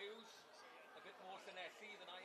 Hughes, a bit more finesse than I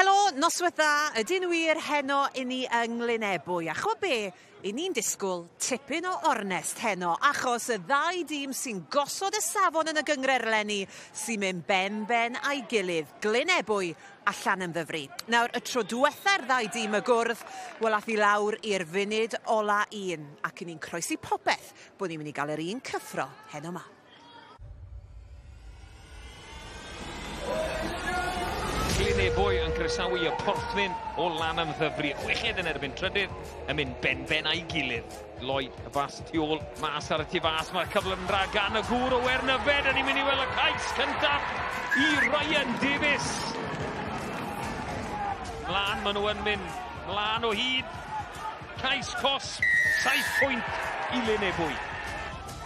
Helo, noswaith dda, ydy'n wir heno i ni yng Nglynebwy. A chwa be? I ni'n disgwyl tipyn o ornest heno, achos y ddau dîm sy'n gosod y safon yn y gyngred eleni sy'n mynd ben-ben a'i gilydd, Glynebwy a Llanymddyfri. Nawr, y tro diwetha'r ddau dîm y gwrdd, wel ath i lawr i'r funud ola un, ac i ni'n croesi popeth bod ni'n mynd i gael yr un cyffro heno ma. Sebwy yn croesawu y porthyn o lan am ddyfru. Weched yn erbyn trydydd yn mynd ben-ben a'i gilydd. Lloyd y bas tu ôl, mas ar y tu fas, mae'r cyfle yn dra gan y gŵr o Wernefed. Yn ni'n mynd i weld y cais cyntaf i Ryan Davies. Mlaen maen nhw yn mynd, mlaen o hyd. Cais cos, 7 pwynt i Lunebwy.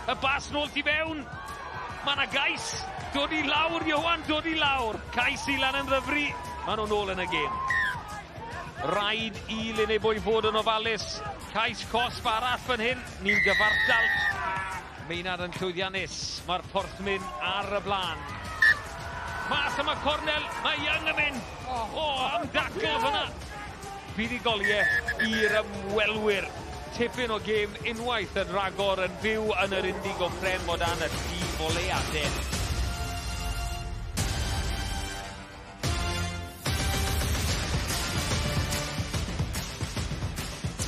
Y bas nôl tu fewn, Mae yna gais. Dod i lawr, Johan, dod i lawr. Cais i lan yn ddyfru. Maen nhw'n ôl yn y gêm. Rhaid i Lunau Bwy fod yn ofalus. Cais cosb arall fan hyn. Ni'n gyfartal. Meinad yn llwyddiannus. Mae'r porthmyn ar y blaen. Mas yma Cornel. Mae Young yn mynd. O, oh, am dacl fyna. Bydd i goliau i'r ymwelwyr tipyn o gêm unwaith yn ragor yn fyw yn yr Indigo Pren Modern y goleuade.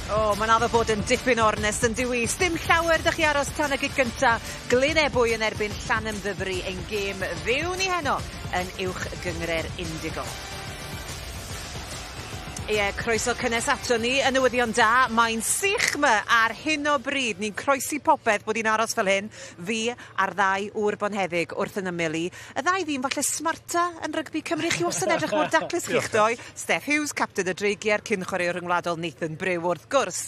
O, oh, mae'n addo bod yn dipyn ornest yn diwys. i. Llawer dych chi aros tan y gig gynta. Glyn ebwy yn erbyn Llanymddyfri ein gêm fyw ni heno yn uwch gyngre'r Indigo. Ie croeso cynnes ato ni. Y newyddion da mae'n sych yma ar hyn o bryd. Ni'n croesi popeth bod hi'n aros fel hyn. Fi a'r ddau ŵr bonheddig wrth yn ymylu. Y ddau ddim falle smarta yn rygbi Cymru. Chi wastad yn edrych mor daclus chi'ch doi. Steph Hughes captain y dreigiau'r cyn chwaraewr ryngwladol Nathan Brew wrth gwrs.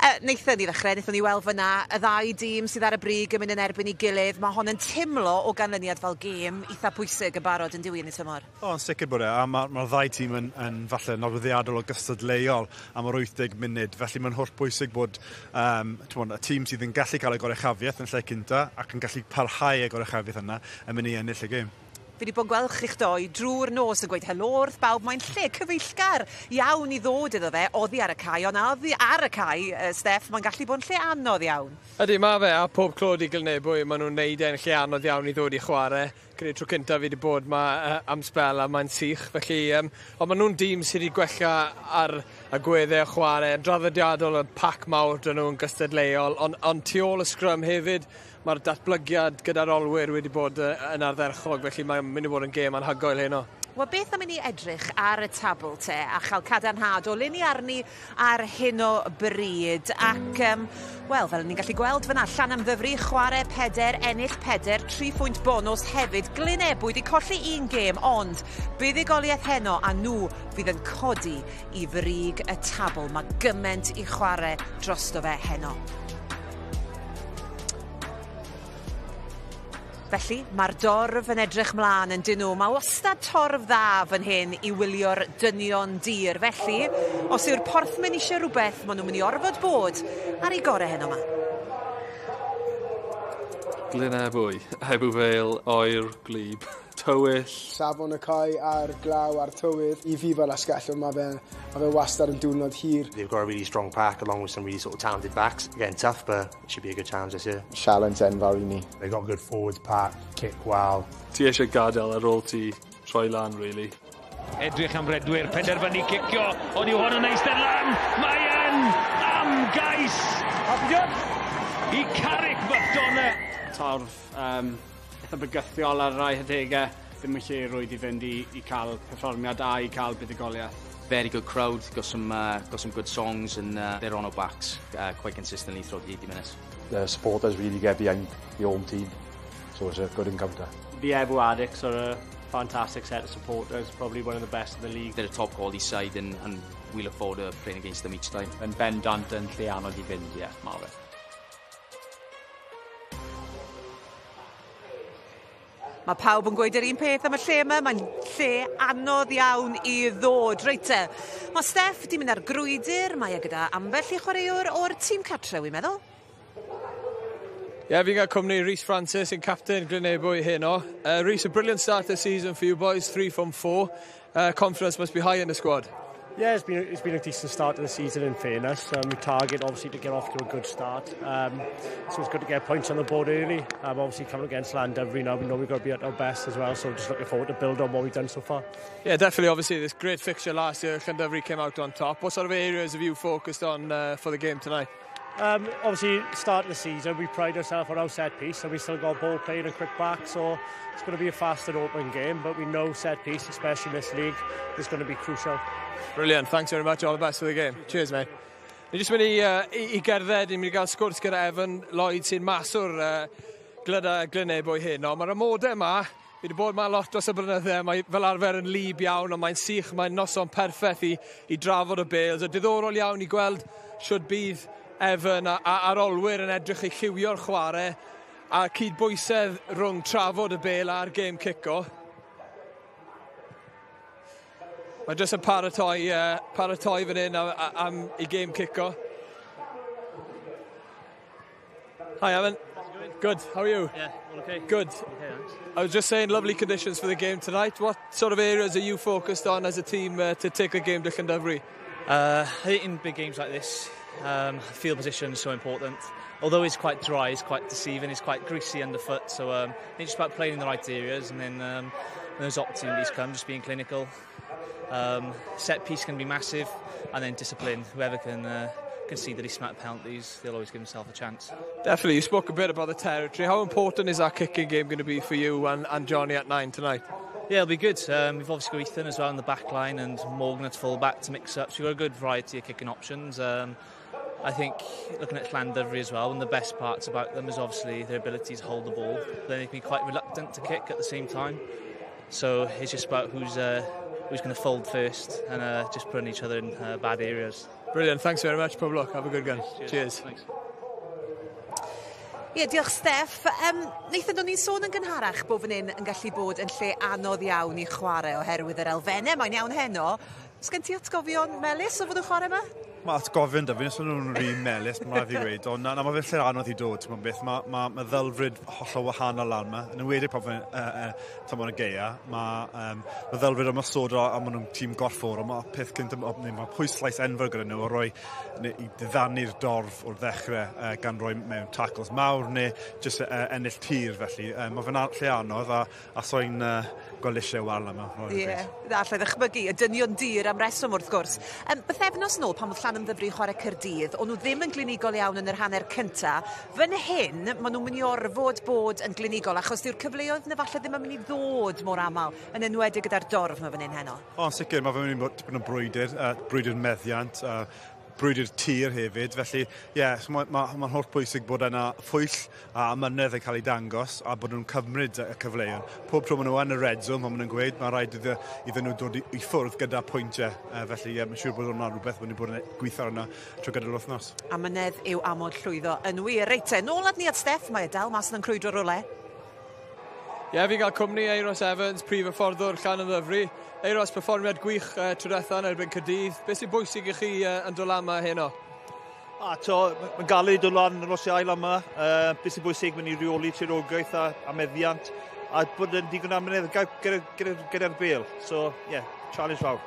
Uh, Nathan i ddechrau Nathan ni weld fyna y ddau dîm sydd ar y brig yn mynd yn erbyn i gilydd. Mae hon yn timlo o ganlyniad fel gêm eitha pwysig y barod yn diwy'n i tymor. O yn sicr bod e. A mae'r ma ddau tîm yn, yn falle nodweddiadol o gystadleuol am yr 80 munud. Felly mae'n holl bwysig bod um, on, y tîm sydd yn gallu cael y gorechafiaeth yn lle cynta ac yn gallu parhau y gorechafiaeth yna yn mynd i ennill y gêm. Fi wedi bod yn gweld chi'ch doi drwy'r nos yn gweud helo wrth bawb mae'n lle cyfeillgar iawn i ddod iddo fe oddi ar y cae ond oddi ar y cae uh, Steff mae'n gallu bod yn lle anodd iawn. Ydy, mae fe a pob clod i gylnebwy, maen nhw'n neud e'n lle anodd iawn i ddod i chwarae. Credu tro cynta fi wedi bod 'ma uh, am sbel a mae'n sych felly um, ond maen nhw'n dîm sydd wedi gwella ar y gweddau chware yn draddodiadol y pac mawr 'dyn nhw'n yn gystadleuol on' on' tu ôl y sgrym hefyd mae'r datblygiad gyda'r olwyr wedi bod uh, yn ardderchog, felly mae'n mynd i fod yn gêm anhygoel heno. Wel, beth am i ni edrych ar y tabl te a chael cadarnhad o le ni arni ar hyn o bryd ac, um, wel, fel ni'n gallu gweld fyna, llan am ddyfru, chwarae peder, ennill peder, 3 phwynt bonus hefyd, glynebwy wedi colli un gêm, ond buddigoliaeth heno a nhw fydd yn codi i frig y tabl. Mae gymaint i chwarae drosto fe heno. Felly ma'r dorf yn edrych mla'n yndyn nhw ma' wastad torf dda fan hyn i wylio'r dynion dur felly os yw'r porthmen isie rwbeth ma' n'w myn' i orfod bod ar 'u gore heno 'ma. Glyn a bwy, hebw vale oer tywyll. Safon y coi a'r glaw a'r tywydd. I fi fel asgellwm, mae fe, ma fe wastad yn diwrnod hir. They've got a really strong pack along with some really sort of talented backs. Again, tough, but it should be a good challenge this year. Sialent enfawr i ni. They've got a good forwards pack, kick well. Ti eisiau gadael ar ôl ti troi lan, really. Edrych am redwyr, penderfynu cicio, ond yw hwn yn eistedd lan, mae yn amgais! Hoppinger! I Carrick McDonough! Torf, um, eitha bygythiol ar rai hadegau ddim yn lle rwyd i fynd i, i cael perfformiad a i cael buddigoliaeth. Very good crowd, got some, uh, got some good songs and uh, they're on our backs uh, quite consistently throughout the 80 minutes. The supporters really get behind the home team, so it's a good encounter. The Ebu Addicts are a fantastic set of supporters, probably one of the best in the league. They're a top quality side and, and we look forward to playing against them each time. Yn bendant yn lle anodd i fynd, ie, yeah, mae Mae pawb yn gweud yr un peth am y lle yma. Mae'n lle anodd iawn i ddod. Reit te, mae Steff di mynd ar grwydr, mae e gyda ambell i chwaraewr o'r tîm catre, wy'n meddwl. Ie, yeah, fi'n cael cwmni Rhys Francis yn captain Grynebwy heno. Uh, Rhys, a brilliant start to season for you boys, three from four. Uh, confidence must be high in the squad. Yeah, it's been, it's been a decent start to the season in fairness. Um, we target obviously to get off to a good start. Um, so it's good to get points on the board early. Um, obviously coming against Llandovery now, we know we've got to be at our best as well. So just looking forward to build on what we've done so far. Yeah, definitely. Obviously, this great fixture last year, Llandovery came out on top. What sort of areas have you focused on uh, for the game tonight? Um, obviously, start of the season, we pride ourselves on our set piece, so we still got ball playing and quick back, so it's going to be a fast and open game, but we know set piece, especially in this league, is going to be crucial. Brilliant, thanks very much, all the best for the game. Cheers, mate. Ni jyst mynd i, uh, i, i gerdded, ni'n mynd i gael sgwrs gyda Evan Lloyd sy'n mas o'r uh, glyda glyneb o'i hyn. Ond mae'r amodau yma, fi wedi bod yma lot dros y blynyddau, mae fel arfer yn lib iawn, ond mae'n sych, mae'n noson perffaith i, i drafod y Bales. A diddorol iawn i gweld siwr bydd Evan a, a arolwyr yn edrych i lliwio'r chwarae a cydbwysedd rhwng trafod y bel a'r gêm cico. Mae jyst yn paratoi, uh, paratoi fan hyn am, am ei gêm cico. Hi, Evan. Good. How are you? Yeah, all okay. Good. Okay, thanks. I was just saying, lovely conditions for the game tonight. What sort of areas are you focused on as a team uh, to take a game to Llandovery? Uh, I think in big games like this, um, field position is so important. Although it's quite dry, it's quite deceiving, it's quite greasy underfoot. So um, it's just about playing in the right areas, and then um, when those opportunities come, just being clinical. Um, set piece can be massive, and then discipline. Whoever can uh, can see that he smacked penalties, they'll always give himself a chance. Definitely. You spoke a bit about the territory. How important is that kicking game going to be for you and, and Johnny at nine tonight? Yeah, it'll be good. Um, we've obviously got Ethan as well in the back line and Morgan at full back to mix up. So we've got a good variety of kicking options. Um, I think looking at Llandovery as well, one of the best parts about them is obviously their ability to hold the ball. They can be quite reluctant to kick at the same time. So it's just about who's uh, who's going to fold first and uh, just putting each other in uh, bad areas. Brilliant. Thanks very much. Pob luck. Have a good game. Cheers. Cheers. Thanks. Ie, yeah, diolch Steff. Um, Neithon e o'n i'n sôn yn gynharach bod fan hyn yn gallu bod yn lle anodd iawn i chwarae oherwydd yr elfennau. Mae'n iawn heno. Os gen ti atgofion melus o fod yn chwarae yma? mae atgofyn da fi, nes o'n nhw'n rhi melus, mae'n rhaid i gweud, ond na, na mae fe lle'r anodd i dod, ti'n beth, mae ma, ma ddylfryd hollol wahanol lan yma, yn ymwedig pan fy'n uh, uh, tamon y geia, mae um, ma ddylfryd am ysod a maen nhw'n tîm gorffwr, ond mae peth cynt, mae pwyslais enfawr gyda nhw o roi i ddiddannu'r dorf o'r ddechrau uh, gan roi mewn tackles mawr neu jyst uh, ennill tir felly. Um, mae fe'n lle anodd a, a so'n... uh, golisiau wal yma. Ie, yeah. allai ddechmygu, y dynion dir am reswm wrth gwrs. Um, Bythefnos nôl pan oedd Llan ymddyfru chwarae Cyrdydd, o'n nhw ddim yn glinigol iawn yn yr hanner cynta, fyn hyn maen nhw'n mynd i orfod bod yn glinigol, achos diw'r cyfleoedd na falle ddim yn mynd i ddod mor aml, yn enwedig gyda'r dorf mae fan hyn heno. O, sicr, mae fan hyn bod yn brwydyr, uh, brwydyr meddiant, uh, brwydyr tir hefyd. Felly, ie, yeah, so mae'n ma, ma holl bwysig bod yna phwyll a mynydd yn cael ei dangos a bod nhw'n cymryd y cyfleon. Pob tro maen nhw yn y red zone, maen nhw'n gweud, mae'n rhaid iddyn nhw dod i, i ffwrdd gyda pwyntiau. uh, felly, ie, yeah, mae'n siŵr bod hwnna'n rhywbeth wedi bod yn e-, gweithio arno trwy gydol wythnos. A mynydd yw amod llwyddo yn wir. Reit, te, nôl at ni at Steff, mae Adel mas yn crwydro rolau. Ie, yeah, fi'n cael cwmni Eiros Evans, prif y fforddwr Llan y Ddyfri. Eiros, perfformiad gwych eh, uh, trwyddaethau yn erbyn Cydydd. Beth sy'n bwysig i chi uh, yn dod lama heno? A to, mae'n gael ei dod lan yn rosi ail yma. Eh, uh, beth sy'n bwysig mynd i reoli tirogaeth a, a meddiant. A bod yn digon amyneddau gyda'r gyda, gyda, gyda bel. So, ie, yeah, challenge fawr.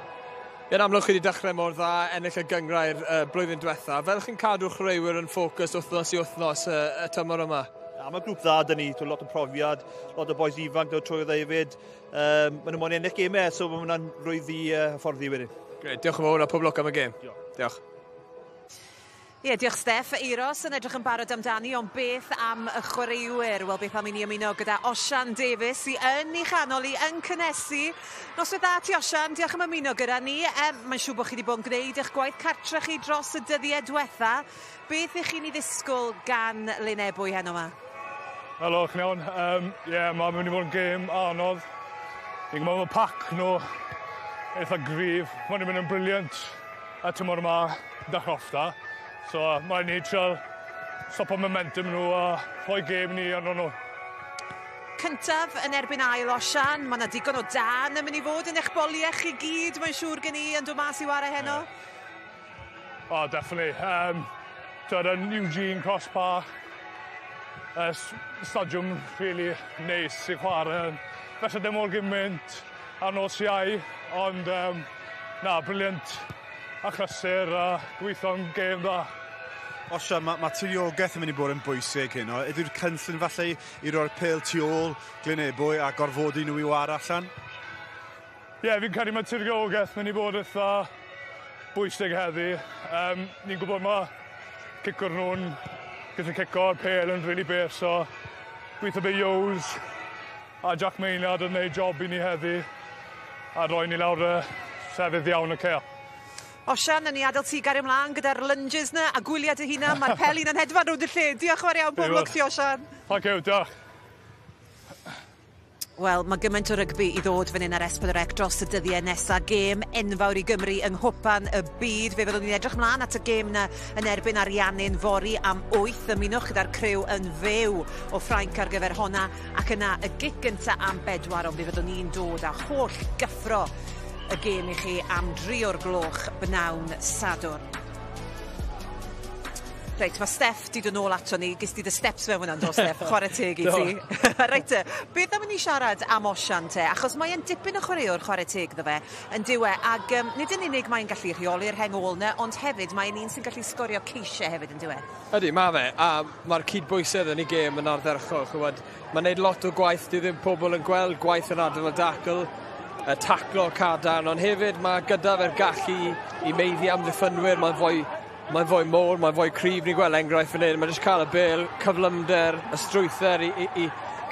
Yn amlwg chi wedi dechrau mor dda ennill y gyngrau'r uh, blwyddyn diwetha. Fel chi'n cadw chwaraewyr yn ffocws wythnos i wythnos uh, y tymor yma? A mae grŵp dda dyn ni, lot o profiad, lot o boes ifanc o trwy ddeifyd. Um, maen nhw'n mwyn ennill gemau, so mae hwnna'n rwydd i uh, fforddi wedyn. Great, diolch yn fawr a pob lwc am y gêm. Diolch. Ie, diolch Steff. Eiros yn edrych yn barod amdani, ond beth am y chwaraewyr? Wel, beth am i ni ymuno gyda Osian Davies, sy yn ei chanol i yn cynnesu. Nos dda ti Osian, diolch am ymuno gyda ni. E, Mae'n siŵr bod chi wedi bod yn gwneud eich gwaith cartre chi dros y dyddiau diwetha. Beth ych chi'n ei ddisgwyl gan Lynebwy heno yma? Helo, chi'n iawn? Um, yeah, mae'n mynd i fod yn gêm anodd. Fi'n gwybod mae pac nhw eitha grif. Mae'n mynd yn briliant a tymor yma dach off da. So mae'n ni trial o momentum nhw a rhoi gêm ni arno nhw. Cyntaf yn erbyn ail osian, mae yna digon o dan yn mynd i fod yn eich boliau chi gyd, mae'n siŵr gen i yn dod mas i wara heno. Yeah. Oh, definitely. Um, Dyna Eugene Cross Park, uh, stadiwm really neis i chwarae. Felly dim o'r gymaint ar nos Iau ond um, na briliant acysur a gweithio'n gêm dda. Osian, mae, ma tywiogeth yn mynd i bod yn bwysig hyn. Ydy'r cynllun falle i roi'r pêl tu ôl Glynebwy a gorfodi nhw i war allan? Ie, yeah, fi'n credu mae tiriogaeth mynd i bod eitha bwysig heddi. Um, ni'n gwybod mae cicwr nhw'n Because cico'r kick-o'r pêl yn really bell, so gweithio be Yows a Jack Maynard yn gwneud job i ni heddi a roi ni lawr y sefydd iawn y cael. Osian, yn ni adael ti gario ymlaen gyda'r lunges na a gwyliad y hunan. Mae'r pelin yn hedfan rwyd y lle. Diolch yn fawr iawn, bob lwc ti, Osian. Thank you, diolch. Wel, mae gymaint o rygbi i ddod fan hyn ar S4C dros y dyddiau nesaf. Gêm enfawr i Gymru yng Nghwpan y byd. Fe fyddwn ni'n edrych mlaen at y gêm na yn erbyn Ariannu'n fori am 8. Ymunwch gyda'r crew yn fyw o Ffrainc ar gyfer honna. Ac yna y gig gyntaf am bedwar, ond fe fyddwn ni'n dod â holl gyffro y gêm i chi am dri o'r gloch bnawn sadwrn. Reit, mae Steff di dod nôl ato ni. Gys di dy steps mewn hwnna'n do, Steff. Chwarae teg i ti. Reit, beth am ni siarad am osian te? Achos mae'n dipyn o chwaraewr chwarae teg ddo fe yn diwe. Ac um, nid yn unig mae'n gallu rheoli'r hengol na, ond hefyd mae'n un sy'n gallu sgorio ceisiau hefyd yn diwe. Ydy, mae fe. A mae'r cydbwysedd yn ei gêm yn ardderchol. Chywed, mae'n neud lot o gwaith di ddim pobl yn gweld gwaith yn adael y dacl y taclo cadarn, ond hefyd mae gyda fe'r gallu i meiddi am ddiffynwyr, mae'n fwy mae'n fwy môr, mae'n fwy cryf, ni'n gweld enghraifft fan hyn. Mae'n jyst cael y bel, cyflymder, y strwyther i, i, i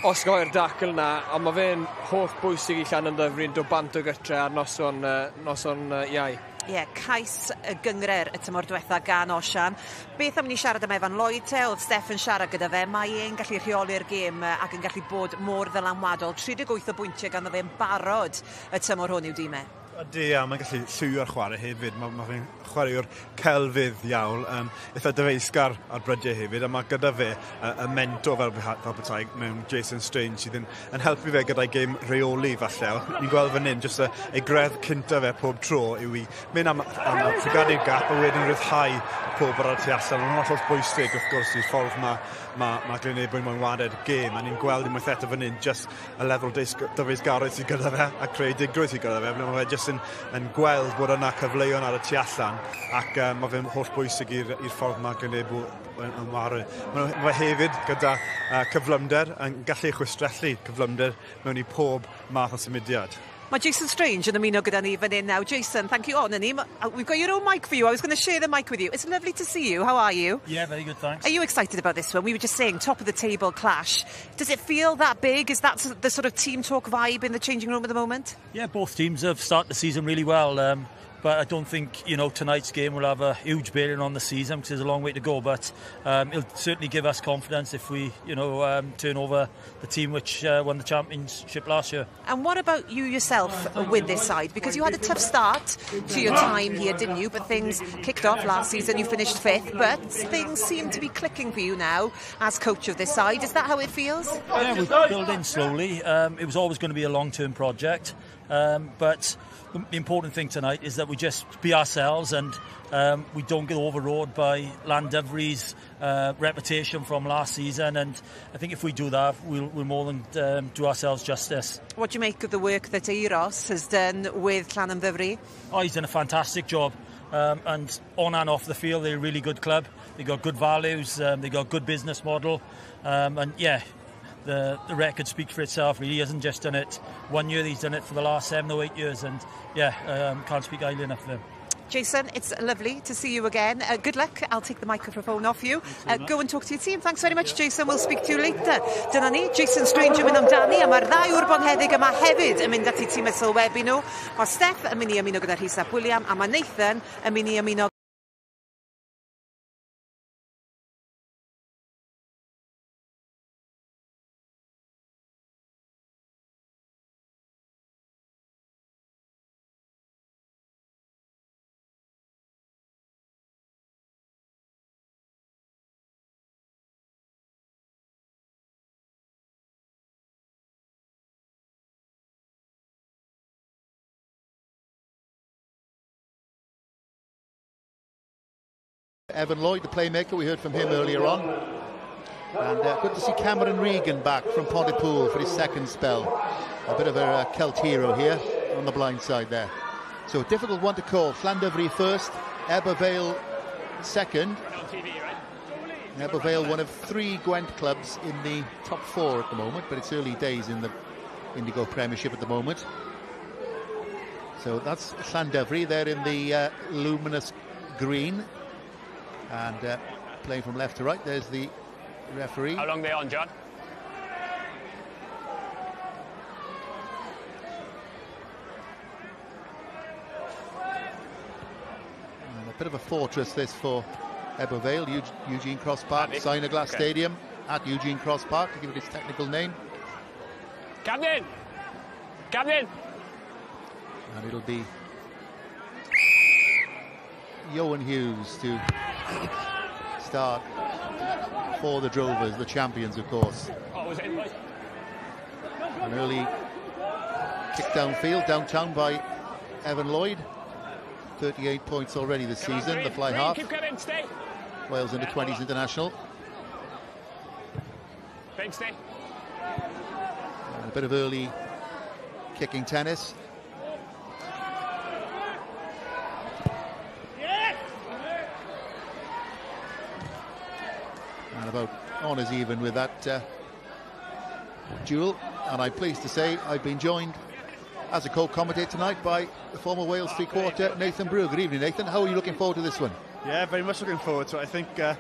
osgoi'r dacl na. Ond mae fe'n holl bwysig i llan yn ddyfri'n dod bant o gytre ar noson, uh, noson uh, iau. Ie, yeah, cais y gyngre'r y tymor diwetha gan Osian. Beth am ni siarad am Evan Lloyd te? Oedd Steff yn siarad gyda fe. Mae e'n gallu rheoli'r gêm ac yn gallu bod mor ddylanwadol. 38 o bwyntiau ganddo fe'n barod y tymor hwn i'w dîmau. E. Ydy, a mae'n gallu llywio'r chwarae hefyd. Mae ma fe'n chwaraewr celfydd iawn, um, eitha dyfeisgar ar brydiau hefyd, a mae gyda fe y, y mento fel, fel bethau mewn Jason Strange sydd yn, yn helpu fe gyda'i gêm reoli falle. Ni'n gweld fan hyn, jyst ei gredd cynta fe pob tro yw i mynd am, am trygadu'r gap a wedyn rhyddhau pob ar y tu allan. Mae'n hollol bwysig wrth gwrs i'r ffordd mae mae ma Glynebwy mewn wared gêm a ni'n gweld unwaith eto fan hyn just y lefel dyfys gareth sydd gyda fe a creu digrwydd sydd gyda fe. Mae fe jyst yn, yn gweld bod yna cyfleon ar y tu allan ac uh, mae fe'n holl bwysig i'r ffordd mae Glynebwy yn, yn wario. Mae ma fe hefyd gyda uh, cyflymder yn gallu chwistrellu cyflymder mewn i pob math o symudiad. Mae Jason Strange yn ymuno gyda ni fan hyn now. Jason, thank you on ni. We've got your own mic for you. I was going to share the mic with you. It's lovely to see you. How are you? Yeah, very good, thanks. Are you excited about this one? We were just saying, top of the table clash. Does it feel that big? Is that the sort of team talk vibe in the changing room at the moment? Yeah, both teams have started the season really well. Um, but I don't think you know tonight's game will have a huge bearing on the season because there's a long way to go. But um, it'll certainly give us confidence if we you know um, turn over the team which uh, won the championship last year. And what about you yourself with this side? Because you had a tough start to your time here, didn't you? But things kicked off last season. You finished fifth, but things seem to be clicking for you now as coach of this side. Is that how it feels? Yeah, we're building slowly. Um, it was always going to be a long-term project, um, but the important thing tonight is that we just be ourselves and um, we don't get overrode by Llandovery's uh, reputation from last season. And I think if we do that, we'll, we'll more than um, do ourselves justice. What do you make of the work that Euros has done with Llanymddyfri? Oh, he's done a fantastic job. Um, and on and off the field, they're a really good club. They've got good values, um, they've got good business model. Um, and yeah, the, the record speaks for itself, really. He hasn't just done it one year, he's done it for the last seven or eight years. And yeah, um, can't speak highly enough of him. Jason, it's lovely to see you again. Uh, good luck. I'll take the microphone off you. Uh, go and talk to your team. Thanks very much, Jason. We'll speak to you later. Dyna ni, Jason Strange yn mynd amdani, a mae'r ddau o'r bonheddig yma hefyd yn mynd at i tîm y sylwebu nhw. Mae Steph yn mynd i ymuno gyda Rhys William, a mae Nathan yn mynd i ymuno Evan Lloyd, the playmaker, we heard from him earlier on. And uh, good to see Cameron Regan back from Pontypool for his second spell. A bit of a uh, Celt hero here on the blind side there. So difficult one to call. Llandovery first, Ebbw Vale second. Ebbw Vale one of three Gwent clubs in the top four at the moment, but it's early days in the Indigo Premiership at the moment. So that's Llandovery. They're in the uh, luminous green. And uh, playing from left to right, there's the referee. How long they on, John? And a bit of a fortress this for Ebbw Vale, Eugene Cross Park, Glass okay. Stadium at Eugene Cross Park, to give it its technical name. Captain! Captain! And it'll be Johan Hughes to start for the Drovers, the champions, of course. An early kick downfield, downtown by Evan Lloyd. 38 points already this season, the fly half. Wales under 20s international. And a bit of early kicking tennis. and about honours even with that uh, duel. And I'm pleased to say I've been joined as a co-commentator tonight by the former Wales three-quarter Nathan Brew. Good evening, Nathan. How are you looking forward to this one? Yeah, very much looking forward to it. I think uh,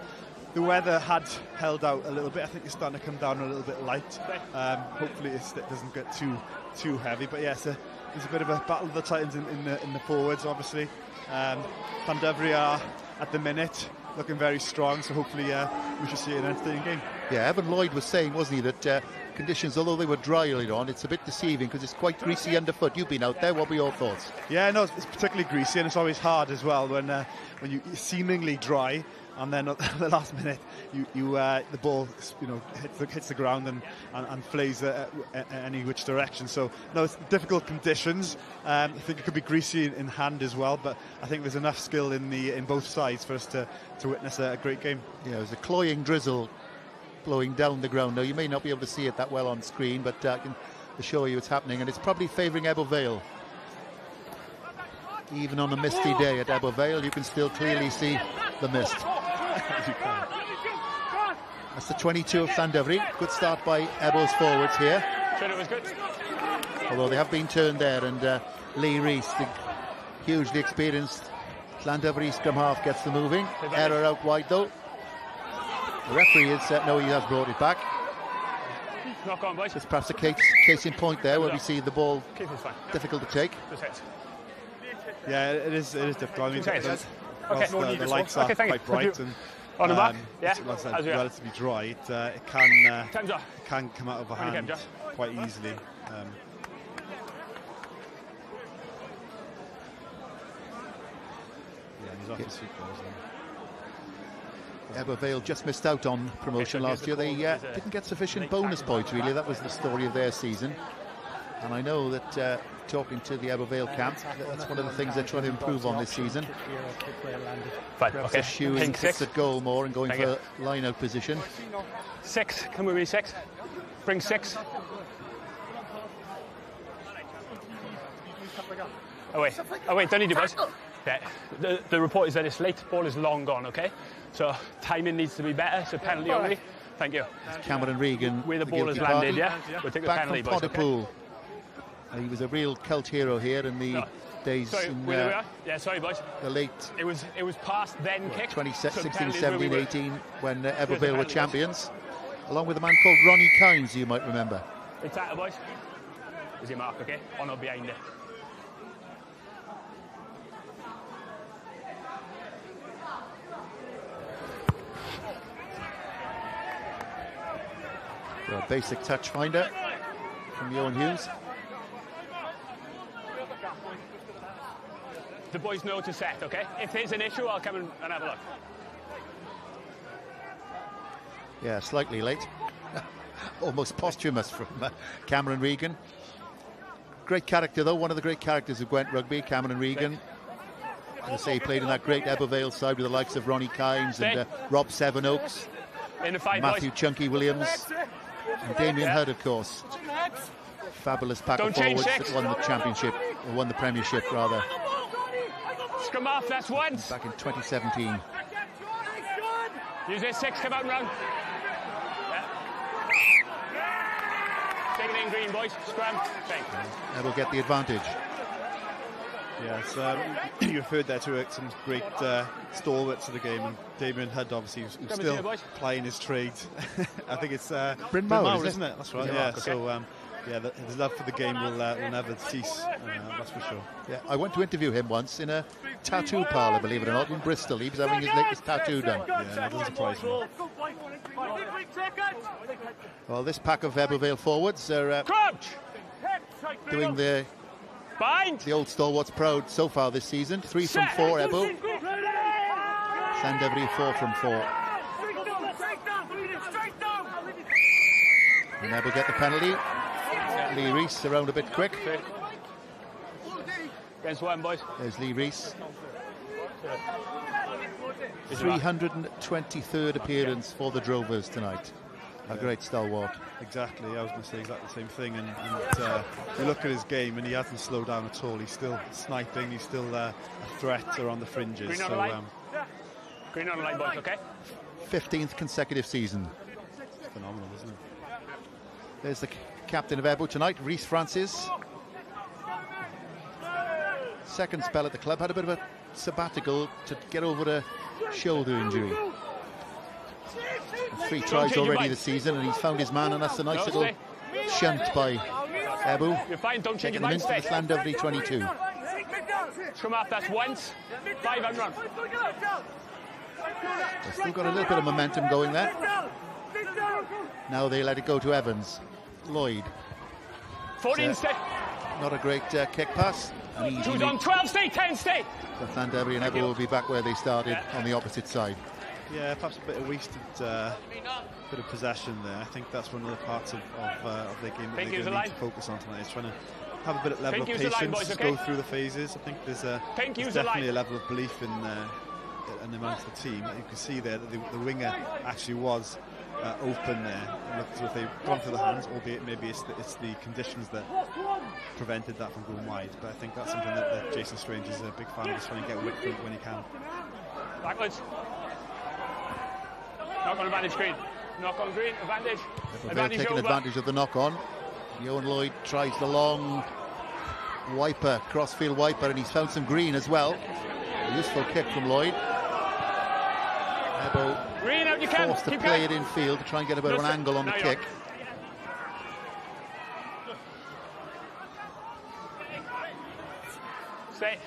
the weather had held out a little bit. I think it's starting to come down a little bit light. Um, hopefully it doesn't get too too heavy. But yes, yeah, there's a bit of a battle of the Titans in, in, the, in the forwards, obviously. Um, are at the minute looking very strong, so hopefully uh, we should see an entertaining game. Yeah, Evan Lloyd was saying, wasn't he, that uh, conditions, although they were dry earlier on, it's a bit deceiving because it's quite greasy underfoot. You've been out there. What were your thoughts? Yeah, no, it's, it's particularly greasy and it's always hard as well when uh, when you seemingly dry and then at the last minute you, you uh, the ball you know hits the, hits the ground and, and, and flays uh, any which direction. So no, it's difficult conditions. Um, I think it could be greasy in, hand as well, but I think there's enough skill in the in both sides for us to, to witness a, a great game. Yeah, it was a cloying drizzle blowing down the ground. Now you may not be able to see it that well on screen, but uh, I can assure you it's happening, and it's probably favouring Ebbw Vale. Even on a misty day at Ebbw Vale, you can still clearly see the mist. That's the 22 of Llandovery. Good start by Ebbw's forwards here. Although they have been turned there, and uh, Lee Reese, the hugely experienced Llandovery scrum half, gets the moving. Error out wide though. The referee is uh, no, he has brought it back. Knock on, boys. It's perhaps a case, case in point there where we see the ball difficult to take. Yeah, it is. It is difficult. I mean, okay, it's, okay. the, the lights are okay, quite bright and on the um, back. Yeah, it's, As we relatively dry. It, uh, it can uh, it can come out of a hand games, quite easily. Um, yeah, he's off his feet, though, isn't he? Ebbw Vale just missed out on promotion last year. They uh, didn't get sufficient bonus points, really. That was the story of their season. And I know that uh, talking to the Ebbw Vale camp, that's one of the things they're trying to improve on this season. Fine, Perhaps okay. eschewing Pink six. at goal more and going Thank for you. line-out position. Six. Come with me, six. Bring six. Oh wait, oh wait, don't need to boys. Yeah, the, the report is that it's late, ball is long gone, okay? So timing needs to be better, so penalty All only. Thank you. Cameron Regan, Where the ball has landed, yeah? We'll take the back penalty, from boys, okay? Uh, he was a real cult hero here in the days Sorry, in where we uh, are? Yeah, sorry boys. the late It was it was past then kick. 2016, so penalty 17, we 18, when uh, were champions, along with a man called Ronnie Kynes, you might remember. It's out, boys. Is your mark, okay? On or behind it? A basic touch finder from Johan Hughes. The boys know to set, okay? If there's an issue, I'll come and, and have a look. Yeah, slightly late. Almost posthumous from uh, Cameron Regan. Great character, though. One of the great characters of Gwent Rugby, Cameron Regan. I say, he played in that great Ebbw Vale side with the likes of Ronnie Kynes and uh, Rob Sevenoaks, In the fight, Matthew boys. Chunky Williams, and Damien Hurd, of course. Fabulous pack Don't of forwards that won the championship, or won the premiership, rather, Scrum off, that's once. back in 2017. Use this six, come out and round. Yeah. Take it in green, boys. Scrum. Thank They will get the advantage. Yes, um, you referred there to some great uh, stalwarts of the game, and Damien Hudd obviously who's, who's still playing his trade. I think it's uh, Bryn Mawr, isn't isn't it? it? That's right. Yeah. Yeah. Okay. So um, yeah, the, his love for the game will, uh, will never cease. Uh, that's for sure. Yeah, I went to interview him once in a tattoo parlour, believe it or not, in Bristol. He was having his latest tattoo done. Yeah, that doesn't surprise me. Well, this pack of Ebbw Vale forwards are uh, Crouch! doing the Bind! the old stalwarts proud so far this season. Three from four, Ebbo. Llandovery, four from four. And Ebbo get the penalty. Lee Reese around a bit quick. Against one, boys. There's Lee Reese. Is 323rd appearance for the Drovers tonight. A great stalwart. Exactly, I was going to say exactly the same thing. And, and uh, you look at his game, and he hasn't slowed down at all. He's still sniping. He's still uh, a threat around the fringes. Green on So the line. um, Green on the line, boys, okay? 15th consecutive season. phenomenal, isn't it? There's the c- captain of Ebbo tonight, Rhys Francis. Second spell at the club, had a bit of a sabbatical to get over a shoulder injury. Three tries already this season, and he's found his man, and that's a nice No, little shunt by Ebbo. You're fine, don't change Taking your him mind, into stay. the Llandovery 22. Scrum off, that's once. Five and run. They've still got a little bit of momentum going there. Now they let it go to Evans. Lloyd. 14 Uh, stay. Not a great uh, kick pass. An easy Two's on 12 stay, 10 stay. But Llandovery and Ever will be back where they started on the opposite side. Yeah, perhaps a bit of wasted uh, bit of possession there. I think that's one of the parts of, of, uh, of their game that Think they're going to need to focus on tonight. Is trying to have a bit of level Think of use the line, patience, boys, go through the phases. I think there's, a, there's use the definitely a level of belief in uh, in amongst the team. You can see there that the, the winger actually was uh, open there. Looked as if they've gone for the hands, albeit maybe it's the, it's the conditions that prevented that from going wide. But I think that's something that, that Jason Strange is a big fan of, just trying to get width when he can. Backwards. Knock on advantage green. Knock on green, advantage. They're Advantage taking over. advantage of the knock-on. Johan Lloyd tries the long wiper, crossfield wiper, and he's found some green as well. A useful kick from Lloyd. Ebo Green out you can. forced to Keep play it in field to try and get a bit of an angle on the kick. Stay.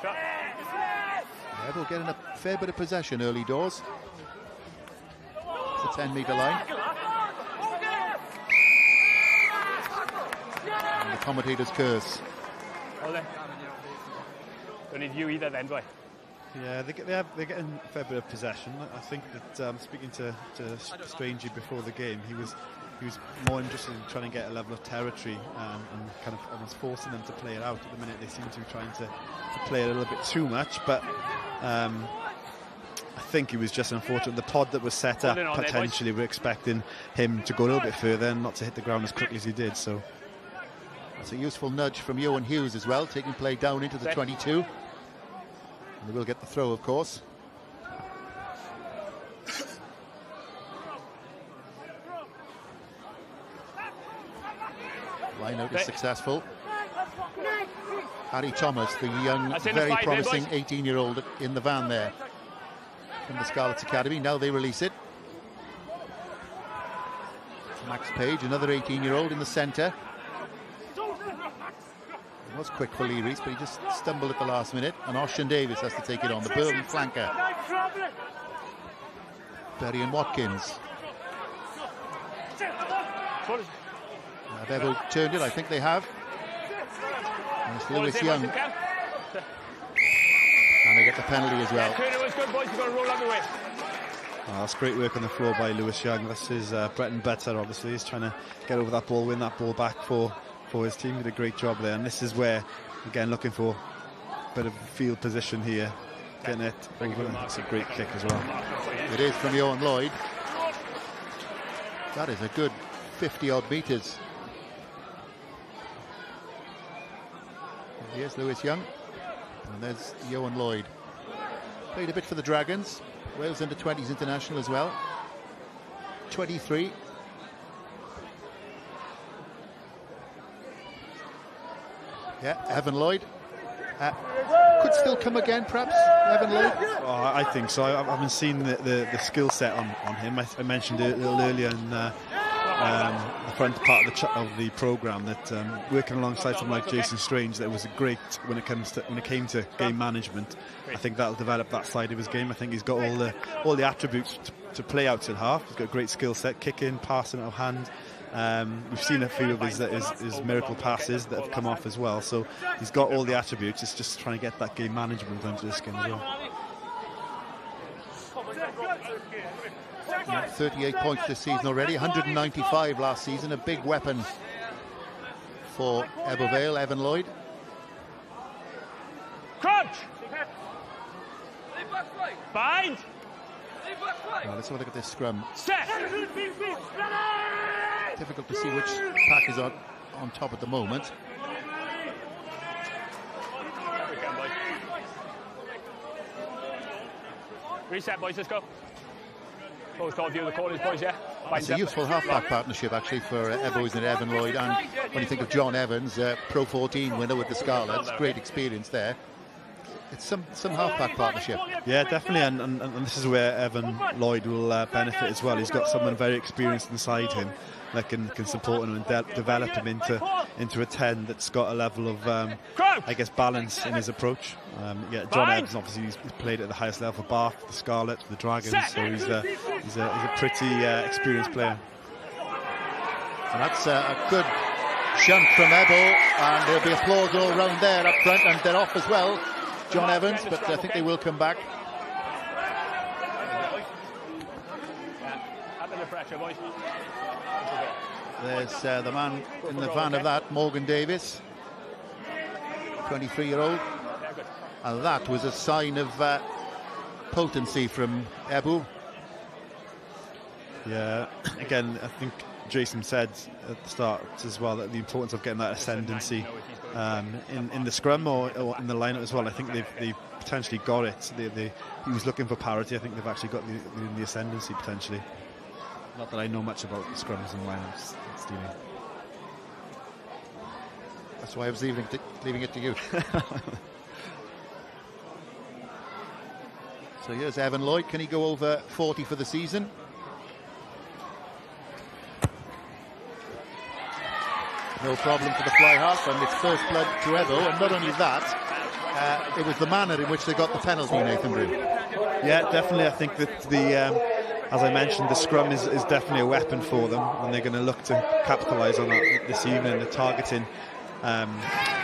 Shot. Ebo getting a fair bit of possession early doors. It's a 10 metre line. And the commentator's curse. Don't need you either then, I? Yeah, they get, they have, they're getting a fair bit of possession. I think that um, speaking to, to Strangey before the game, he was he was more interested in trying to get a level of territory um, and kind of almost forcing them to play it out. At the minute, they seem to be trying to, to play it a little bit too much, but um, I think it was just unfortunate. The pod that was set up, Hold there, boys. potentially, we're expecting him to go a little bit further and not to hit the ground as quickly as he did. So That's a useful nudge from Johan Hughes as well, taking play down into the 22. And they will get the throw, of course. Line out is successful. Harry Thomas, the young, very promising 18 year old in the van there from the Scarlets Academy. Now they release it. Max Page, another 18 year old in the centre. It was quick for Lee Reese, but he just stumbled at the last minute. And Osian Davies has to take it on, the Burton flanker. Berry and Watkins. Have Evo turned it? I think they have. And it's Lewis Young. And they get the penalty as well. Turner was good, boys. You've got to roll out the way. Oh, that's great work on the floor by Lewis Young. This is uh, Breton Better, obviously. He's trying to get over that ball, win that ball back for, for his team. Did a great job there. And this is where, again, looking for a bit of field position here. Getting it over. That's a great kick as well. It is from Johan Lloyd. That is a good 50 odd metres. And Here's Lewis Young. And there's Johan Lloyd. Played a bit for the Dragons. Wales under 20s international as well. 23. Yeah, Evan Lloyd. Uh, could still come again, perhaps, Evan Lloyd. Oh, I think so. I, I haven't seen the, the, the skill set on, on him. I, I mentioned it a little earlier in uh, um, the front part of the of the program that um, working alongside someone like Jason Strange, that was a great when it comes to when it came to game management. I think that'll develop that side of his game. I think he's got all the all the attributes to, to play outside half. He's got a great skill set, kicking, passing out of hand. Um, we've seen a few of his, his, his miracle passes that have come off as well. So he's got all the attributes. It's just trying to get that game management under his skin as well. Yeah, 38 points this season already, 195 last season. A big weapon for Ebbw Vale, Evan Lloyd. Crunch! Bind! Well, let's have a look at this scrum. Set! Difficult to see which pack is on, on top at the moment. Reset, boys, let's go. Post all view of the corners, boys, yeah? It's a useful half-back partnership, actually, for uh, Ebos and Evan Lloyd. And when you think of John Evans, uh, Pro 14 winner with the Scarlets, great experience there. it's some some half-back partnership. Yeah, definitely, and, and, and this is where Evan Lloyd will uh, benefit as well. He's got someone very experienced inside him that can, can support him and de develop him into into a 10 that's got a level of, um, I guess, balance in his approach. Um, yeah, John Evans, obviously, he's, he's, played at the highest level for Bath, the Scarlets, the Dragons, so he's a, he's a, he's a pretty uh, experienced player. So that's uh, a good shunt from Ebel, and there'll be applause all round there up front, and they're off as well, John Evans, but I think they will come back. There's uh, the man in the van of that, Morgan Davis, 23-year-old. And that was a sign of uh, potency from Ebbw. Yeah, again, I think Jason said at the start as well that the importance of getting that ascendancy um, in, in the scrum or, or, in the lineup as well. I think they've, they've potentially got it. They, they, he was looking for parity. I think they've actually got the, the, the ascendancy potentially. Not that I know much about scrums and lineups, Stevie. That's why I was leaving, leaving it to you. so here's Evan Lloyd. Can he go over 40 for the season? No problem for the fly half, and it's first blood to Ebbw. And not only that, uh, it was the manner in which they got the penalty, Nathan Brew. Yeah, definitely. I think that the. Um, as I mentioned, the scrum is, is definitely a weapon for them, and they're going to look to capitalise on that this evening. They're targeting um,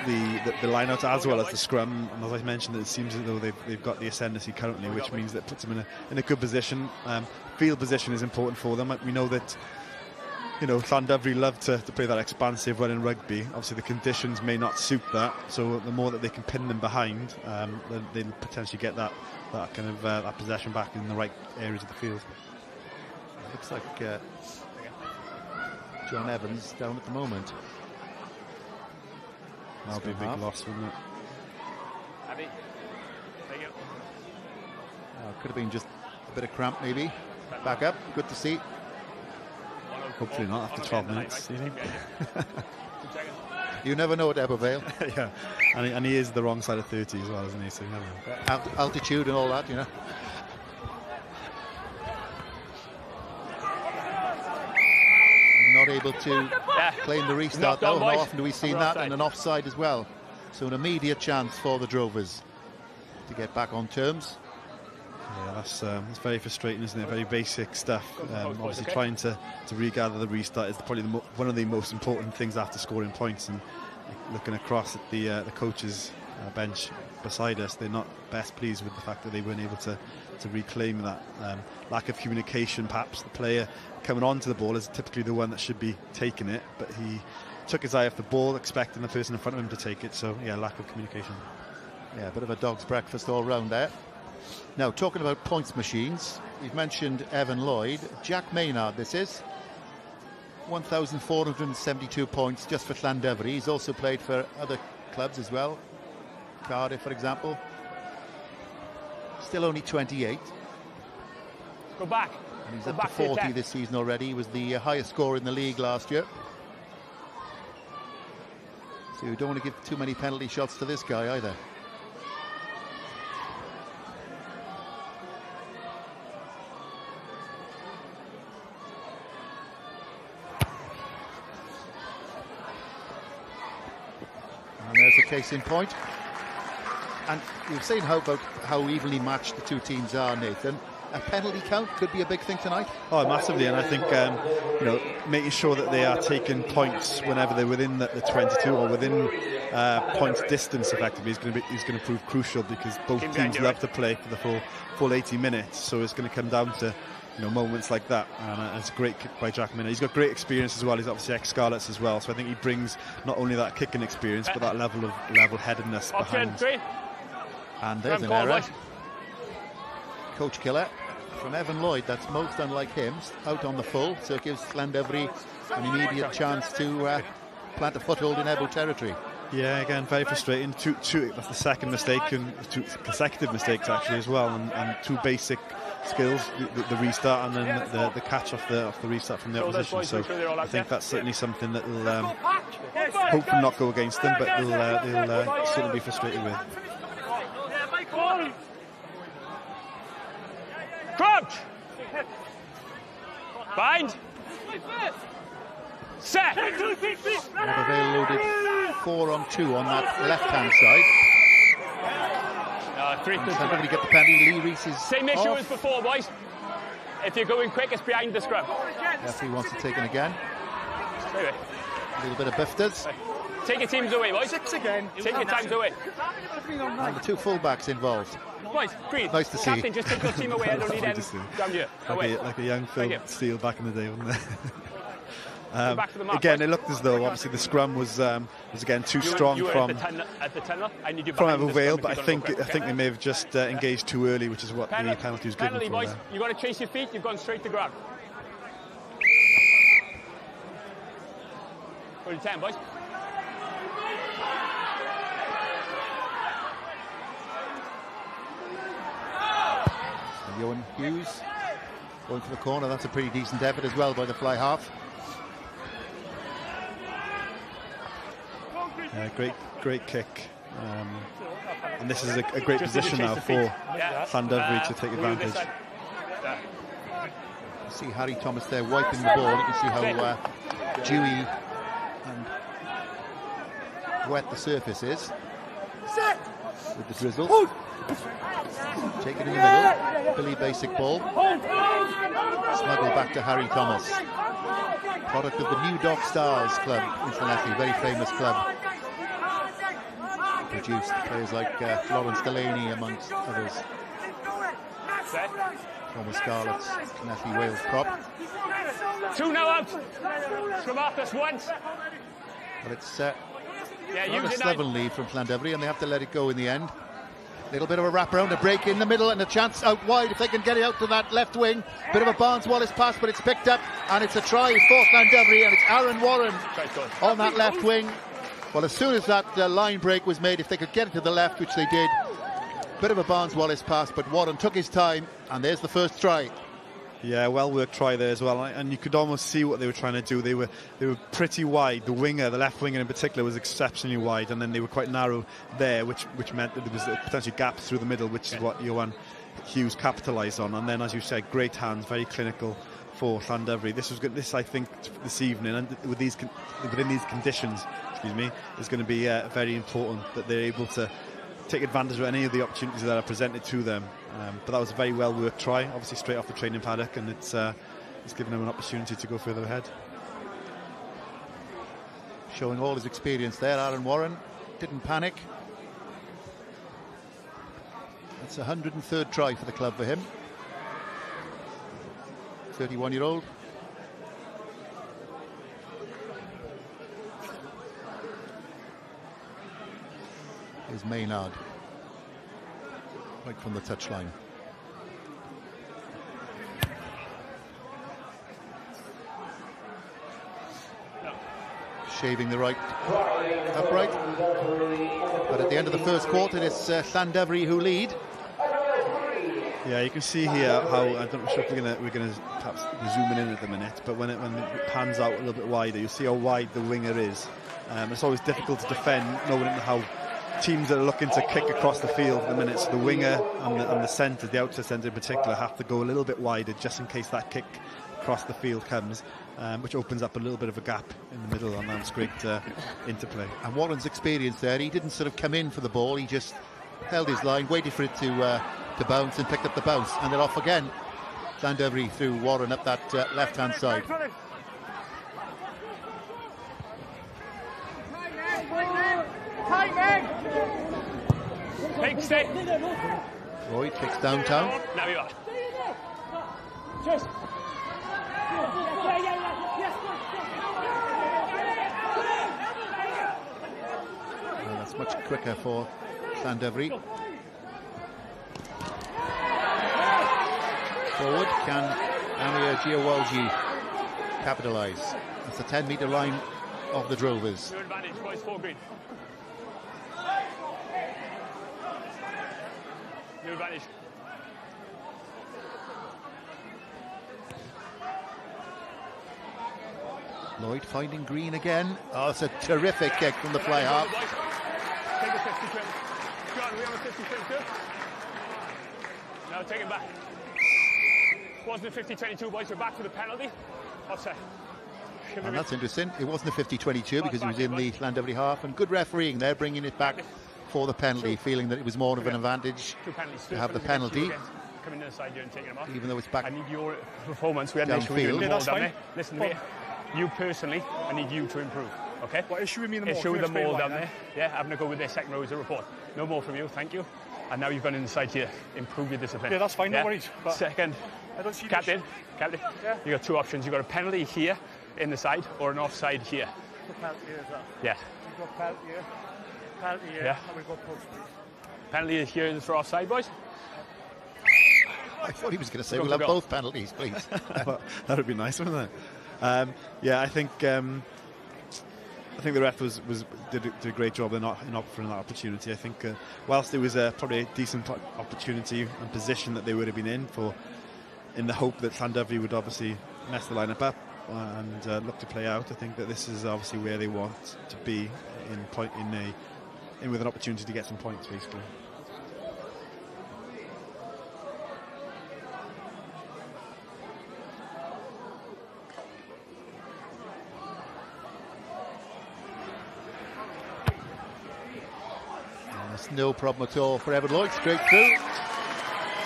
the, the, the lineout as well as the scrum. And as I mentioned, it seems as though they've, they've got the ascendancy currently, which means that puts them in a, in a good position. Um, field position is important for them. We know that you know, Llandovery love to, to play that expansive running rugby. Obviously, the conditions may not suit that, so the more that they can pin them behind, um, they'll potentially get that that kind of uh, that possession back in the right areas of the field. Looks like uh, John Evans down at the moment. That'll be a big half. loss, wouldn't it? Abby, thank you. Uh, could have been just a bit of cramp, maybe. Back up, good to see. Hopefully not after 12 minutes, you think? you never know at Ebbw Vale. yeah, and he, and he, is the wrong side of 30 as well, isn't he? So Alt altitude and all that, you know. Not able to claim the restart though. How often do we see that? And an offside as well. So an immediate chance for the Drovers to get back on terms. Yeah, that's um, that's very frustrating, isn't it? Very basic stuff. Um, obviously, trying to, to regather the restart is probably the one of the most important things after scoring points. And looking across at the uh, the coaches' uh, bench beside us, they're not best pleased with the fact that they weren't able to to reclaim that um, lack of communication. Perhaps the player coming onto the ball is typically the one that should be taking it, but he took his eye off the ball, expecting the person in front of him to take it. So yeah, lack of communication. Yeah, a bit of a dog's breakfast all round there. Now, talking about points machines, we've mentioned Evan Lloyd. Jack Maynard, this is. 1,472 points just for Llandovery. He's also played for other clubs as well. Cardiff, for example. Still only 28. Go back. And he's Go up to 40 this season already. He was the uh, highest scorer in the league last year. So you don't want to give too many penalty shots to this guy either. And there's the case in point. And you've seen how about how evenly matched the two teams are, Nathan. A penalty count could be a big thing tonight. Oh, massively, and I think um, you know making sure that they are taking points whenever they're within the, the 22 or within uh, points distance, effectively, is going to be is going to prove crucial because both teams love to play for the full full 80 minutes. So it's going to come down to you know moments like that. And uh, it's a great kick by Jack Maynard. He's got great experience as well. He's obviously ex Scarlets as well. So I think he brings not only that kicking experience but that level of level headedness behind. And there's an error. Coach killer from Evan Lloyd. That's most unlike him. Out on the full, so it gives Llandovery an immediate chance to uh, plant a foothold in Ebbw territory. Yeah, again, very frustrating. Two, two, that's the second mistake and two consecutive mistakes actually as well, and, and two basic skills: the, the, the, restart and then the, the catch off the off the restart from the opposition. So I think that's certainly something that will um, hopefully not go against them, but they'll, uh, they'll uh, certainly be frustrated with. Crouch. Bind. Set. Loaded four on two on that left-hand side. Uh, three, And Llandovery get the penalty. Lee Reese is Same issue off. as before, boys. If you're going quick, it's behind the scrum. Referee wants to take it again. A little bit of bifters. Take your teams away, boys. Six again. Take your times away. And the two fullbacks involved. Boys, breathe. Nice to see. Captain, just take your team away. I don't need Lovely them to see. down here. Like a, like a young Phil you. Steele back in the day, wasn't it? Um, back to the mark, again, boys. it looked as though obviously the scrum was um, was again too You were- strong you were from at the, tunnel, tunnel. I need you from behind the Evervale, scrum but I think gonna I quick, think they may have just uh, engaged too early, which is what the Penalty, penalty was given penalty, for boys. there. You've got to chase your feet. You've gone straight to ground. Hold your 10, boys. Johan Hughes going for the corner. That's a pretty decent effort as well by the fly half. Yeah, great, great kick. Um, and this is a, a great Just position now for feet. Yeah. Llandovery Uh, to take advantage. You see Harry Thomas there wiping the ball. You can see how uh, dewy and wet the surface is with the drizzle. Take it in the middle. Billy Basic ball. Smuggle back to Harry Thomas. Product of the New Dock Stars Club in Llanelli, very famous club. Produced players like uh, Laurance Delaney amongst others. Former Scarlets, Llanelli Wales prop. Two now out. This once. But it's uh, Yeah, a use it seven lead from Llandovery and they have to let it go in the end. Little bit of a wraparound, a break in the middle and a chance out wide if they can get it out to that left wing. Bit of a Barnes Wallis pass, but it's picked up and it's a try for Llandovery and it's Aaron Warren on that left wing. Well, as soon as that uh, line break was made, if they could get it to the left, which they did, bit of a Barnes Wallis pass, but Warren took his time and there's the first try. Yeah, well worked try there as well, and you could almost see what they were trying to do. They were they were pretty wide. The winger, the left winger in particular, was exceptionally wide, and then they were quite narrow there, which which meant that there was a potential gap through the middle, which is what Johan Hughes capitalised on. And then, as you said, great hands, very clinical for Llandovery. This was good. This I think this evening, and with these within these conditions, excuse me, is going to be uh, very important that they're able to take advantage of any of the opportunities that are presented to them. Um, but that was a very well worked try, obviously straight off the training paddock, and it's uh, it's given them an opportunity to go further ahead. Showing all his experience there, Aaron Warren didn't panic. It's a 103rd try for the club for him. 31 year old. Is Maynard. Right from the touchline. Shaving the right upright. But at the end of the first quarter, it's uh, Llandovery who lead. Yeah, you can see here how I don't know if we're gonna we're gonna perhaps be zooming in at the minute, but when it when it pans out a little bit wider, you see how wide the winger is. Um, it's always difficult to defend knowing how teams that are looking to kick across the field at the minute. So the winger and the, and the centre, the outside centre in particular, have to go a little bit wider just in case that kick across the field comes, um, which opens up a little bit of a gap in the middle, and that's great uh, interplay. And Warren's experience there, he didn't sort of come in for the ball, he just held his line, waited for it to uh, to bounce and picked up the bounce, and then off again. Llandovery through Warren up that uh, left hand side. Big stick. Roy kicks downtown. Now you are. Well, that's much quicker for Llandovery. Forward, can Amir Giawalji capitalise? That's the 10 metre line of the Drovers. Your advantage, boys. Four green. Your advantage. Lloyd finding Green again. Oh, it's a terrific kick from the fly half. Take the 50 trim. John, we have a 50-22. No, take it back. Wasn't a 50-22, boys. We're back to the penalty. Offside. And that's interesting. It wasn't a 50-22 because he was in the Llandovery half. And good refereeing there, bringing it back for the penalty, feeling that it was more of an advantage Two penalties. to have the penalty. Coming inside here and taking them off. Even though it's back I need your performance. We had an issue with you in Downfield. the Yeah, that's fine. there. Listen to me. You personally, I need you to improve. Okay? What issue with me in the Issue ball? with Can the you ball explain down why there. Yeah, having a go with their second row is a report. No more from you, thank you. And now you've gone inside here. Improve your discipline. Yeah, that's fine, no worries, but- Second, I don't see captain, issue. captain. Yeah. You got two options. You've got a penalty here in the side or an offside here. The penalty as well. Yeah. We've got penalty here, penalty here, Yeah. and we've got post please. Penalty here is for offside, boys. I thought he was going to say we'll have both penalties, please. Well, that would be nice, wouldn't it? Um, yeah, I think um, I think the ref was, was did, a, did a great job in, not, in offering that opportunity. I think uh, whilst it was a, probably a decent opportunity and position that they would have been in for, in the hope that Llandovery would obviously mess the lineup up and uh, look to play out. I think that this is obviously where they want to be in point in a in with an opportunity to get some points, basically. That's no problem at all for Evan Lloyd, straight through.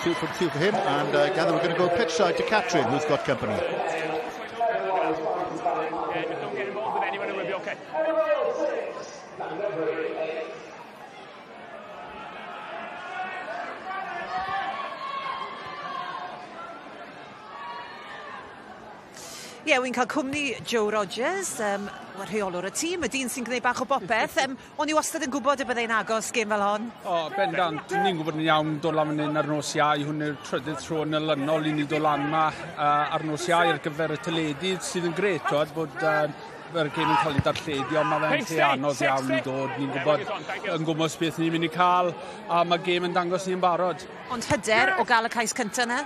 Two from two for him, and I gather we're going to go pitch side to Katrin, who's got company. Ie, yeah, wy'n cael cwmni Joe Rogers, um, rheolwr y tîm, y dyn sy'n gwneud bach o bopeth. Um, o'n i wastad yn gwybod y byddai'n agos gêm fel hon. O, oh, bendant. Ni'n gwybod yn iawn dod lan fan hyn ar nos iau. Hwn yw'r trydydd tro yn ylynol i ni dod lan yma uh, ar nos iau ar gyfer y teledydd sydd yn gret, oed, bod uh, mae'r gêm yn cael ei darlledu, ond mae fe'n lle anodd iawn i dod. Ni'n gwybod yn gwmwys beth ni'n mynd i cael, a mae gêm yn dangos ni'n barod. Ond hyder o gael y cais cyntaf yna?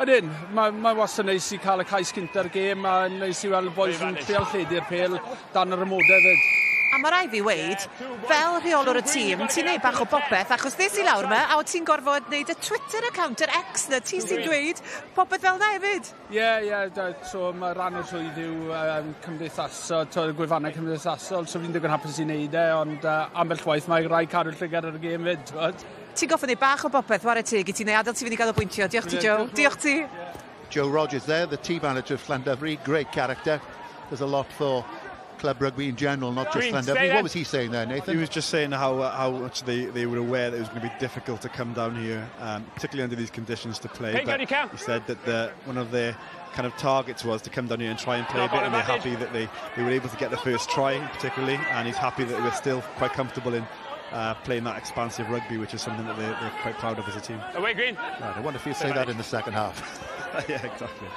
Ydyn, mae, mae wastad neis i cael y cais cynta'r gêm, a neis i weld y boys yn lleol lledu'r pel dan yr ymodau fyd. A mae rai' fi weid, fel rheolwr y tîm ti'n neud bach o bopeth achos des i lawr yma, a o ti'n gorfod neud y Twitter account yr ex 'na ti sy'n dweud popeth fel 'na hefyd? Ie ie da- so mae rhan o'r swydd yw um, cymdeithasol, to y gwefanne cymdeithasol so fi'n digon hapus i wneud e ond uh, ambell waith mae rai cadw'r llygad ar y gêm 'fyd t'mod? Ti'n goffa neud bach o bopeth ware teg i ti'n neud adael ti fynd i gael o bwyntio. Diolch ti Joe. Diolch ti. Joe Rogers there, the team manager of Llandovery, great character. There's a lot for club rugby in general, not just Green, Llandovery. What was he saying there, Nathan? He was just saying how uh, how much they, they were aware that it was going to be difficult to come down here, um, particularly under these conditions to play. Hey, but he said that the, one of their kind of targets was to come down here and try and play a bit, and they're happy that they, they were able to get the first try, particularly, and he's happy that we're still quite comfortable in uh, playing that expansive rugby, which is something that they're, they're quite proud of as a team. Away green. Right, I wonder if he'll say that in the second half. yeah, exactly.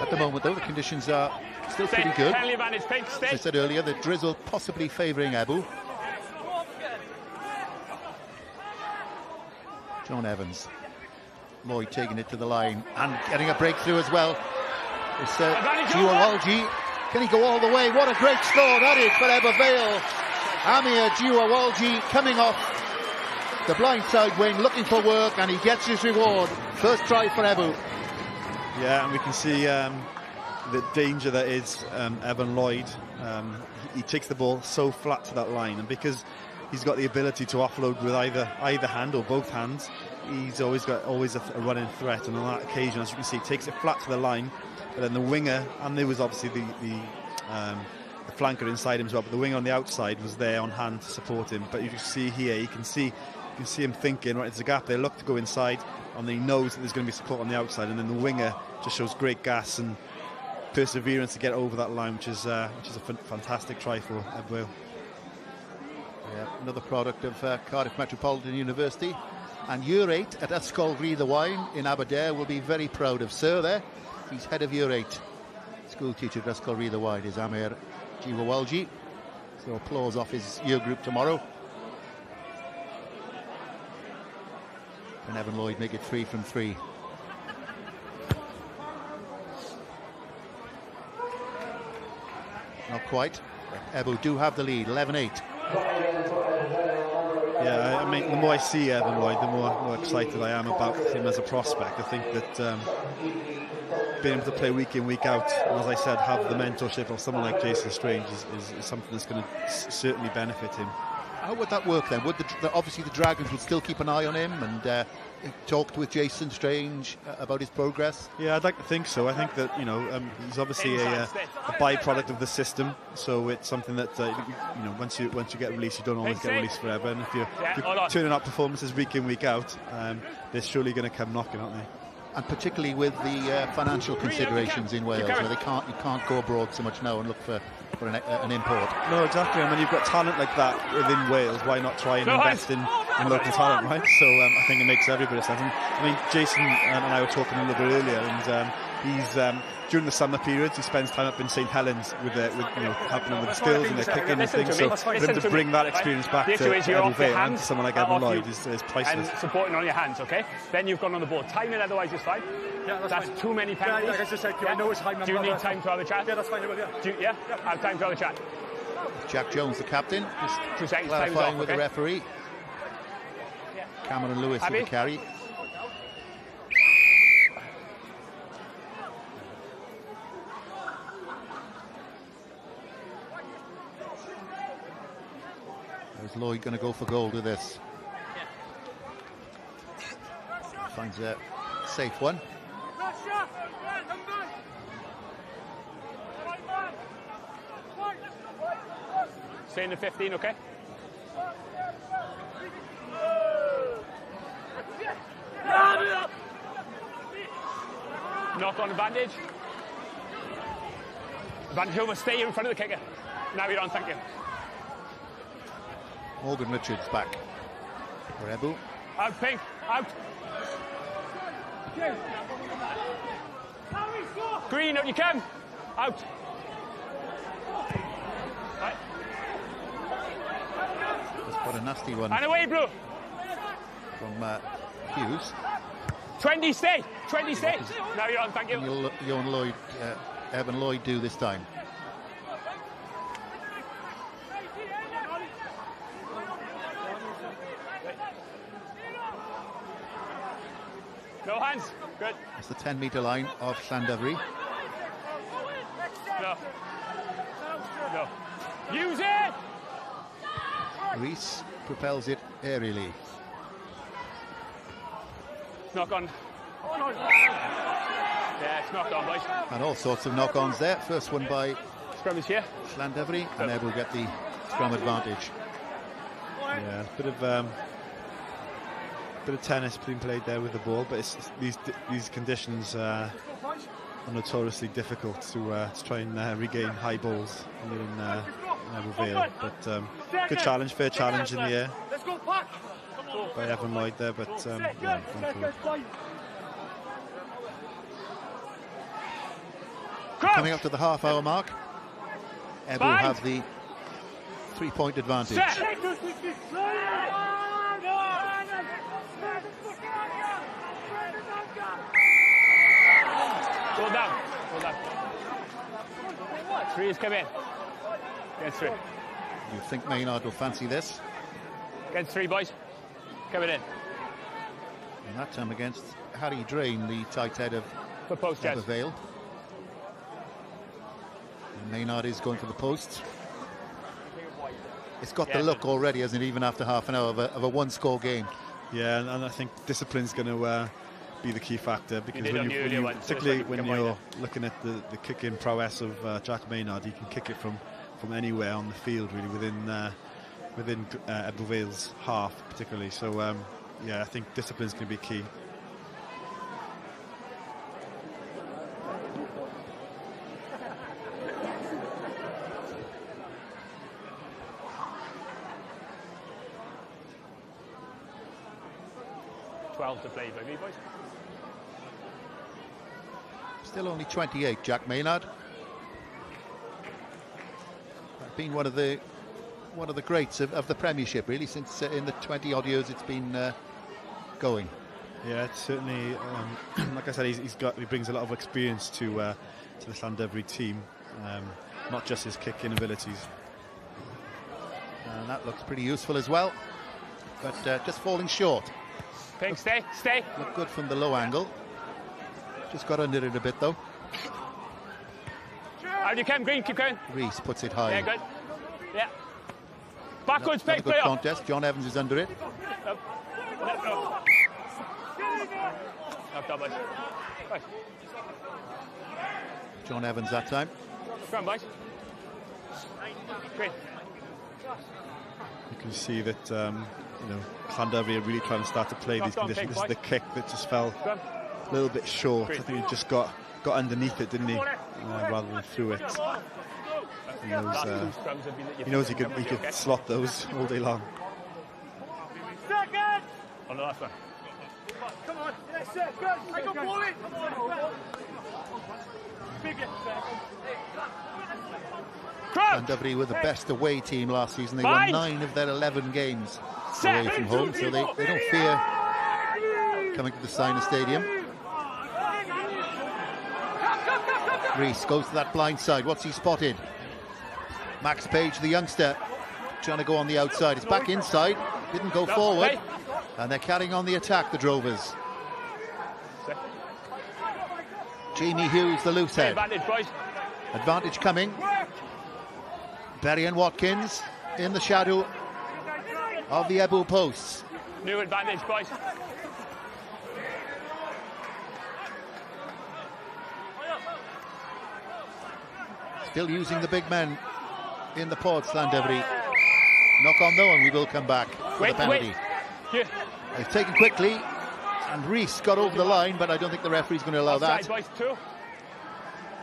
At the moment, though, the conditions are still pretty Stay. good. Penalty advantage, pink, As stay. I said earlier, the drizzle possibly favouring Ebbw. John Evans. Lloyd taking it to the line and getting a breakthrough as well. It's uh, Jiwawalji. Can he go all the way? What a great score that is for Ebbw Vale. Amir Jiwawalji coming off the blind side wing, looking for work, and he gets his reward. First try for Ebbw. Yeah, and we can see um, the danger that is um, Evan Lloyd. Um, he, takes the ball so flat to that line, and because he's got the ability to offload with either either hand or both hands, he's always got always a, a running threat. And on that occasion, as you can see, he takes it flat to the line. But then the winger, and there was obviously the the, um, the flanker inside him as well. But the winger on the outside was there on hand to support him. But you can see here, you can see you can see him thinking, right, there's a gap They Look to go inside, and he knows that there's going to be support on the outside. And then the winger just shows great gas and perseverance to get over that line, which is uh, which is a fantastic try for Ebbw Vale. Yeah, another product of uh, Cardiff Metropolitan University. And Year 8 at Ysgol Rhydywaun in Aberdare will be very proud of Sir there. He's head of Year 8. School teacher at Ysgol Rhydywaun is Amir Jiwawalji. So applause off his year group tomorrow. And Evan Lloyd make it three from three. Not quite. Ebbw do have the lead, 11-8. Yeah, I mean, the more I see Evan Lloyd, the more, more excited I am about him as a prospect. I think that um, being able to play week in, week out, and as I said, have the mentorship of someone like Jason Strange is, is, is something that's going to certainly benefit him. How would that work then? Would the, the, obviously the Dragons would still keep an eye on him and uh, talked with Jason Strange uh, about his progress? Yeah, I'd like to think so. I think that you know um, he's obviously a, uh, a, byproduct of the system, so it's something that uh, you know once you once you get released, you don't always get released forever. And if you're, if you're turning up performances week in week out, um, they're surely going to come knocking, aren't they? and particularly with the uh, financial considerations in Wales, where they can't you can't go abroad so much now and look for, for an, uh, an import. No, exactly. I mean, you've got talent like that within Wales. Why not try and invest in, in local talent, right? So um, I think it makes every bit of sense. And, I mean, Jason and I were talking a little bit earlier, and um, he's um, during the summer periods he spends time up in St Helens with, uh, with you know helping them with the skills and their kicking and things. So for him to bring that experience back to Ebbw and to someone like Evan Lloyd is, is priceless. And supporting on your hands, okay? Then you've gone on the board. it, otherwise is fine. Yeah, that's, that's too many penalties. Yeah, like I just said, yeah. I know it's high Do you need time to have a chat? Yeah, that's fine. Yeah. Do you, yeah? yeah? Have time to have a chat. Jack Jones, the captain, just two seconds. Clarifying off, with okay? the referee. Cameron Lewis with the carry. Is Lloyd going to go for goal with this? Finds a safe one. Stay in the 15, okay? Knock on advantage. Advantage over, stay in front of the kicker. Now you're on, thank you. Morgan Richards back Ebbw. Out, Pink, out. Green, out you come. Out. Right. That's quite a nasty one And away, Blue. from uh, Hughes. 20 stay. 20 stay. Now you're on, thank you. Johan Lloyd, uh, Evan Lloyd do this time? No hands. Good. It's the 10 metre line of Llandovery. No. No. Use it! Reese propels it aerially. Knock on. Yeah, it's knocked on, boys. And all sorts of knock-ons there. First one by Scrum is here. Llandovery, and Ebbw get the scrum advantage. Yeah, a bit of um, bit of tennis being played there with the ball, but it's, it's these these conditions uh, are notoriously difficult to, uh, to try and uh, regain high balls here in, uh, in Vale. But um, good challenge, fair challenge in the air by Evan Lloyd there, but um, yeah, gone. Coming up to the half-hour mark, Ebbw Five. have the three-point advantage. Set. Down. Hold down. Three is come in. Against three. You think Maynard will fancy this? Against three, boys. Coming in. And that time against Harry Drain, the tight head of For post, Jez. Vale. And Maynard is going for the post. It's got Yeah. the look already, hasn't it, even after half an hour of a, a one-score game. Yeah, and, and I think discipline's going to uh, be the key factor because when you, when you one, so it's particularly when you're looking at the, the kicking prowess of uh, Jack Maynard, he can kick it from, from anywhere on the field, really within uh, within uh, Ebbw Vale's half, particularly. So um, yeah, I think discipline's going to be key. Twelve to play, baby, boys. Still only 28, Jack Maynard. Been one of the one of the greats of, of the Premiership, really, since uh, in the 20 odd years it's been uh, going. Yeah, it's certainly, um, like I said, he's, he's got he brings a lot of experience to uh, to the Llandovery team, um, not just his kicking abilities. And that looks pretty useful as well. but uh, just falling short. Pink, stay, stay. Look good from the low angle. Just got under it a bit though. Out you can, Green, keep going. Reese puts it high. Yeah, good. Yeah. Backwards, Another pick, good contest. John Evans is under it. Up. Up, up. Up, up, boys. Right. John Evans that time. Come on, boys. You can see that um, you know are really trying to start to play these conditions. big This is the kick that just fell. A little bit short. I think he just got got underneath it, didn't he, uh, rather than through it. He knows, uh, two scrums have been at your he knows he could he could slot those all day long. Second! On the last one. Come on, sir, good. I got ball in. And Dubry were the best away team last season. They won nine of their 11 games away from home, so they, they don't fear coming to the Ciner Stadium. Reese goes to that blind side. What's he spotted? Max Page, the youngster, trying to go on the outside. It's back inside, didn't go forward. And they're carrying on the attack, the Drovers. Jamie Hughes, the loose head. Advantage, coming. Berry and Watkins in the shadow of the Ebbw posts. New advantage, boys. Still using the big men in the pod, Slandevry. Knock on though, and we will come back for Wait, the penalty. wait. Here. They've taken quickly, and Reese got over the line, but I don't think the referee's going to allow Offside, that. boys. Two.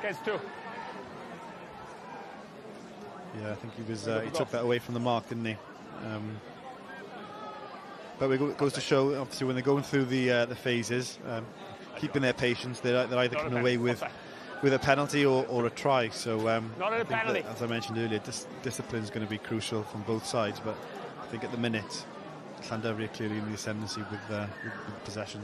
Gets two. Yeah, I think he was. Uh, he took that away from the mark, didn't he? Um, but it go- goes to show, obviously, when they're going through the uh, the phases, um, keeping their patience, they're, they're either coming away with offside. With a penalty or, or a try. So, um, Not a I think that, penalty. as I mentioned earlier, dis- discipline is going to be crucial from both sides. But I think at the minute, Llanderfri are clearly in the ascendancy with, uh, with, with possession.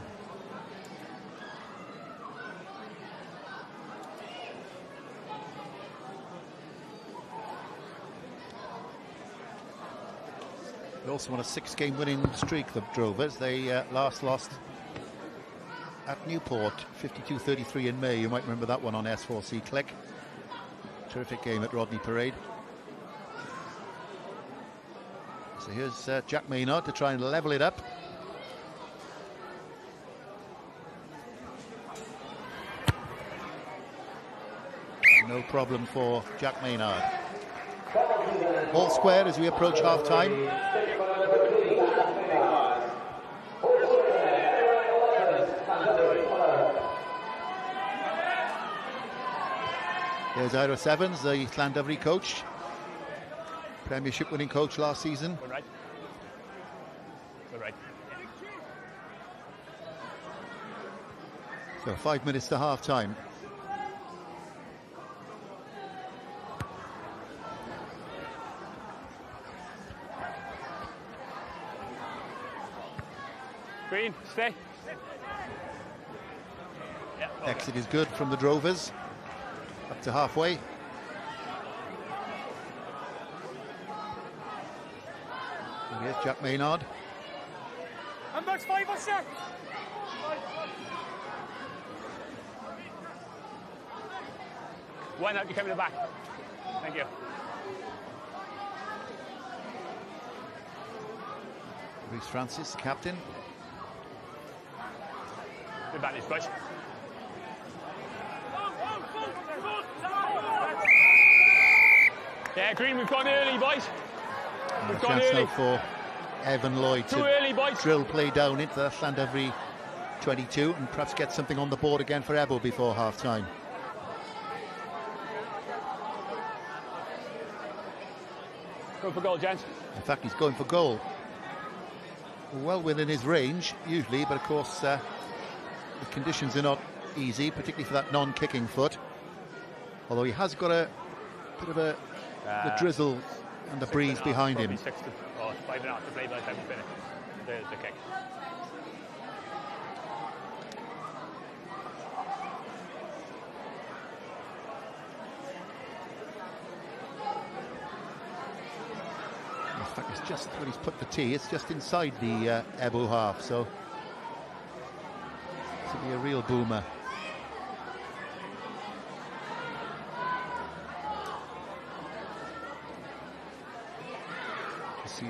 They also on a six-game winning streak, the Drovers. They uh, last lost at Newport, 52-33 in May. You might remember that one on S4C Clic. Terrific game at Rodney Parade. So here's uh, Jack Maynard to try and level it up. No problem for Jack Maynard. All square as we approach half There's Euros Evans, the Llandovery coach. Premiership winning coach last season. Good right. Good right. So five minutes to half time. Green, stay. Exit is good from the Drovers. Up to halfway. And here's Jack Maynard. And that's five or six. One out, you come in the back. Thank you. Rhys Francis, captain. Good advantage, boys. Yeah, Green, we've gone early, boys. And We've gone chance early. for Evan Lloyd Too to early, boys. drill play down into the Llandovery 22 and perhaps get something on the board again for Ebbw before half time. Go for goal, gents. In fact, he's going for goal. Well within his range, usually, but of course, uh, the conditions are not easy, particularly for that non-kicking foot. Although he has got a bit of a the Uh, drizzle and the breeze and half, behind him. Six to, or five and a half to play by the time we finish. There's the kick. It's just when he's put the tee, it's just inside the uh, Ebbw half, so will be a real boomer.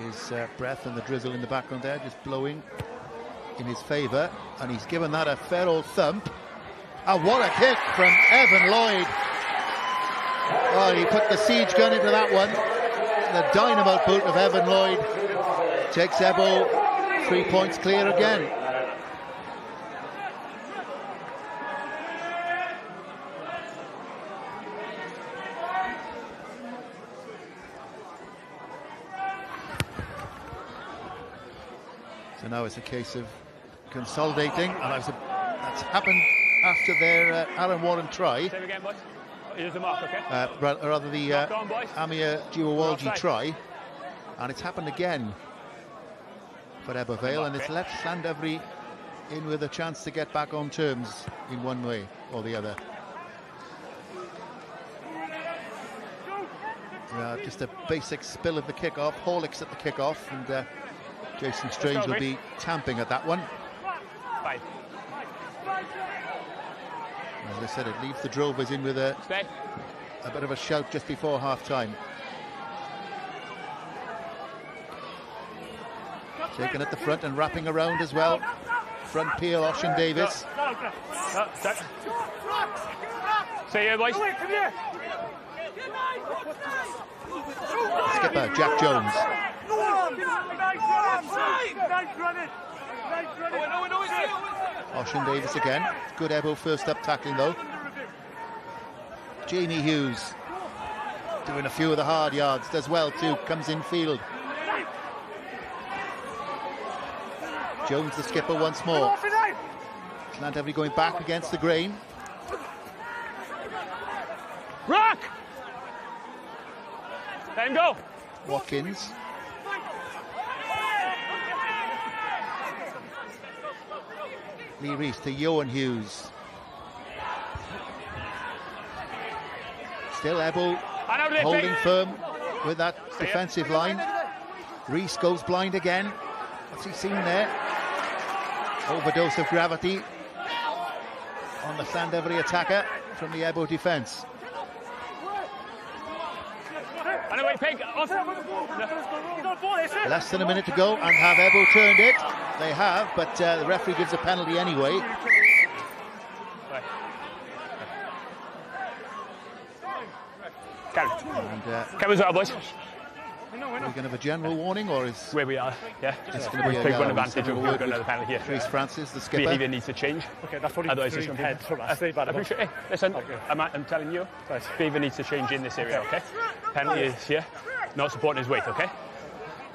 His uh, breath and the drizzle in the background there, just blowing in his favour, and he's given that a fair old thump. And what a kick from Evan Lloyd. Oh, he put the siege gun into that one. The dynamo boot of Evan Lloyd takes Ebbw three points clear again. So now it's a case of consolidating, and that's, a, that's happened after their uh, Aaron Warren try. Same again, boys. Here's the mark, okay? Uh, rather the uh, on. Amir We're try, and it's happened again for Ebbw Vale, and it's left Llandovery in with a chance to get back on terms in one way or the other. Uh, just a basic spill of the kick-off. Horlicks at the kick-off, and uh, Jason Strange will be tamping at that one. As I said, it leaves the Drovers in with a, Stay. a bit of a shout just before half-time. Taken at the front and wrapping around as well. Front peel, Osian Davies. No. Stay here, boys. Skipper Jack Jones. Osian Davies again. Good Ebbw first up tackling though. Jamie Hughes doing a few of the hard yards. Does well too. Comes in field. Jones the skipper once more. Llandovery going back against the grain. Rock! Let him go. Watkins. Lee Reese to Johan Hughes. Still Ebbw holding firm with that defensive line. Reese goes blind again. What's he seen there? Overdose of gravity on the Llandovery attacker from the Ebbw defence. And away, Pig. Less than a minute to go, and have Ebbw turned it? They have, but uh, the referee gives a penalty anyway. Carry. And uh, Cameras out, boys. are we going to have a general warning, or is Where we are, yeah. It's going to be a Pig one advantage. We'll We've have a got another penalty here. with Rhys Francis, the skipper. Behaviour needs to change. Okay, that's only Otherwise, three it's going to be heads from us. I appreciate it. Listen, I'm, I'm telling you, behaviour needs to change in this area, okay? Penalty is here. Not supporting his weight, okay?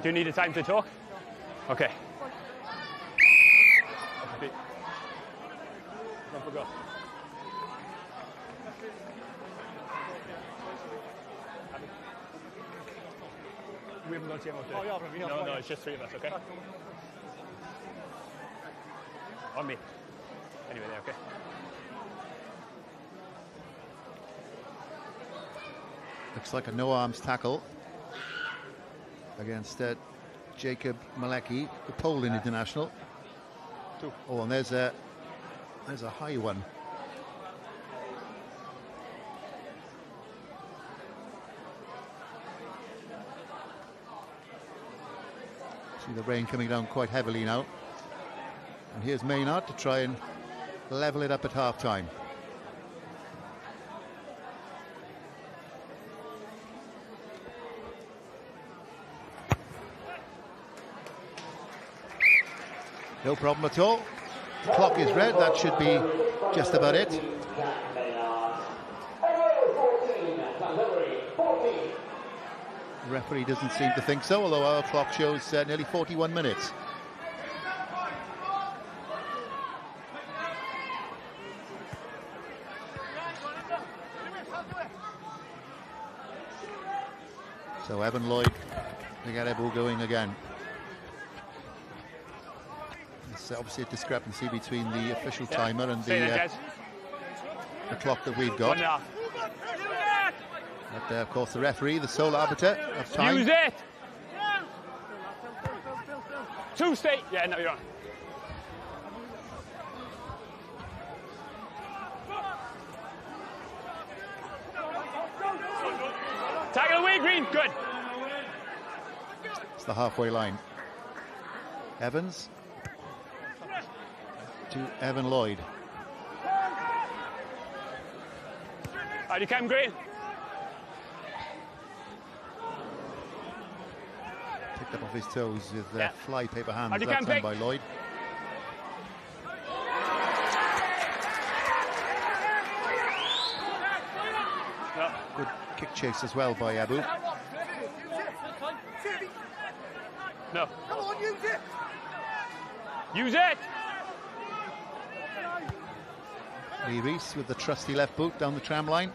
Do you need a time to talk? Okay. Don't forget. We haven't got a team out there. Oh, yeah, we have No, no, it's just three of us, okay? On me. Anyway, there, okay? Looks like a no arms tackle against uh, Jacob Malecki, the Poland international. Two. Oh, and there's a there's a high one. See the rain coming down quite heavily now. And here's Maynard to try and level it up at half time. No problem at all. Clock is red. That should be just about it. Referee doesn't seem to think so, although our clock shows uh, nearly 41 minutes. So Evan Lloyd to get Ebbw going again. There's obviously a discrepancy between the official Yeah. timer and the, uh, the clock that we've got. and a half. But uh, of course, the referee, the sole arbiter of time. Use it! two, stay. Yeah, no, you're on. Tackle away, Green. Good. It's the halfway line. Evans to Evan Lloyd. Out you come, Green. Picked up off his toes with uh, Yeah. fly paper hands Out that time Pick. by Lloyd. Good kick chase as well by Ebbw. No. Come on, use it. Use it. Lee Reese with the trusty left boot down the tram line.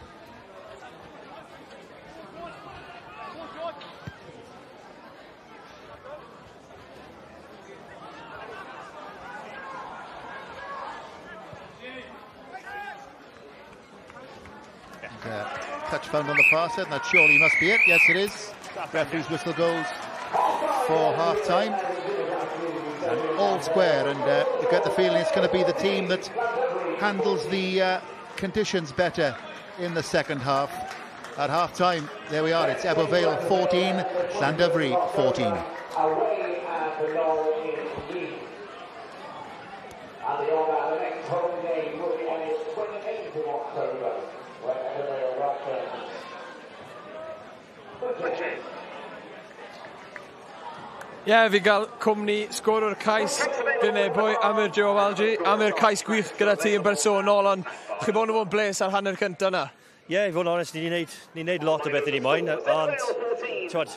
Uh, touch found on the far side, and that surely must be it. Yes, it is. Referee's whistle goes for half time. And all square, and uh, you get the feeling it's going to be the team that handles the uh, conditions better in the second half. At half time, there we are. It's Ebbw Vale 14, Llandovery 14. Yeah, Ie, yeah, fi gael cwmni Pum e pwy am yr Joe Walji, am yr cais gwych gyda ti yn bersonol, ond chi bod nhw o'n bles ar hanner cyntaf yna? Ie, yeah, i fod yn onest, ni'n neud, ni neud lot o beth i ni moyn, ond tywed,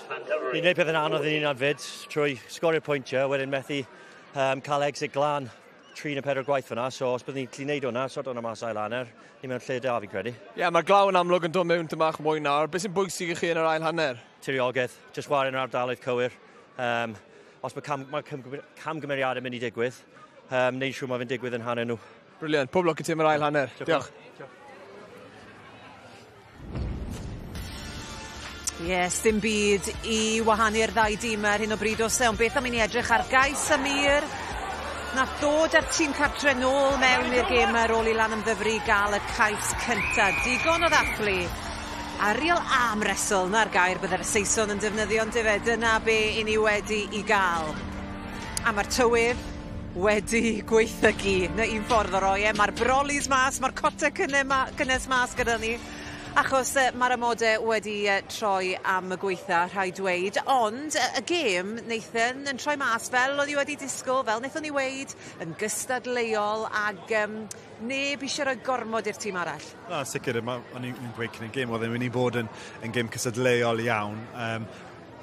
ni'n neud pethau'n anodd i ni'n anfyd trwy sgorio'r pwyntiau, wedyn methu um, cael exit glan tri neu pedwar gwaith fyna, so os byddwn ni'n cli'n neud hwnna, sort hwnna mas ail hanner, ni mewn lle da fi'n credu. Ie, yeah, mae'r glaw yn amlwg yn dod mewn dymach mwy nawr. Beth sy'n bwysig i chi yn yr ail hanner? Tiriogaeth, jyst warin yr ardaloedd cywir. Um, os mae cam, ma cam, camgymeriadau mynd i digwydd, um, neu'n siŵr mae fe'n digwydd yn hanner nhw. Briliant, pob lwc i ti am yr ail hanner. Diolch. Ie, yes, dim byd i wahanu'r ddau dîm ar hyn o bryd o e, ond beth am i ni edrych ar gais y mir. Nath ddod ar tîm cartre nôl mewn i'r gêm ar ôl i lan ymddyfru gael y cais cyntaf. Digon o ddathlu A real arm wrestle, na'r gair byddai'r Saeson yn defnyddio'n dyfe, dyna be i ni wedi i gael. A mae'r tywydd wedi gweithygu. Na un ffordd o roi e. Mae'r brolis mas, mae'r cotau cynnes mas gyda ni. Achos uh, mae'r amodau wedi uh, troi am y gweitha, rhaid dweud. Ond y gêm, Nathan, yn troi mas fel oedd i wedi disgwyl, fel wnaethon ni weid, yn gystadleuol ac um, neb eisiau rhoi gormod i'r tîm arall. Na, sicr, o'n i'n gweud cyn y gêm, oedd e'n mynd i fod yn, yn gêm cystadleuol iawn. Um,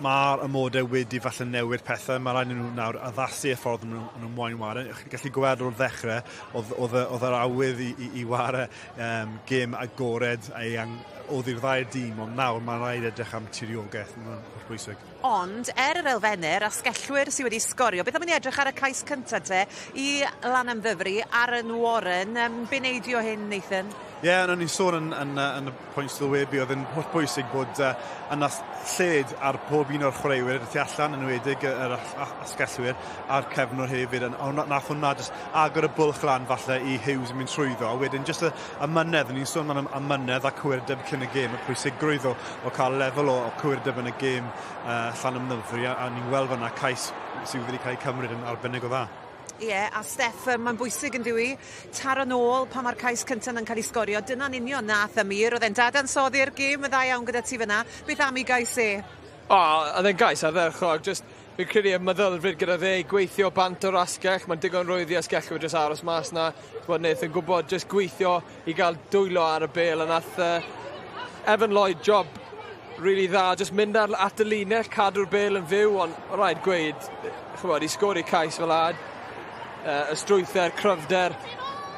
mae'r ymodau wedi falle newid pethau. Mae rhaid nhw nawr addasu y ffordd nhw yn ymwain wario. Ych chi'n gallu gweld o'r ddechrau, oedd yr awydd i, i, i wario um, gêm agored a ang, oedd i'r ddau'r dîm, ond nawr mae'n rhaid edrych am tiriogaeth. Mae'n bwysig ond er yr elfenner a sgellwyr sydd wedi sgorio beth am i ni edrych ar y cais cyntaf te i Lan Amddyfri ar yn Warren um, be neidio hyn Nathan? Ie, yeah, o'n i'n sôn yn, yn, yn, y pwynt sylwebu oedd yn holl bwysig bod uh, yna lled ar pob un o'r chwaraewyr y tu allan yn wedig yr asgellwyr a'r cefnwr hefyd. A nath hwnna jyst agor y bwlch lan falle i Hughes yn mynd trwyddo. A wedyn jyst y, y mynedd, ni'n sôn am y mynedd a cywirdeb cyn y gêm, y pwysigrwydd o, o cael lefel o, o cywirdeb yn y gêm uh, llan ymnyfri a, a ni'n gweld fyna cais sydd wedi cael ei cymryd yn arbennig o dda. Ie, yeah, a Steff, mae'n bwysig yn dwi, taro nôl pa mae'r cais cyntaf yn cael ei sgorio. Dyna'n union nath Amir, oedd e'n dadansoddi'r gêm y ddau iawn gyda ti fyna. Beth am i gais e? O, oh, oedd e'n gais dderchog, just Fi'n credu y meddylfryd gyda fe gweithio bant o'r asgell. Mae'n digon rwyddi asgell wedi jyst aros mas na. Mae'n wneud yn gwybod jyst gweithio i gael dwylo ar y bel. A nath uh, Evan Lloyd job really dda, just mynd ar, at y linell, cadw'r bel yn fyw, ond rhaid gweud, chymod, i sgori cais fel ad, uh, y strwyther, cryfder,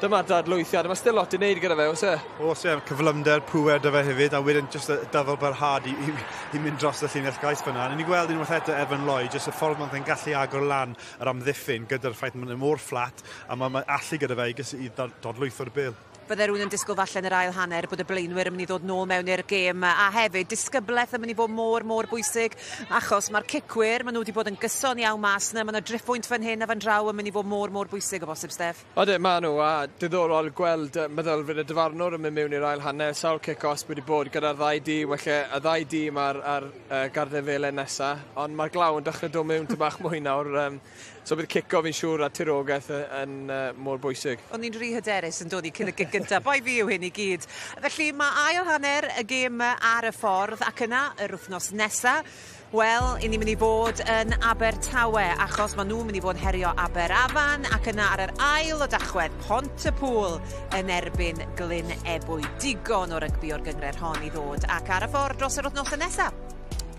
dyma dadlwythiad, mae still lot i wneud gyda fe, oes e? Oes e, cyflymder, pwer dy fe hefyd, a wedyn just y dyfel barhad i, i, i, mynd dros y llinell gais fyna. Ni'n ni gweld unwaith eto Evan Lloyd, just y ffordd mae'n gallu agor lan yr amddiffyn gyda'r ffaith mae'n mor fflat, a mae'n allu gyda fe i, i dodlwytho'r bil bydde rhywun yn disgwyl falle yn yr ail hanner bod y blaenwyr yn mynd i ddod nôl mewn i'r gêm. A hefyd disgyblaeth yn mynd i fod mor mor bwysig. Achos mae'r cicwyr maen nhw wedi bod yn gyson iawn mas yna. Mae yna driffwynt fan hyn a fan draw yn mynd i fod mor mor bwysig o bosib Steff. Ode maen nhw a diddorol gweld meddylfryd y dyfarnwr yn mynd mewn i'r ail hanner. Sawl cic-os wedi bod gyda'r ddau dî felly y ddau dîm ar, ar uh, gardefelau nesaf ond mae'r glaw yn dechrau dod mewn tybach mwy nawr um, so bydd cico fi'n siŵr a tirogaeth yn uh, mor bwysig. O'n i'n rhy hyderus yn dod i cyn y gig gyntaf. Boi fi yw hyn i gyd. Felly mae ail hanner y gêm ar y ffordd ac yna yr wythnos nesaf. Wel, i ni'n mynd i fod yn Abertawe, achos maen nhw'n mynd i fod herio Aberafan ac yna ar yr ail o dachwedd Pont y Pŵl yn erbyn Glyn Ebwy. Digon o rygbi o'r gyngred hon i ddod ac ar y ffordd dros yr wythnos nesaf.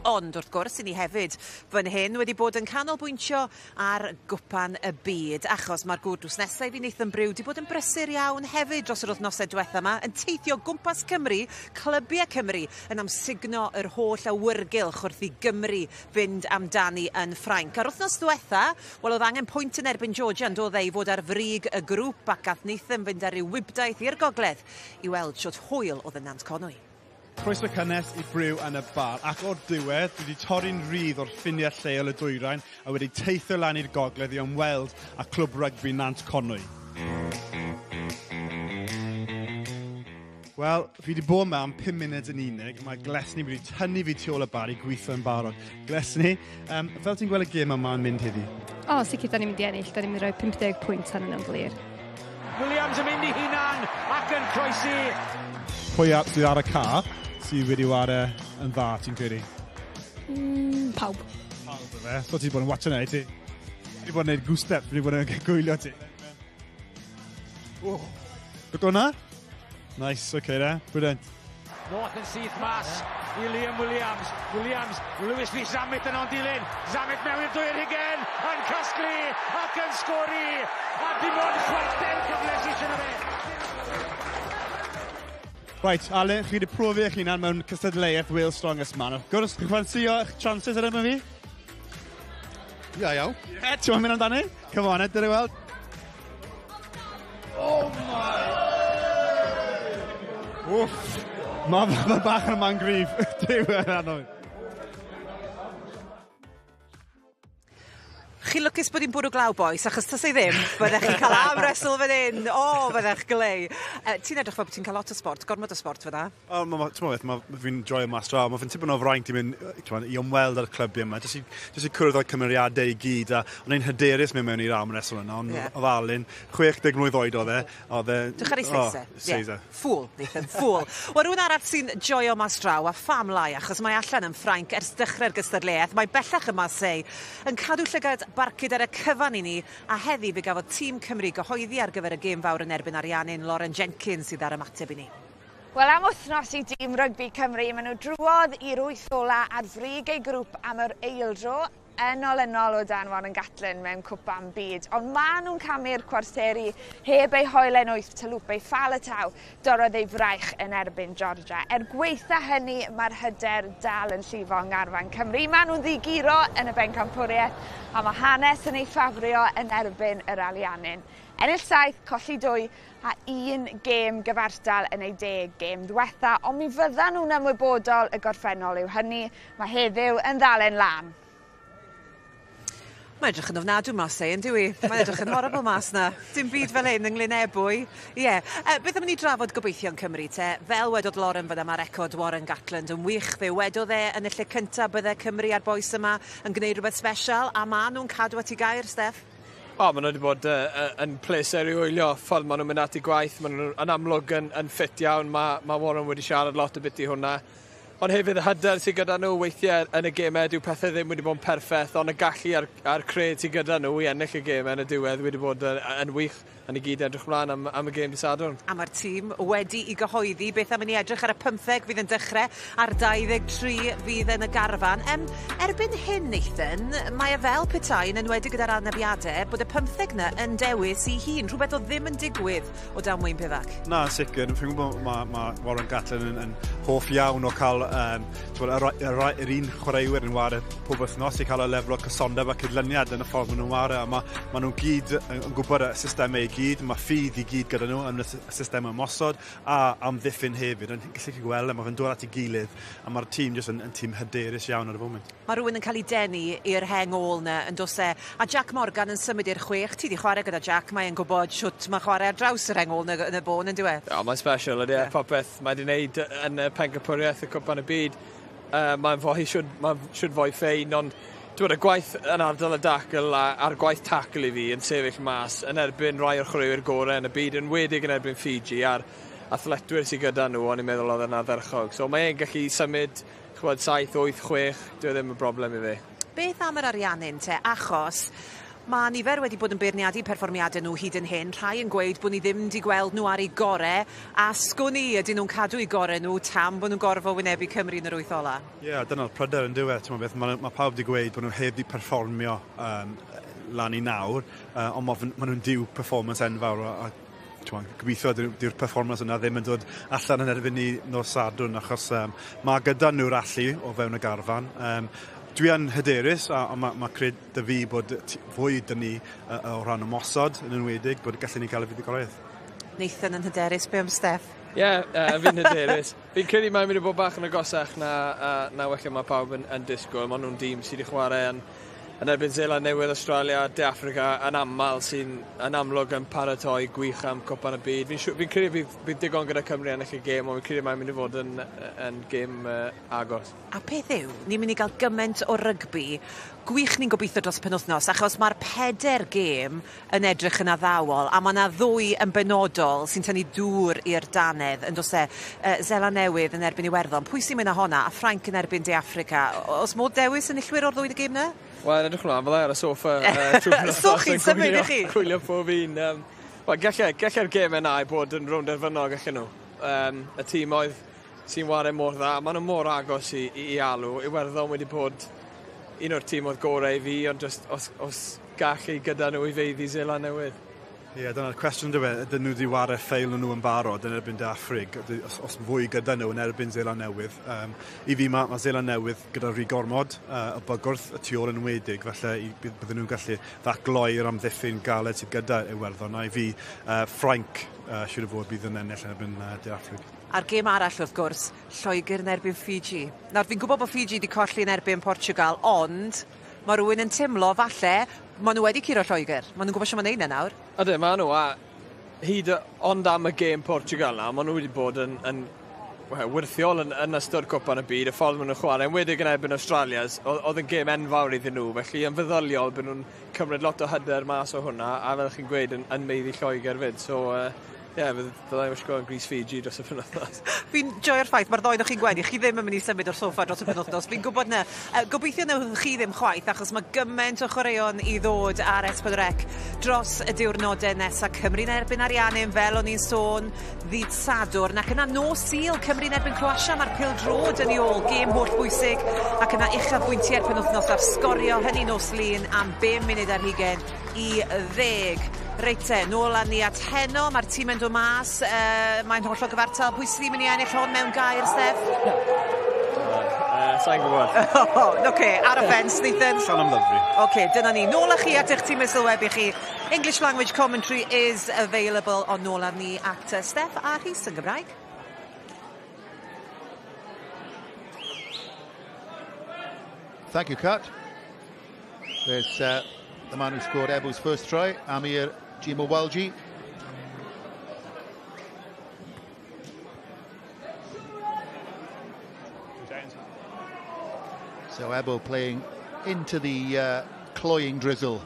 Ond wrth gwrs, i ni hefyd fan hyn wedi bod yn canolbwyntio ar gwpan y byd, achos mae'r gwrdws nesaf i Nathan Brew wedi bod yn brysur iawn hefyd dros yr wythnosau diwethaf yma, yn teithio gwmpas Cymru, clybiau Cymru, yn amsugno yr holl awyrgylch wrth i Gymru fynd amdani yn Ffrainc. Ar wythnos diwethaf, wel oedd angen pwynt yn erbyn Georgia yn dod ei fod ar frig y grŵp ac ath Nathan fynd ar ei wybdaeth i'r gogledd i weld siwt hwyl oedd yn Nant Conwy. Croeso cynnes i Briw yn y bar, ac o'r diwedd, dwi wedi torri'n rydd o'r ffiniau lleol y dwyrain a wedi teithio lan i'r gogledd i ymweld â clwb rygbi Nant Conwy. Wel, fi wedi bod yma am 5 munud yn unig. Mae Glesni wedi tynnu fi tu ôl y bar i gweithio yn barod. Glesni, um, fel ti'n gweld y gêm yma yn mynd heddi? O, oh, sicr, da ni'n mynd i ennill. Da ni'n mynd i roi 50 pwynt ar yna'n blir. Williams yn mynd i hunan ac yn croesi. Pwy sydd ar y car? Sydd wedi ware yn dda, ti'n credu? Mm, pawb. Pawb o fe? So ti'n bod yn watch yna, ti? Ti'n bod yn gwneud goose-step, ti'n bod yn gwylio ti? Oh. Gwyd o'na? Nice, oce okay, da. Brilliant. North yn syth mas i Liam Williams. Williams, Lewis fi Zammit yn o'n dilyn. Zammit mewn i'r dwy'r hugen, yn casglu ac yn sgori. A dim ond chwarter cyfle sy'n yna fe. Right, Ale, chi wedi profi eich hunan mewn cystadleuaeth Wales Strongest Man. Gwrs, chi'n ffansio eich chances ar yma fi? Ia, iawn. Ie, ti'n mynd amdani? Come on, edrych i weld. Oh my! Wff! Mae ma bach yn man grif. Dwi'n anodd. Chi'n lwcus bod 'i'n bwrw glaw boes, achos tas ei ddim byddech chi'n cael am resl fan hyn. o byddech glei. Uh, ti'n edrych fel bo' ti'n cael lot o sport, gormod o sport fydda? O ma' ma' t'mo' ma' fi'n joio mas draw mae fi'n tipyn o fraint i mynd i ymweld ar y clybiau yma jyst i jyst i cwrdd o'r cymeriadau i gyd a o'n ein hyderus mynd mewn i'r am wrestle yna ond yeah. o falun, 60 mlwydd oed oedd e oedd e Dwch ar ei o, Saeson. Saeson. Ffŵl, Nathan, ffŵl. Wel, rhywun arall sy'n joio mas draw a pham lai achos mae allan yn Ffrainc ers dechrau'r gystadleuaeth. Mae bellach yma sei yn cadw llygad barcud ar y cyfan i ni a heddi fe gafodd tîm Cymru gyhoeddi ar gyfer y gêm fawr yn erbyn ariannu'n Lauren Jenkins sydd ar ymateb i ni. Wel am wythnos i dîm rygbi Cymru, maen nhw drwodd i'r wyth ola ar frig eu grŵp am yr eildro enol-enol o Dan Warren gatlin mewn cwpan byd, ond maen nhw'n camu'r cwarteri heb eu hoelen wyth Talwpe Falataw dorodd ei fraich yn erbyn Georgia. Er gweitha hynny, mae'r hyder dal yn llifo yng Ngarfan Cymru. Maen nhw'n ddigiro yn y bencampwriaeth, a mae hanes yn ei ffafrio yn erbyn yr alianyn. Ennill saith, colli dwy a un gêm gyfartal yn ei deg gêm ddiwetha, ond mi fyddan nhw'n ymwybodol y gorffennol yw hynny. Mae heddiw yn ddalen lan. Mae edrych yn ofnadw mas ei, 'yn dyw 'i? Mae edrych yn horrible mas 'na. Dim byd fel 'yn ynglyn ebwy. Ie Yeah. yy beth am ni drafod gobeithio yn Cymru te fel wedodd Lauren fydda ma' record Warren Gatland yn wych fe wedodd e yn y lle cyntaf bydde Cymru a'r boes yma yn gwneud rhywbeth special a ma' nhw'n cadw at i gair Steff. O maen nhw wedi bod uh, yy yn pleser i wylio ffordd maen nhw'n mynd at i gwaith Maen nhw'n amlwg yn yn ffit iawn Mae ma' Warren wedi siarad lot o beth i hwnna Ond hefyd y hyder sydd gyda nhw weithiau yn y gemau, dyw pethau ddim wedi bod yn perffaith, ond y gallu a'r, ar cred sydd gyda nhw i ennill y gemau yn y diwedd wedi bod yn, yn wych a ni gyd edrych mlaen am, am y gêm di Sadwrn. A mae'r tîm wedi i gyhoeddi beth am i ni edrych ar y 15 fydd yn dechrau a'r 23 fydd yn y garfan. Em, erbyn hyn, Nathan, mae e fel petai yn enwedig gyda'r anafiadau bod y 15 na yn dewis i hun, rhywbeth o ddim yn digwydd o dan Wayne Piddac. Na, sicr. Fi'n gwybod mae ma Warren Gatlin yn, yn hoff iawn o cael um, yr, yr, yr, un chwaraewyr yn wario pob wythnos i cael y lefel o cysondeb a cydlyniad yn y ffordd maen nhw'n wario. Mae ma nhw'n gyd yn, yn gwybod y systemau i gyd, mae ffydd i gyd gyda nhw yn y system ymosod a amddiffyn hefyd. Yn gallu chi gweld, e, mae fe'n dod at ei gilydd a mae'r tîm jyst yn, yn tîm hyderus iawn ar y foment. Mae rhywun yn cael ei denu i'r heng ôl na yn dose. A Jack Morgan yn symud i'r chwech, ti di chwarae gyda Jack, mae'n gwybod siwt mae chwarae ar draws yr heng ôl yn y bôn yn diwedd. O, mae'n special, ydy, yeah. popeth mae wedi wneud yn y pengypwriaeth y cwpan y byd. Uh, mae'n fwy, siwt, mae siwt fwy ffein, ond Dwi'n y gwaith yn ardal y dacl a, a'r gwaith tacl i fi yn sefyll mas yn erbyn rai o'r chwaraewyr gorau yn y byd yn wedig yn erbyn Fiji a'r athletwyr sydd gyda nhw ond i'n meddwl oedd yna dderchog. So mae e'n gallu symud chwbod, 7, 8, 6, dwi ddim yn broblem i fi. Beth am yr ariannin te? Achos Mae nifer wedi bod yn beirniadu perfformiadau nhw hyd yn hyn. Rhai yn gweud bod ni ddim wedi gweld nhw ar ei gore a sgwn i ydyn nhw'n cadw eu gore nhw tam bod nhw'n gorfod wynebu Cymru yn yr wyth ola. Ie, yeah, dyna'r pryder yn diwedd. Beth, mae, mae pawb wedi gweud bod nhw heb wedi perfformio um, lan i nawr, uh, ond mae ma nhw'n diw performance enfawr a, a gobeithio dyw'r performance yna ddim yn dod allan yn erbyn ni nos sadwn. achos um, mae gyda nhw'r allu o fewn y garfan um, dwi yn hyderus a, a mae ma cred dy fi bod fwy dyn ni uh, o ran ymosod yn enwedig bod gallwn ni cael y fuddigolaeth. Nathan yn hyderus, be am Steff? Ie, yeah, uh, fi'n hyderus. fi'n credu mae'n mynd i bod bach yn agosach na, uh, na wella mae pawb yn, yn disgwyl. Mae nhw'n dîm sydd wedi chwarae yn, yn erbyn Zeeland Newydd, Australia, De Africa yn aml sy'n yn amlwg yn paratoi gwych am Cwpan y Byd. Fi'n fi, credu bydd, bydd digon gyda Cymru yn eich gêm, ond fi'n credu mae'n mynd i fod yn, yn gêm uh, agos. A peth yw, ni'n mynd i gael gymaint o rygbi gwych ni'n gobeithio dros penwthnos achos mae'r peder gêm yn edrych yn addawol a mae yna ddwy yn benodol sy'n tynnu dŵr i'r danedd yn dose uh, Zela Newydd yn erbyn Iwerddon. Pwy sy'n mynd â honna a Frank yn erbyn De Africa? Os mod dewis yn illwyr o'r ddwy y gêm na? Wel, edrych hwnna, fel ar y soffa. Uh, so chi'n symud i chi? Cwylio pob un. Um, Wel, gallai'r gêm yna i bod yn rownd erfynog allan nhw. Um, y tîm oedd sy'n wario mor dda. Maen nhw mor agos i, i, i alw. Iwerddon wedi bod un o'r tîm oedd gorau i fi, ond just os, os gallu gyda nhw i feiddi i Zela newydd. Ie, yeah, dyna'r cwestiwn dywe, ydyn nhw wedi wario ffeil nhw yn barod yn erbyn Daffrig, os, os fwy gyda nhw yn erbyn Zela Newydd. Um, I fi mae ma Zela Newydd gyda rhy gormod, uh, y bygwrth y tu ôl yn wedig, felly bydden nhw'n gallu ddagloi'r amddiffyn galed sydd gyda Iwerddon. A i fi, uh, Frank, uh, siwr o fod bydd yn ennill yn erbyn uh, Daffrig. A'r gêm arall wrth gwrs, Lloegr yn erbyn Fiji. Nawr fi'n gwybod bod Fiji wedi colli yn erbyn Portugal, ond mae rhywun yn teimlo falle maen nhw wedi curo Lloegr. Maen nhw'n gwybod sy'n ma'n neud nawr. Ydy, maen nhw, a hyd ond am y gêm Portugal na, maen nhw wedi bod yn, yn wirthiol yn, yn ystod cwpan y byd, y ffordd maen nhw'n chwarae, yn wedig yn erbyn Australia, oedd yn gêm enfawr iddyn nhw, felly yn feddyliol byd nhw'n cymryd lot o hyder mas o hwnna, a fel chi'n gweud, yn, yn meiddi Lloegr fyd, so uh, yeah, byddai'n wisgo yn Gris Fiji dros y penwthnos. Fi'n joio'r ffaith, mae'r ddoen ddoedd chi'n gwenu, chi ddim yn mynd i symud o'r soffa dros y penwthnos. Fi'n gwybod na, gobeithio newch chi ddim chwaith, achos mae gymaint o chwaraeon i ddod ar S4C dros y diwrnodau nesaf Cymru'n erbyn Ariannu'n fel o'n i'n sôn, ddydd Sadwrn, ac yna nos Sul Cymru'n erbyn Croatia, mae'r pil drod yn ei ôl, gêm holl bwysig, ac yna uchaf bwyntiau'r penwthnos ar sgorio hynny nos lun am 5 munud ar hugen i 10. Reit te, nôl â ni at heno. Mae'r tîm yn dod mas. Uh, Mae'n holl o gyfartal. Pwy sydd ddim yn ei ennill hon mewn gair, Steff? Uh, Sa'n gwybod. oh, okay, ar y ffens, Nathan. Sean am ddyfru. OK, dyna ni. Nôl â chi at eich tîm ysylweb i chi. English language commentary is available on nôl â ni at e, uh, Steff a Rhys yn Gymraeg. Thank you, Kat. There's uh, the man who scored Ebu's first try, Amir Jima Walji. So Ebbw playing into the uh, cloying drizzle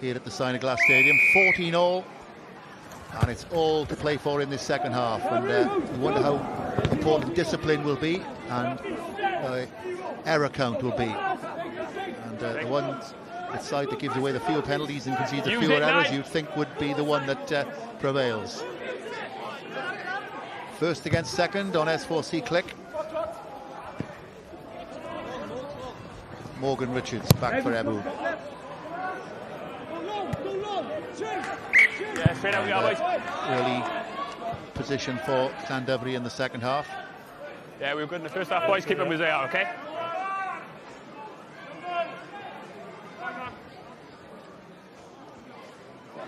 here at the Ciner Glass Stadium. 14 all, and it's all to play for in this second half. And uh, wonder how important discipline will be and uh, error count will be. And uh, the ones the side that gives away the fewer penalties and concedes the fewer errors, you'd think would be the one that uh, prevails. First against second on S4C Clic. Morgan Richards back for Ebbw. Yeah, Early position for Llanddyfri in the second half. Yeah, we were good in the first half, boys. Keep them as they are, okay?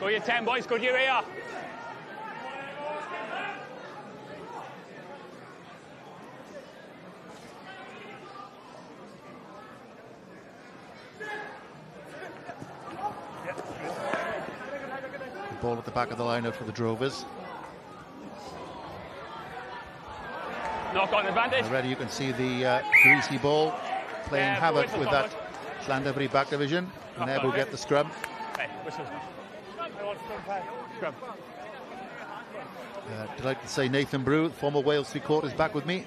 Go your 10, boys. Go your AR. Ball at the back of the lineup for the Drovers. Knock on advantage. Already you can see the uh, greasy ball playing Yeah, havoc with that Llandovery back division. And Neb will get the scrum. Hey, whistle. Scrum. Uh, delighted to say Nathan Brew, former Wales three quarters, back with me.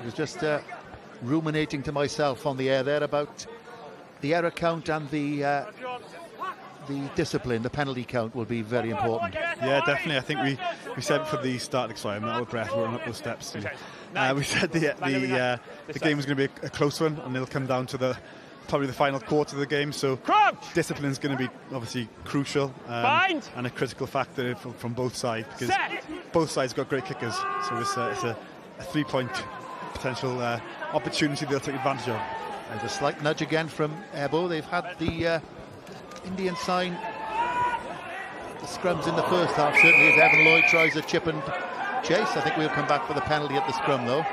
I was just uh, ruminating to myself on the air there about the error count and the uh, the discipline, the penalty count will be very important. Yeah, definitely. I think we, we said for the start. Sorry, I'm out of breath. We're on up those steps. Uh, we said the the uh, the game was going to be a, a close one, and it'll come down to the probably the final quarter of the game. So discipline is going to be obviously crucial um, Bind. and a critical factor from, from both sides because Set. both sides got great kickers. So it's a, it's a, a three point potential uh, opportunity they'll take advantage of. There's a slight nudge again from Ebbw. They've had the uh, Indian sign the scrums in the first half, certainly as Evan Lloyd tries a chip and chase. I think we'll come back for the penalty at the scrum though.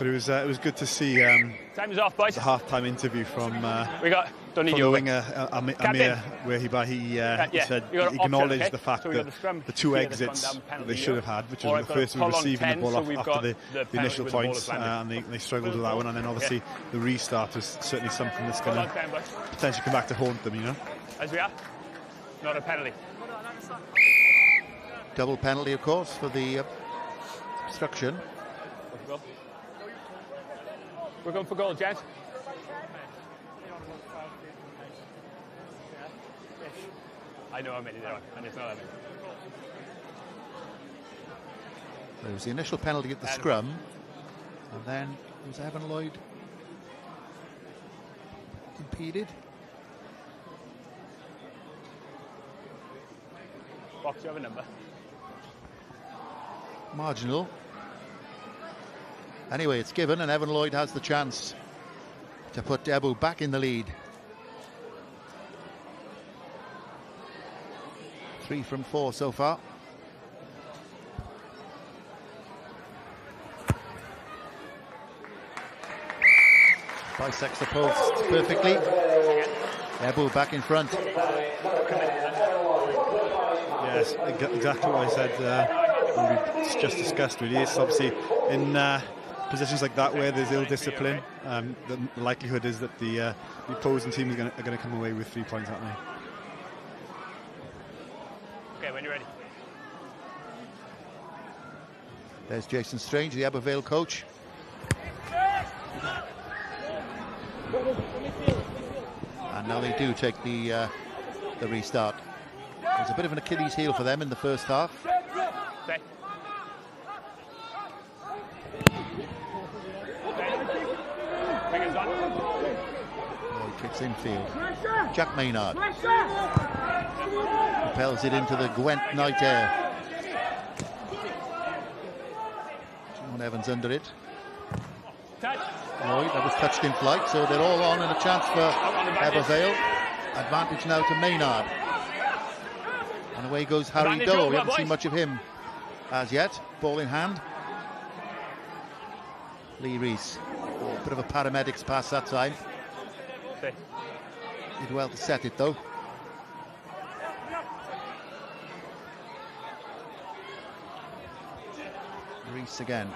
But it was uh, it was good to see um, Time is off, boys. the half-time interview from uh, We got- don't from the winger uh, Amir, Captain. Amir where he by he, uh, Uh, he yeah, said he acknowledged okay? the fact So that the the two exits gone that they should have had, which was the first a one receiving 10, the ball so off after the, the the initial with the points, uh, and they, they struggled with that one. And then obviously the restart was certainly something that's going to potentially come back to haunt them. You know. As we are. Not a penalty. Double penalty, of course, for the uh, obstruction. We're going for goal, gents. I know how many there are, and it's not that many. There was the initial penalty at the scrum, and then was Evan Lloyd impeded? Box, you have a number. Marginal. Anyway, it's given, and Evan Lloyd has the chance to put Debu back in the lead. Three from four so far. Bisects the post perfectly. Ebbw back in front. Yes, exactly what I said. Uh, we just discussed really. It's obviously in uh, positions like that where there's ill discipline. Um, the likelihood is that the, uh, the opposing team is gonna, are going to come away with three points, aren't they? Okay, when you're ready. There's Jason Strange, the Ebbw Vale coach. And now they do take the uh, the restart. It was a bit of an Achilles heel for them in the first half. Set. Fingers on. Lloyd infield. Jack Maynard propels it into the Gwent night air. John Evans under it. Touch. Lloyd, that was touched in flight, so they're all on and a chance for Ebbw Vale. Advantage now to Maynard. And away goes Harry Advantage Doe. We haven't seen much of him as yet. Ball in hand. Lee Reese. Bit of a paramedics pass that time. Did well to set it though. Reese again.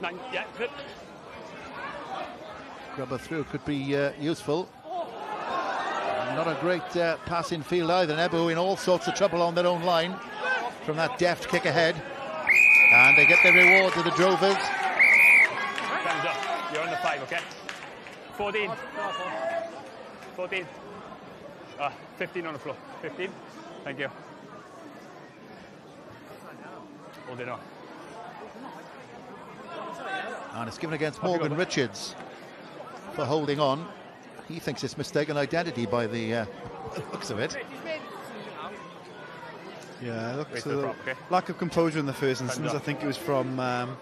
Nine. Yeah, good. Grubber through could be uh, useful. Not a great uh, pass in field either. Nebu in all sorts of trouble on their own line from that deft kick ahead. And they get the reward to the Drovers. Time's up. You're on the five, okay? 14. 14. Ah, 15 on the floor. 15. Thank you. Hold it on. And it's given against Morgan Richards for holding on. he thinks it's mistaken identity by the uh, looks of it. Yeah, it looks a the little prop, okay? lack of composure in the first instance. I think it was from um,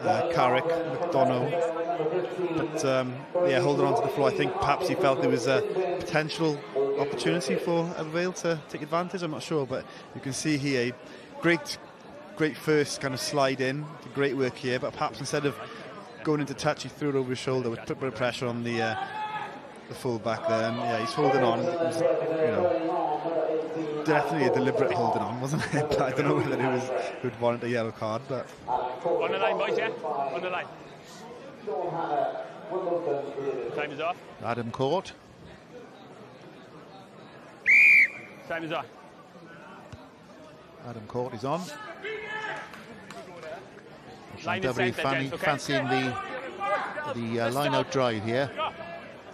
uh, Carrick, McDonough. But um, yeah, holding on to the floor, I think perhaps he felt there was a potential opportunity for Ebbw Vale to take advantage. I'm not sure, but you can see here, great, great first kind of slide in, great work here. But perhaps instead of going into touch, he threw it over his shoulder, which put a bit of pressure on the uh, the full back there. And yeah, he's holding on. Was, you know, definitely a deliberate holding on, wasn't it? I don't know whether it was would warrant a yellow card, but. On the line, boys, yeah? On the line. Time is off. Adam Court. Time is off. Adam Court is on. Line in Llandovery centre, fan- okay? fancying the the uh, line out drive here.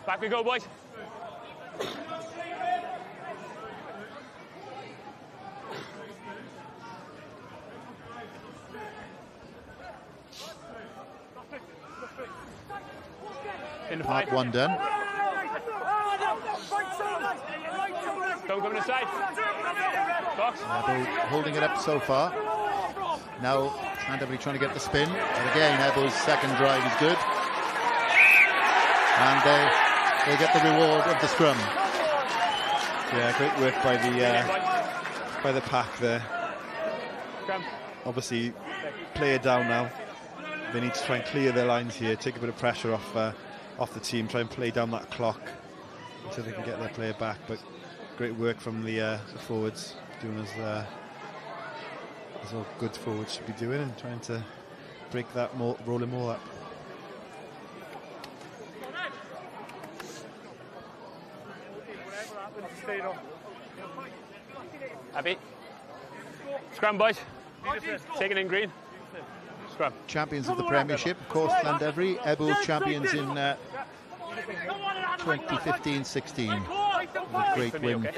Back we go, boys. Part one done. Don't come inside. Box. Ebbw holding it up so far. Now Llandovery trying to get the spin. And again, Ebbw's second drive is good. And they, they get the reward of the scrum. Yeah, great work by the uh, by the pack there. Scrum. Obviously, player down now. They need to try and clear their lines here, take a bit of pressure off uh, off the team, try and play down that clock until they can get their player back. But great work from the, uh, the forwards, doing as uh, as all good forwards should be doing, and trying to break that more, rolling more up. Happy? Scrum, boys. Taking in green. Scrum. Champions of the Premiership, of course, Llandovery. Ebbw champions in uh, 2015-16. A great win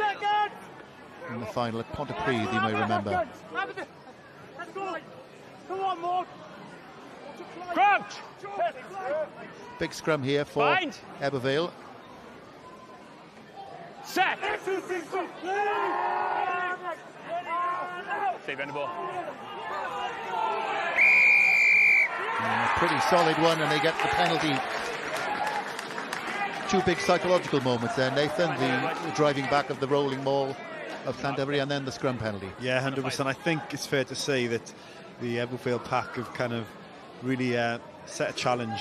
in the final at Pontypridd, you may remember. Crouch! Big scrum here for Bind. Ebbw Vale. Set! Save end ball. And a pretty solid one, and they get the penalty. Two big psychological moments there, Nathan. The driving back of the rolling maul of Llandovery and then the scrum penalty. Yeah, hundred percent. I think it's fair to say that the Ebbw Vale pack have kind of really uh, set a challenge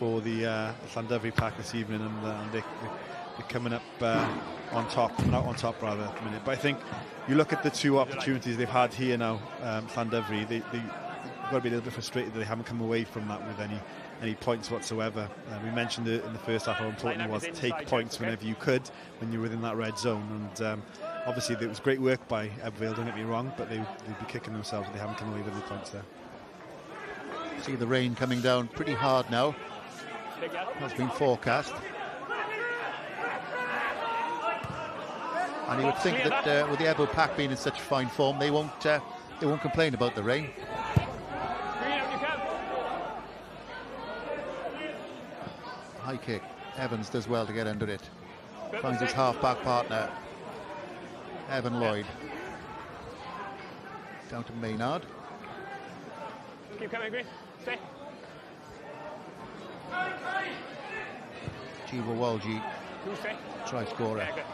for the uh, pack this evening, and, uh, they, are coming up uh, on top, not on top rather at the minute. But I think you look at the two opportunities they've had here now, um, Llandovery. They, they got to be a little bit frustrated that they haven't come away from that with any any points whatsoever. Uh, we mentioned it in the first half how important it was to take points whenever you could when you're within that red zone. And um, obviously, it was great work by Ebbw Vale, don't get me wrong, but they, they'd be kicking themselves if they haven't come away with the points there. See the rain coming down pretty hard now. Has been forecast. And you would think that uh, with the Ebbw pack being in such fine form, they won't uh, they won't complain about the rain. High kick. Evans does well to get under it. Finds his half-back partner, Evan Lloyd. Down to Maynard. Keep coming, Green. Stay. Jiva Walji, try scorer. Yeah.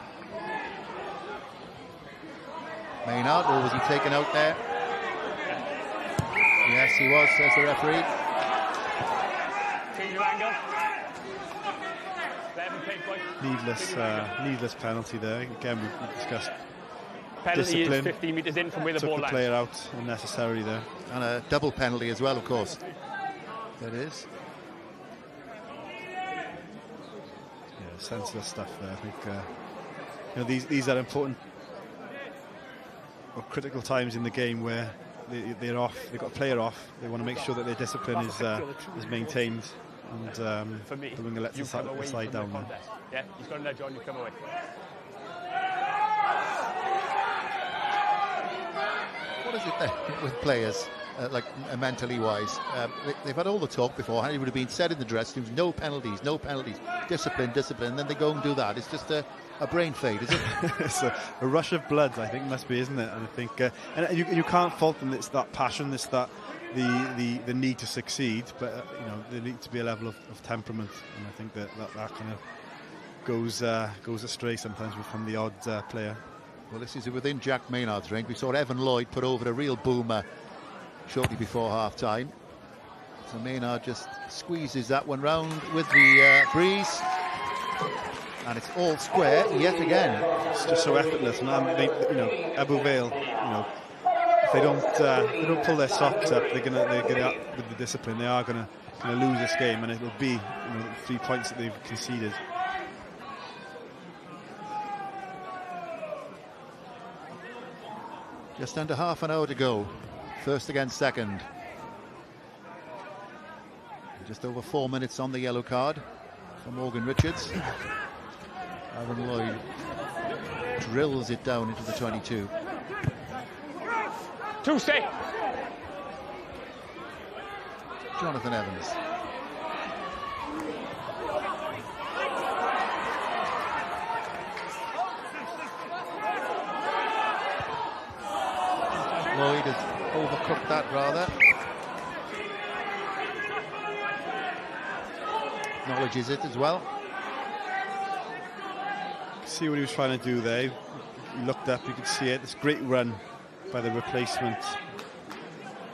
Maynard, or was he taken out there? Yes, he was, says the referee. Change your angle. 11 paint, boys. Needless, uh, needless penalty there. Again, we, we discussed Penalty is discipline. 15 metres in from where the Took ball the lands. player out unnecessarily there. And a double penalty as well, of course. That is. Yeah, senseless stuff there. I think uh, you know these these are important or critical times in the game where they, they're off. They've got a player off. They want to make sure that their discipline is uh, is maintained. And um, For me, the winger lets you the slide, come away slide from the down there. Yeah, he's got a nudge on, you come away. What is it there with players? uh, like uh, mentally wise. Um, they, they've had all the talk before. It would have been said in the dressing rooms, no penalties, no penalties, discipline, discipline. And then they go and do that. It's just a, a brain fade, is it? it's a, a, rush of blood, I think, must be, isn't it? And I think, uh, and you, you can't fault them. It's that passion, it's that the, the, the need to succeed, but uh, you know there needs to be a level of, of temperament, and I think that that, that kind of goes uh, goes astray sometimes from the odd uh, player. Well, this is within Jack Maynard's range. We saw Evan Lloyd put over a real boomer shortly before half time. So Maynard just squeezes that one round with the uh, breeze. And it's all square yet again. It's just so effortless. And I mean, you know, Ebbw Vale, you know, they don't uh, they don't pull their socks up, they're gonna they're gonna with the discipline. They are gonna gonna lose this game, and it'll be you know, three points that they've conceded. Just under half an hour to go. First against second. Just over four minutes on the yellow card for Morgan Richards. Aaron Lloyd drills it down into the 22. Two stay. Jonathan Evans. Lloyd has overcooked that rather. Acknowledges it as well. See what he was trying to do there. He looked up, you could see it. This great run by the replacement.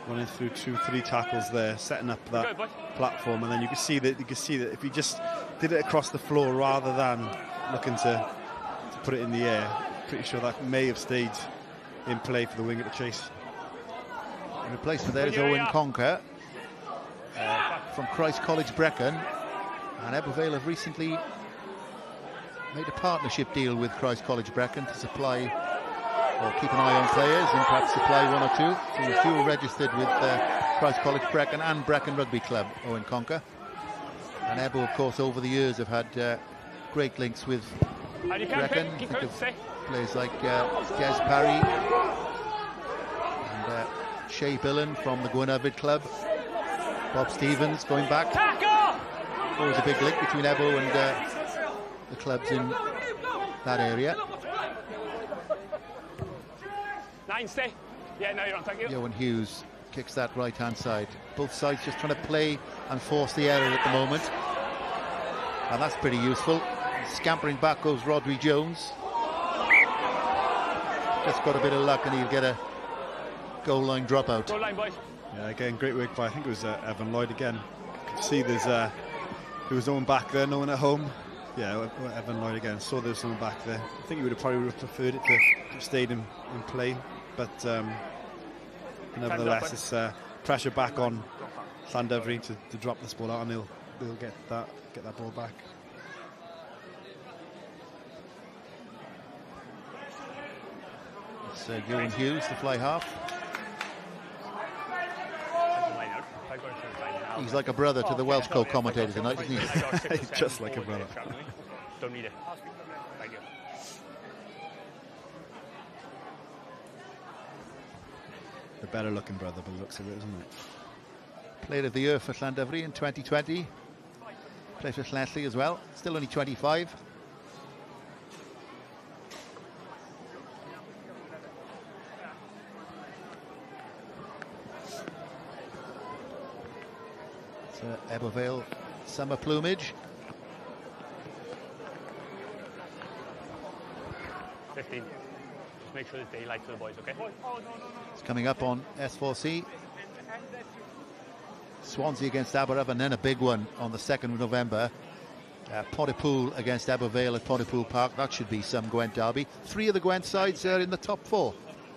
Running through two, three tackles there, setting up that platform, and then you can see that you could see that if he just did it across the floor rather than looking to, to put it in the air, pretty sure that may have stayed in play for the wing at the chase. The replacement there is Owen Conker uh, from Christ College Brecon. And Ebbw Vale have recently made a partnership deal with Christ College Brecon to supply or keep an eye on players and perhaps supply one or two. So there's two registered with uh, Christ College Brecon and Brecon Rugby Club, Owen Conker. And Ebbw, of course, over the years have had uh, great links with Brecon. Think of players like uh, Jez Parry and uh, Shay Billen from the Gwynedd Club. Bob Stevens going back. Always a big link between Ebbw and uh, the clubs in that area. Nine. Yeah, no, you're on. Thank you. Johan Hughes kicks that right hand side. Both sides just trying to play and force the error at the moment. And that's pretty useful. Scampering back goes Rodri Jones. Just got a bit of luck and he'll get a goal line dropout. Goal line, boys. Yeah, again, great work by, I think it was uh, Evan Lloyd again. You can see there's, uh, there was no one back there, no one at home. Yeah, Evan Lloyd again, saw there was someone back there. I think he would have probably preferred it to have stayed in, in play, but um, nevertheless, it's uh, pressure back on Llandovery to, to drop this ball out and they'll, they'll get that get that ball back. It's uh, Johan Hughes, the fly half. He's like a brother to the Welsh co-commentator tonight, isn't he? He's just like a brother. Don't need it. Thank you. The better looking brother, but looks of it, isn't it? Player of the Year for Llandovery in 2020. Played for Llanelli as well. Still only 25. It's uh, Ebbw Vale summer plumage. 15. Just make sure there's daylight for the boys, okay? It's coming up on S4C. Swansea against Aberystwyth, and then a big one on the 2nd of November. Uh, Pontypool against Ebbw Vale at Pontypool Park. That should be some Gwent derby. Three of the Gwent sides are in the top four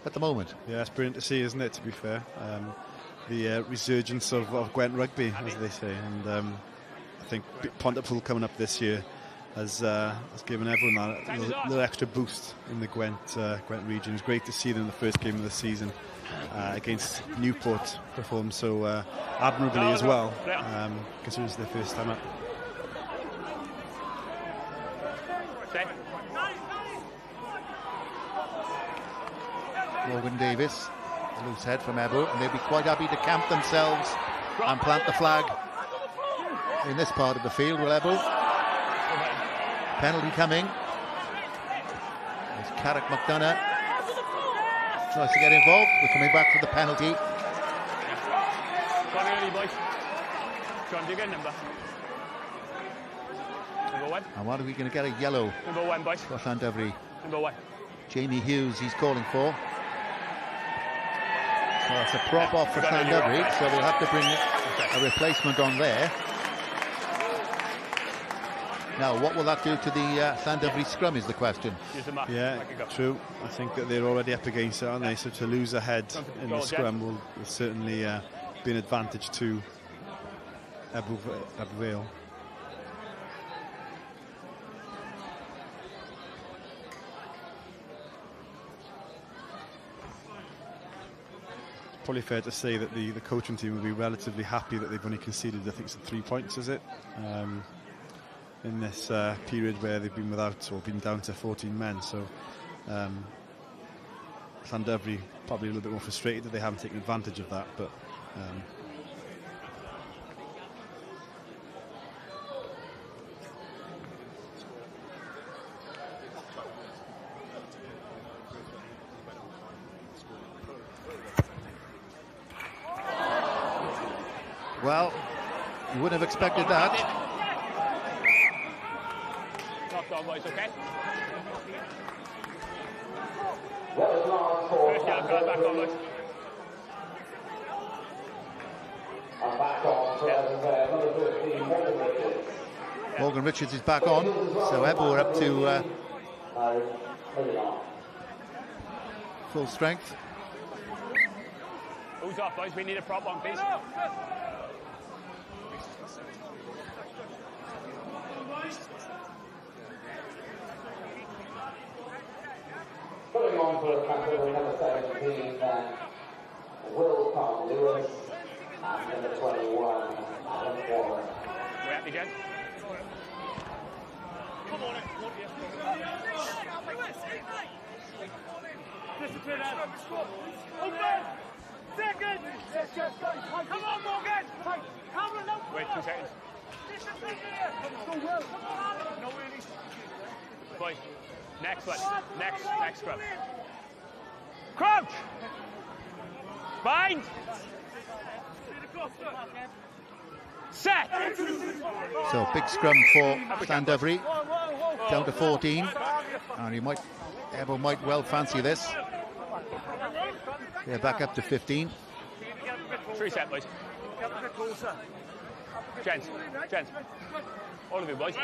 at the moment. Yeah, it's brilliant to see, isn't it, to be fair? Um, the uh, resurgence of, of, Gwent rugby, as they say. And um, I think Pontypool coming up this year has, uh, has given everyone that little, little, extra boost in the Gwent, uh, Gwent region. It's great to see them in the first game of the season uh, against Newport perform so uh, admirably as well, um, because it was their first time up. Morgan Davis loose head from Ebbw, and they'll be quite happy to camp themselves and plant the flag in this part of the field, will Ebbw? Penalty coming. There's Carrick McDonough. Tries to get involved. We're coming back for the penalty. Go on early, boys. John, do you get number? Number one. And what are we going to get? A yellow Number one, boys. for Llandefri. Number one. Jamie Hughes he's calling for. So that's a prop off for Llandefri, so we'll have to bring a replacement on there. Now, what will that do to the uh, Llandefri scrum is the question. Yeah, true. I think that they're already up against it, aren't they? So to lose ahead in the scrum will, will certainly uh, be an advantage to Ebbw, Ebbw Vale. Probably fair to say that the, the coaching team will be relatively happy that they've only conceded, I think, it's three points, is it? Um, in this uh, period where they've been without or been down to 14 men. So um, Llandovery probably a little bit more frustrated that they haven't taken advantage of that. But um, Well, you wouldn't have expected that. Knocked on, boys, okay? First yellow card back on, boys. Morgan Richards is back on, so Ebbw are up to uh, full strength. Who's off, boys? We need a prop on, please. On for category number 17, then Will Tom Lewis, and number 21, Adam Warren. We're gents? Come on, Morgan! Come on, Wait two seconds. Boys, next one. Next, next scrum. Crouch! Bind! Set! So big scrum for Llandovery, down to 14, and he might, Ebbw might well fancy this. Yeah, back up to 15. Three set, boys. Gents, gents. All of you, boys.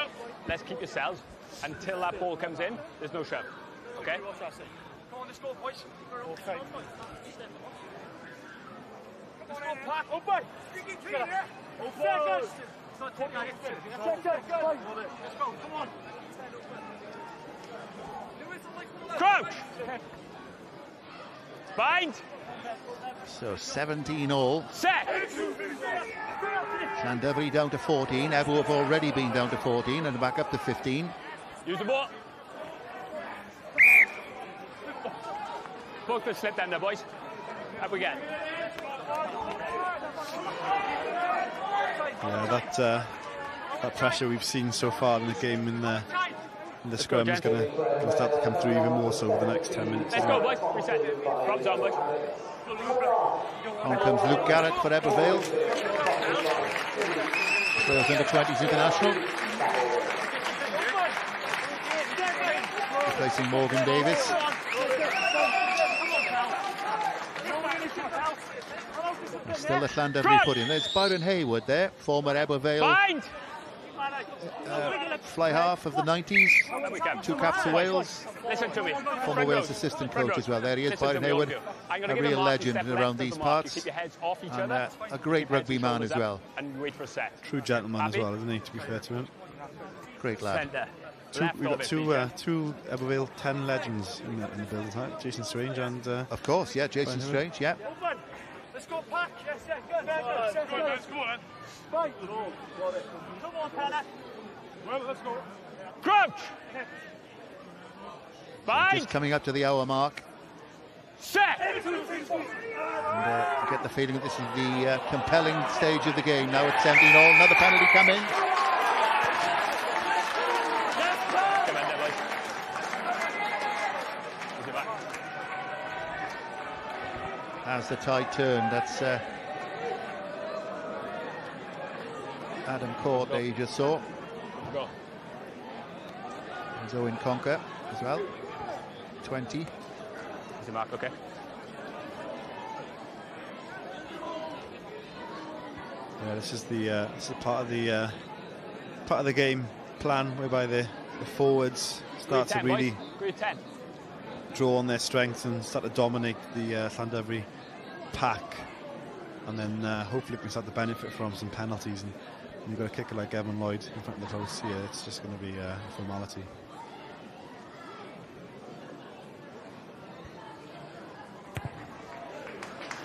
Let's keep yourselves until that ball comes in. There's no shove. Okay? Come on, let's go, boys. Okay. Let's go, Pat. Oh, boy. Oh, boy. Let's go, come on. Crouch! Bind! So 17 all. Set! Llandovery down to 14. Ebbw have already been down to 14 and back up to 15. Use the ball. Both could slip down there, boys. Up we get. yeah, that uh, that pressure we've seen so far in the game in the in the scrum is going to start to come through even more so over the next 10 minutes. Let's go, it? boys. Reset. Props on, boys. On comes Luke Garrett for Ebbw Vale. Wales under 20s international. Replacing Morgan Davis. And Still the Llandovery put in. There's Byron Hayward there, former Ebbw Vale Bind! uh, fly half of the 90s. Two caps for Wales. Listen to me. Former Wales assistant coach as well. There he is, Listen to Byron me, all of Hayward. you. I'm gonna A real legend around these the mark, you parts. Keep your heads off each And uh, a great rugby man as well. And wait for a set. True gentleman as well, isn't he, to be fair to him? Great lad. Two, Left we've got two, uh, two Ebbw Vale 10 legends in the, in the building tonight. Jason Strange and... Uh, of course, yeah, Jason Strange, yeah. Let's go, Pat. Yes, yes, good. Let's go, let's go, then. Right. Come on, Pat. Well, let's go. Crouch! Bind! Just coming up to the hour mark. Set! And uh, you get the feeling that this is the uh, compelling stage of the game. Now it's 17 all. Another penalty coming. Come in there, boys. Is it back? As the tide turned, that's uh, Adam Court there you just saw. There's Owen Conker as well. 20. Is it back? Okay. Yeah, this is the uh, this is part of the uh, part of the game plan whereby the, the forwards start to 10, really boys. Grade 10. draw on their strengths and start to dominate the uh, Llandovery pack, and then uh, hopefully can start to benefit from some penalties. And when you've got a kicker like Evan Lloyd in front of the post here, it's just going to be uh, a formality.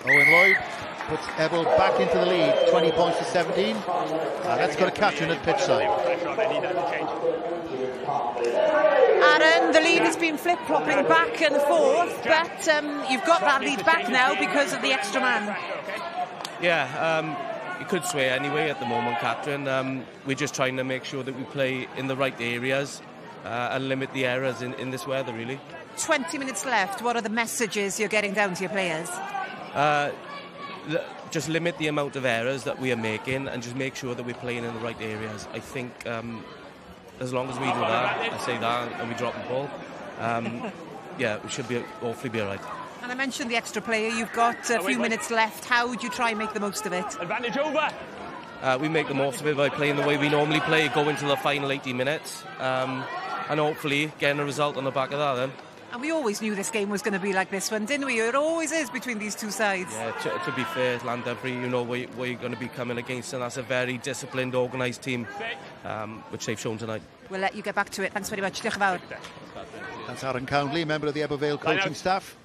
Owen Lloyd puts Ebel back into the lead, 20 points to 17. And that's got a catch in at pitch side. Pressure on, they need that to change. Aaron, the lead has been flip-flopping back and forth, but um, you've got that lead back now because of the extra man. Yeah, um, you could sway anyway at the moment, Catherine. Um, we're just trying to make sure that we play in the right areas uh, and limit the errors in, in this weather, really. 20 minutes left. What are the messages you're getting down to your players? Uh, just limit the amount of errors that we are making and just make sure that we're playing in the right areas. I think um, as long as we do that, I say that, and we drop the ball, um, yeah, we should be hopefully be all right. And I mentioned the extra player. You've got a Oh, few wait. minutes left. How would you try and make the most of it? Advantage over. Uh, we make the most of it by playing the way we normally play, go into the final 80 minutes, um, and hopefully getting a result on the back of that then. And we always knew this game was going to be like this one, didn't we? It always is between these two sides. Yeah, to, to be fair, Llandovery, you know where, where you're going to be coming against, and that's a very disciplined, organised team, um, which they've shown tonight. We'll let you get back to it. Thanks very much. Diolch yn fawr. That's Aaron Cownley, member of the Ebbw Vale coaching staff.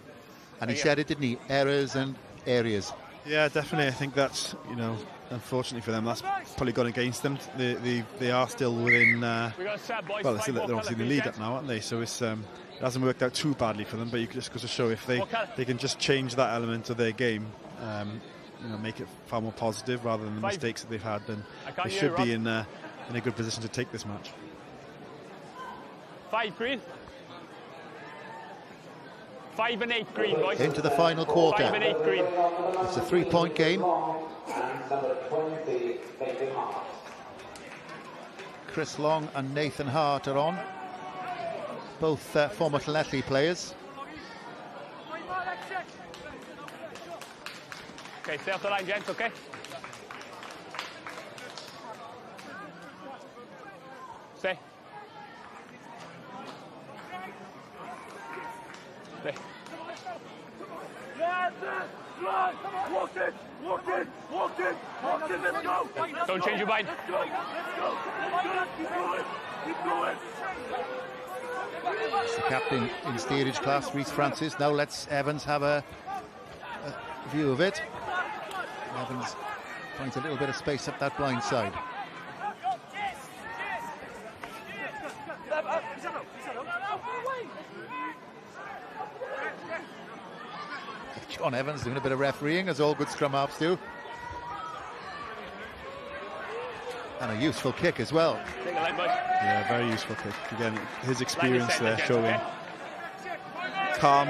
And he said it, didn't he? Errors and areas. Yeah, definitely. I think that's you know, unfortunately for them, that's probably gone against them. They they, they are still within. Uh, We got a set, boys. well, they're, obviously in the lead up now, aren't they? So it's um, it hasn't worked out too badly for them. But you could just goes to show if they they can just change that element of their game, um, you know, make it far more positive rather than the Five. mistakes that they've had. Then they should be in uh, in a good position to take this match. Five green. Five and eight green, boys. Into the final quarter. Five and eight green. It's a three-point game. Number 20, Nathan Hart. Chris Long and Nathan Hart are on. Both uh, former Llanelli players. Okay, stay off the line, gents, okay? Stay. Stay. Walk in! Walk in! Walk in! Walk in! Let's go! Don't change your mind. Let's go! Let's go! Keep going! Keep going! The captain in steerage class, Rhys Francis. Now let's Evans have a, a view of it. Evans finds a little bit of space up that blind side. John Evans doing a bit of refereeing, as all good scrum halves do. And a useful kick as well. Take a leg. Yeah, very useful kick. Again, his experience there gents, showing okay? calm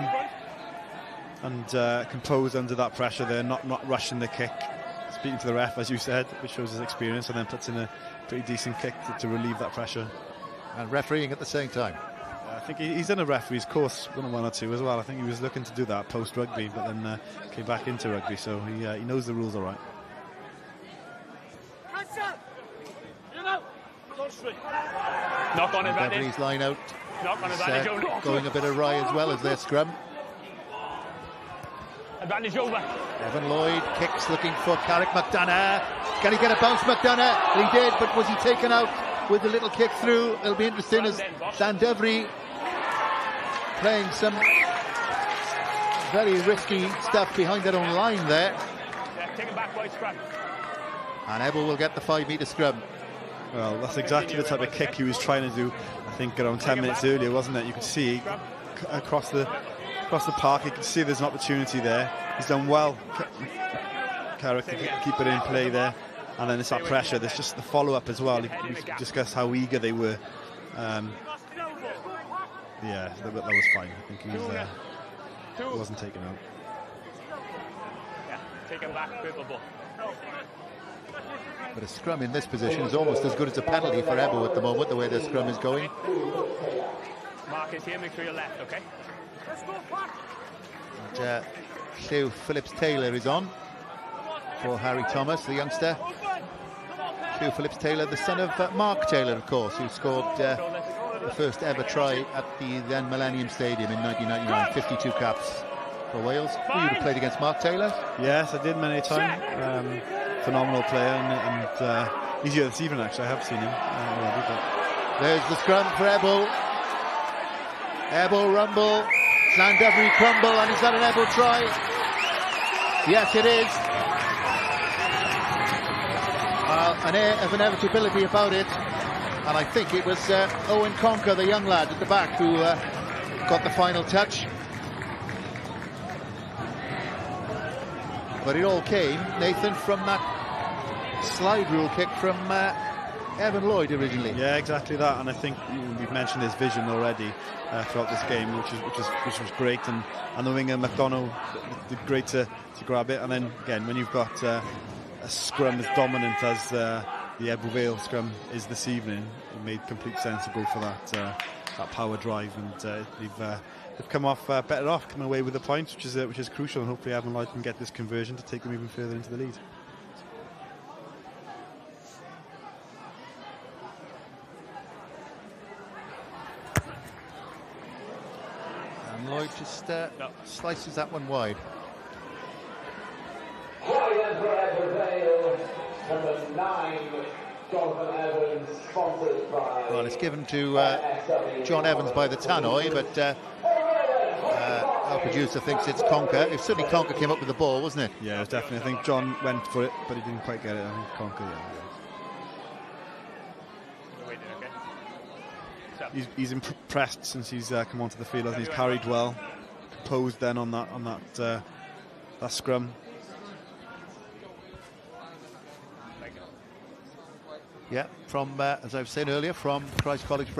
and uh, composed under that pressure there, not not rushing the kick. Speaking to the ref, as you said, which shows his experience, and then puts in a pretty decent kick to, to relieve that pressure. And refereeing at the same time. I think he's in a referee's course, one one or two as well. I think he was looking to do that post rugby, but then uh, came back into rugby, so he uh, he knows the rules all right. Knock on advantage. Beverly's line out Knock on advantage uh, over. going a bit awry as well as their scrum. Advantage over. Evan Lloyd kicks looking for Carrick McDonough. Can he get a bounce, McDonough? He did, but was he taken out with the little kick through? It'll be interesting as Llandovery playing some very risky stuff behind their own line there. Yeah, take him back, boys. Scrum. And Ebel will get the five metre scrum. Well, that's exactly the type of kick he was trying to do. I think around 10 minutes earlier, wasn't it? You could see across the across the park. You can see there's an opportunity there. He's done well. Carrick to keep it in play there. And then it's that pressure. There's just the follow-up as well. We discussed how eager they were. Um, yeah, that, that, was fine. I think he was, uh, wasn't taken out. Yeah, take him back, ball. But a scrum in this position is almost as good as a penalty for Ebbw at the moment, the way the scrum is going. Mark is here, make sure you're left, okay? And, uh, Hugh Phillips-Taylor is on for Harry Thomas, the youngster. Hugh Phillips-Taylor, the son of uh, Mark Taylor, of course, who scored uh, the first ever try at the then Millennium Stadium in 1999, 52 caps for Wales. You played against Mark Taylor? Yes, I did many times. Um, phenomenal player and, and uh, he's here this evening actually. I have seen him uh, already. But... There's the scrum for Ebbw. Ebbw rumble. Llandovery crumble and is that an Ebbw try? Yes, it is. An air of inevitability about it. And I think it was uh, Owen Conker, the young lad at the back, who uh, got the final touch. But it all came, Nathan, from that slide rule kick from uh, Evan Lloyd originally. Yeah, exactly that. And I think we've mentioned his vision already uh, throughout this game, which is which is which was great. And and the winger McDonald did great to, to grab it. And then again, when you've got uh, a scrum as dominant as uh, the Ebbw Vale scrum is this evening, it made complete sense to go for that uh, that power drive. And uh, they've uh, they've come off better off, coming away with the points, which is which is crucial. And hopefully, Evan Lloyd can get this conversion to take them even further into the lead. And Lloyd just uh, no. slices that one wide. Well, it's given to uh, John Evans by the tannoy, but uh, uh, our producer thinks it's Conker. If certainly Conker came up with the ball, wasn't it? Yeah, it was definitely. I think John went for it, but he didn't quite get it. I think Conker, yeah. He's, he's, impressed since he's uh, come onto the field. He's carried well, composed then on that on that uh, that scrum. Yeah, from, uh, as I've said earlier, from Christ College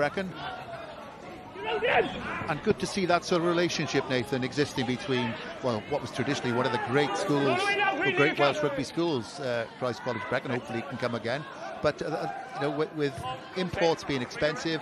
Brecon. And good to see that sort of relationship, Nathan, existing between, well, what was traditionally one of the great schools, the great Welsh rugby schools, uh, Christ College Brecon. Hopefully it can come again. But, uh, you know, with, with, imports being expensive,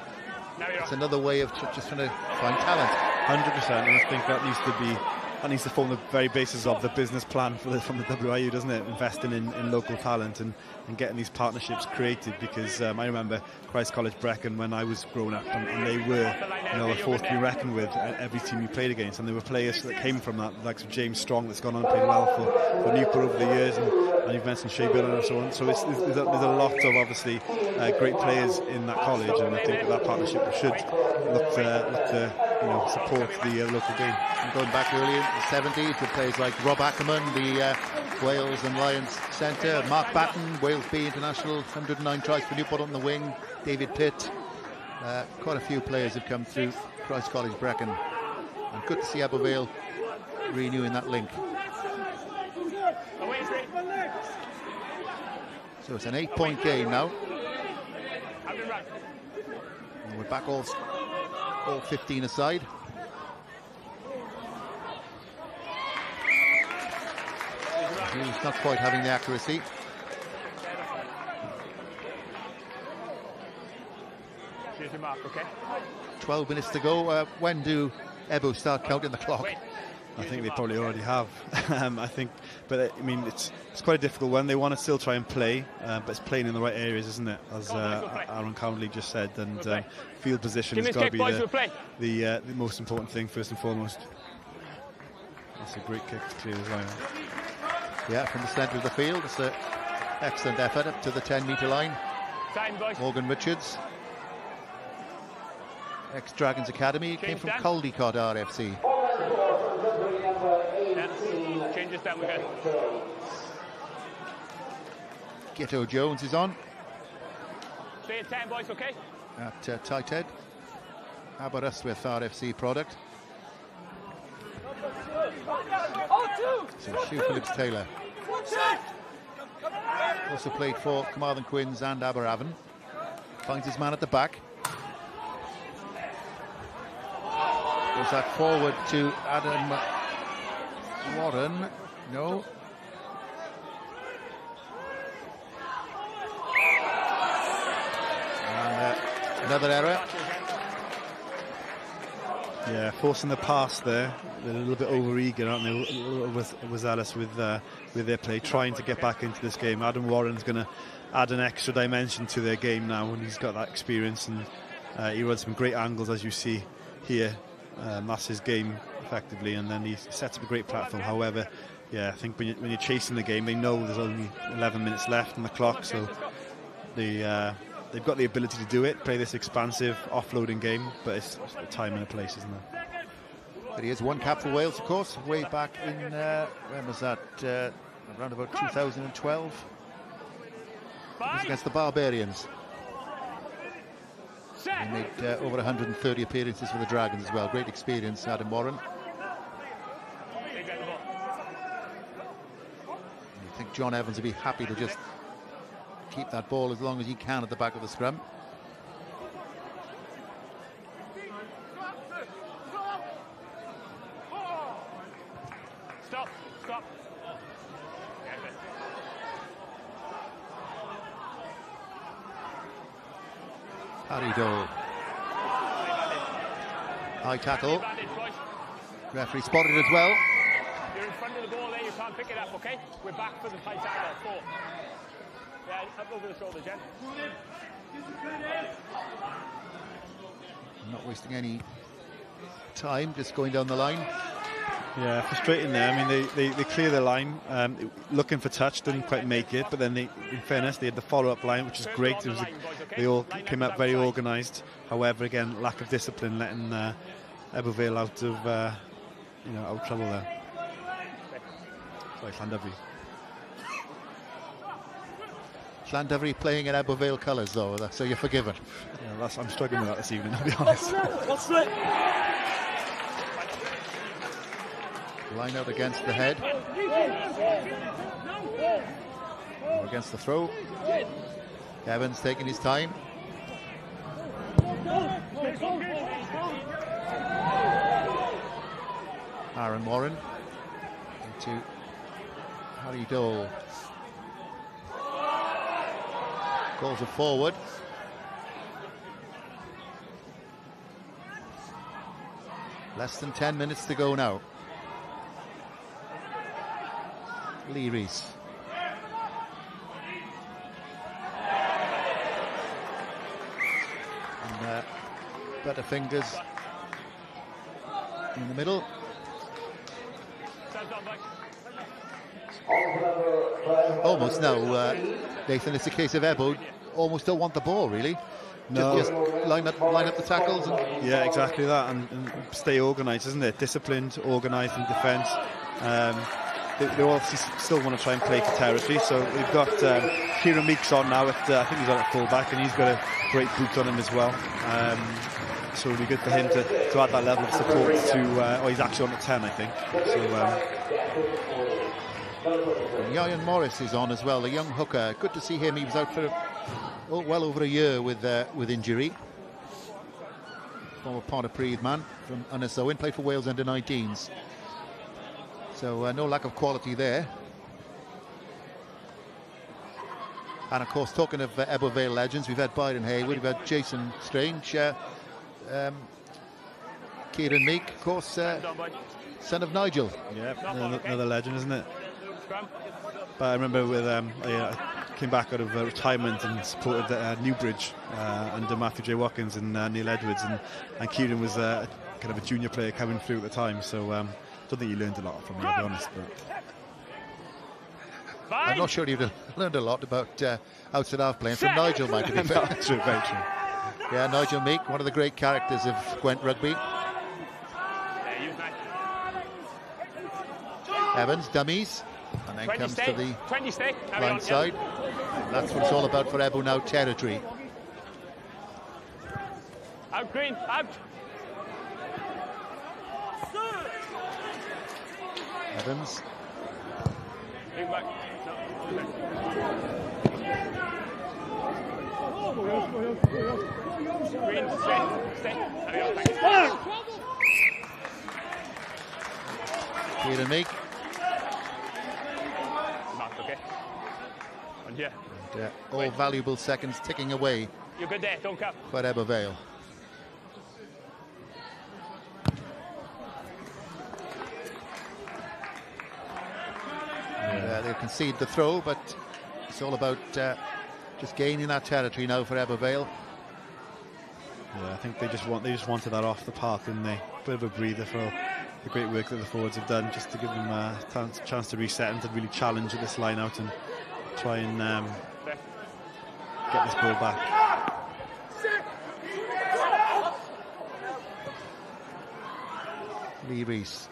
it's another way of just trying to find talent. 100%, and I think that needs to be that needs to form the very basis of the business plan for the, from the WRU, doesn't it? Investing in, in local talent and, and getting these partnerships created. Because um, I remember Christ College Brecon when I was growing up, and, and, they were, you know, a force to be reckoned with at every team you played against. And there were players that came from that, like James Strong, that's gone on played well for, for Newport over the years, and, and you've mentioned Shea Biller and so on. So it's, there's, a, there's, a, lot of obviously uh, great players in that college, and I think that, that partnership should look to, look to you know, support the uh, local game. And going back the 70s with players like Rob Ackerman, the uh, Wales and Lions centre, Mark Batten, Wales B international, 109 tries for Newport on the wing, David Pitt. Uh, quite a few players have come through Christ College Brecon. And good to see Ebbw Vale renewing that link. So it's an eight point game now. And we're back all all 15 aside. He's not quite having the accuracy. Mark, okay? 12 minutes to go. Uh, when do Ebbw start counting the clock? I think they probably already have. um, I think, but uh, I mean, it's it's quite a difficult one. They want to still try and play, uh, but it's playing in the right areas, isn't it? As uh, Aaron Cowley just said, and um, field position has got to be the the, uh, the, most important thing first and foremost. That's a great kick to clear as well. Yeah, from the centre of the field, it's an excellent effort up to the 10 metre line. Morgan Richards, ex Dragons Academy, came from Caldicot RFC. Changes down we. Ghetto Jones is on. Stay at 10, boys, okay? At uh, tight head. Aberystwyth RFC product. So Hugh Phillips Taylor. Also played for Carmarthen Quins and Aberavon. Finds his man at the back. Goes that forward to Adam Warren. No. And uh, another error. Yeah, forcing the pass there. They're a little bit over eager, aren't they? A little with overzealous with uh, with their play, trying to get back into this game. Adam Warren's going to add an extra dimension to their game now, when he's got that experience, and uh, he runs some great angles as you see here. Um, that's his game effectively, and then he sets up a great platform. However, yeah, I think when, you, you're chasing the game, they know there's only 11 minutes left on the clock, so they uh, they've got the ability to do it, play this expansive offloading game, but it's, it's time and the place, isn't it? But he has one cap for Wales, of course, way back in, uh, when was that? Uh, around about 2012. Against the Barbarians. He made uh, over 130 appearances for the Dragons as well. Great experience, Adam Warren. You think John Evans would be happy to just keep that ball as long as he can at the back of the scrum. Stop, stop. Harry Dole. High tackle. Referee spotted it as well. You're in front of the ball there, you can't pick it up, okay? We're back for the high tackle, four. Not wasting any time, just going down the line. Yeah, frustrating there. I mean, they, they, they clear the line, um, looking for touch, didn't quite make it. But then, they, in fairness, they had the follow-up line, which is great. A, they all came out very organised. However, again, lack of discipline, letting uh, out of uh, you know out of trouble there. Sorry, Llandudno. Llandudno playing in Ebbw Vale colours, though, so you're forgiven. Yeah, that's, I'm struggling with that this evening, I'll be honest. Line out against the head. Or against the throw. Evans taking his time. Aaron Warren into Harry Dole. Calls it forward. Less than 10 minutes to go now. Lee Reese. And uh, Butterfingers in the middle. Almost now, uh, Nathan, it's a case of Ebbw almost don't want the ball, really. No. Just, just line, up, line up the tackles. And Yeah, exactly that, and, and stay organised, isn't it? Disciplined, organised in defence. Um, they, they obviously still want to try and play for territory, so we've got um, Kieran Meeks on now. At, uh, I think he's on at fullback, and he's got a great boot on him as well. Um, so it'll be good for him to, to add that level of support to. Uh, oh, he's actually on at ten, I think. So um, And Ian Morris is on as well, the young hooker. Good to see him. He was out for oh, well over a year with uh, with injury. Former Pontypridd man from Ynys played for Wales under 19s. So uh, no lack of quality there. And of course, talking of uh, Ebbw Vale legends, we've had Byron Hayward, we've had Jason Strange, uh, um, Kieran Meek, of course, uh, son of Nigel. Yeah, another, another legend, isn't it? But I remember with um, I, uh, came back out of uh, retirement and supported uh, Newbridge uh, under Matthew J. Watkins and uh, Neil Edwards, and, and Kieran was uh, kind of a junior player coming through at the time. So um, don't think he learned a lot from me, to be honest. But I'm not sure you've learned a lot about uh, outside half playing from Nigel, Mike, to be fair. No, true, very true. Yeah, Nigel Meek, one of the great characters of Gwent Rugby. Evans, dummies, and then comes stay. to the 20 stay. Carry on, side. That's what it's all about for Ebbw now, territory. Out green, out. Evans. Bring back. Green, stay, stay. There we go, thank you. Kieran Meek. Mark, okay? And here. And, uh, all valuable seconds ticking away You're good there, don't come. for Ebbw Vale. And, uh, they'll concede the throw, but it's all about uh, just gaining that territory now for Ebbw Vale. Yeah, I think they just want they just wanted that off the park, didn't they? Bit of a breather for the great work that the forwards have done, just to give them a chance, chance to reset and to really challenge this line out and try and um, get this ball back. Lee Reese.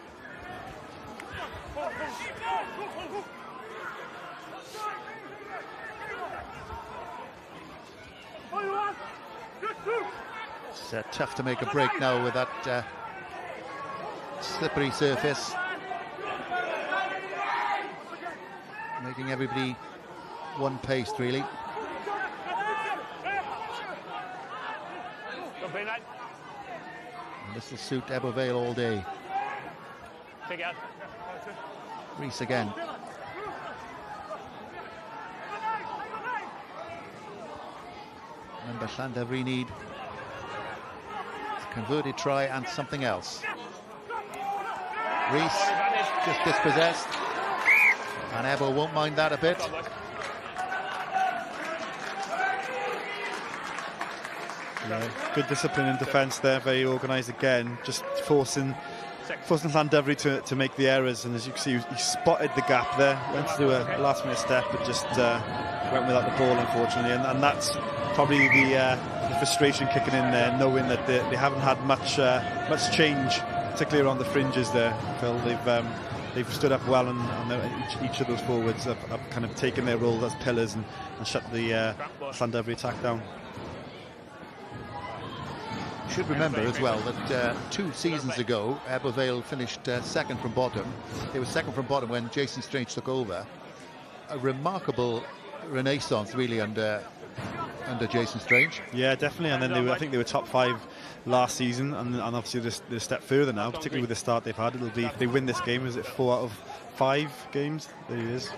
It's uh, tough to make a break now with that uh, slippery surface. Making everybody one pace, really. And this will suit Ebbw Vale all day. Take out. Reese again. Remember, Llandovery need a converted try and something else. Reese just dispossessed. And Ebbw won't mind that a bit. Good discipline in defence there, very organised again, just forcing forcing Llandovery to, to make the errors. And as you can see, he spotted the gap there, went to do a last minute step, but just uh, went without the ball, unfortunately. And, and that's probably the, uh, the frustration kicking in there, knowing that they, they haven't had much uh, much change, particularly around the fringes there, Phil. They've um, they've stood up well, and, and each, each, of those forwards have, have, kind of taken their role as pillars and, and shut the uh, attack down. You should remember as well that uh, two seasons ago, Ebbw Vale finished uh, second from bottom. They were second from bottom when Jason Strange took over. A remarkable renaissance, really, under under Jason Strange. Yeah, definitely. And then they were, I think they were top five last season, and, and obviously they're, they're a step further now, particularly with the start they've had. It'll be if they win this game, is it four out of five games? There he is.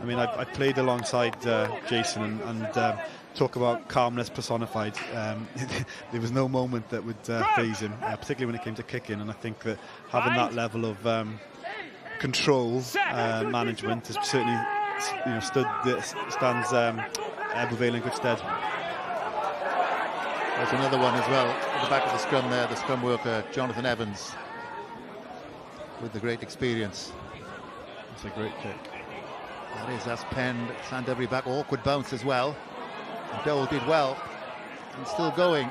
I mean, I, I played alongside uh, Jason and. and um, talk about calmness personified. Um, there was no moment that would uh, phase him, uh, particularly when it came to kicking. And I think that having that level of um, control uh, management has certainly you know, stood stands um, Ebbw Vale in good stead. There's another one as well at the back of the scrum there, the scrum worker Jonathan Evans with the great experience. It's a great kick. That is, that's penned Llandovery back, awkward bounce as well. Dole did well and still going.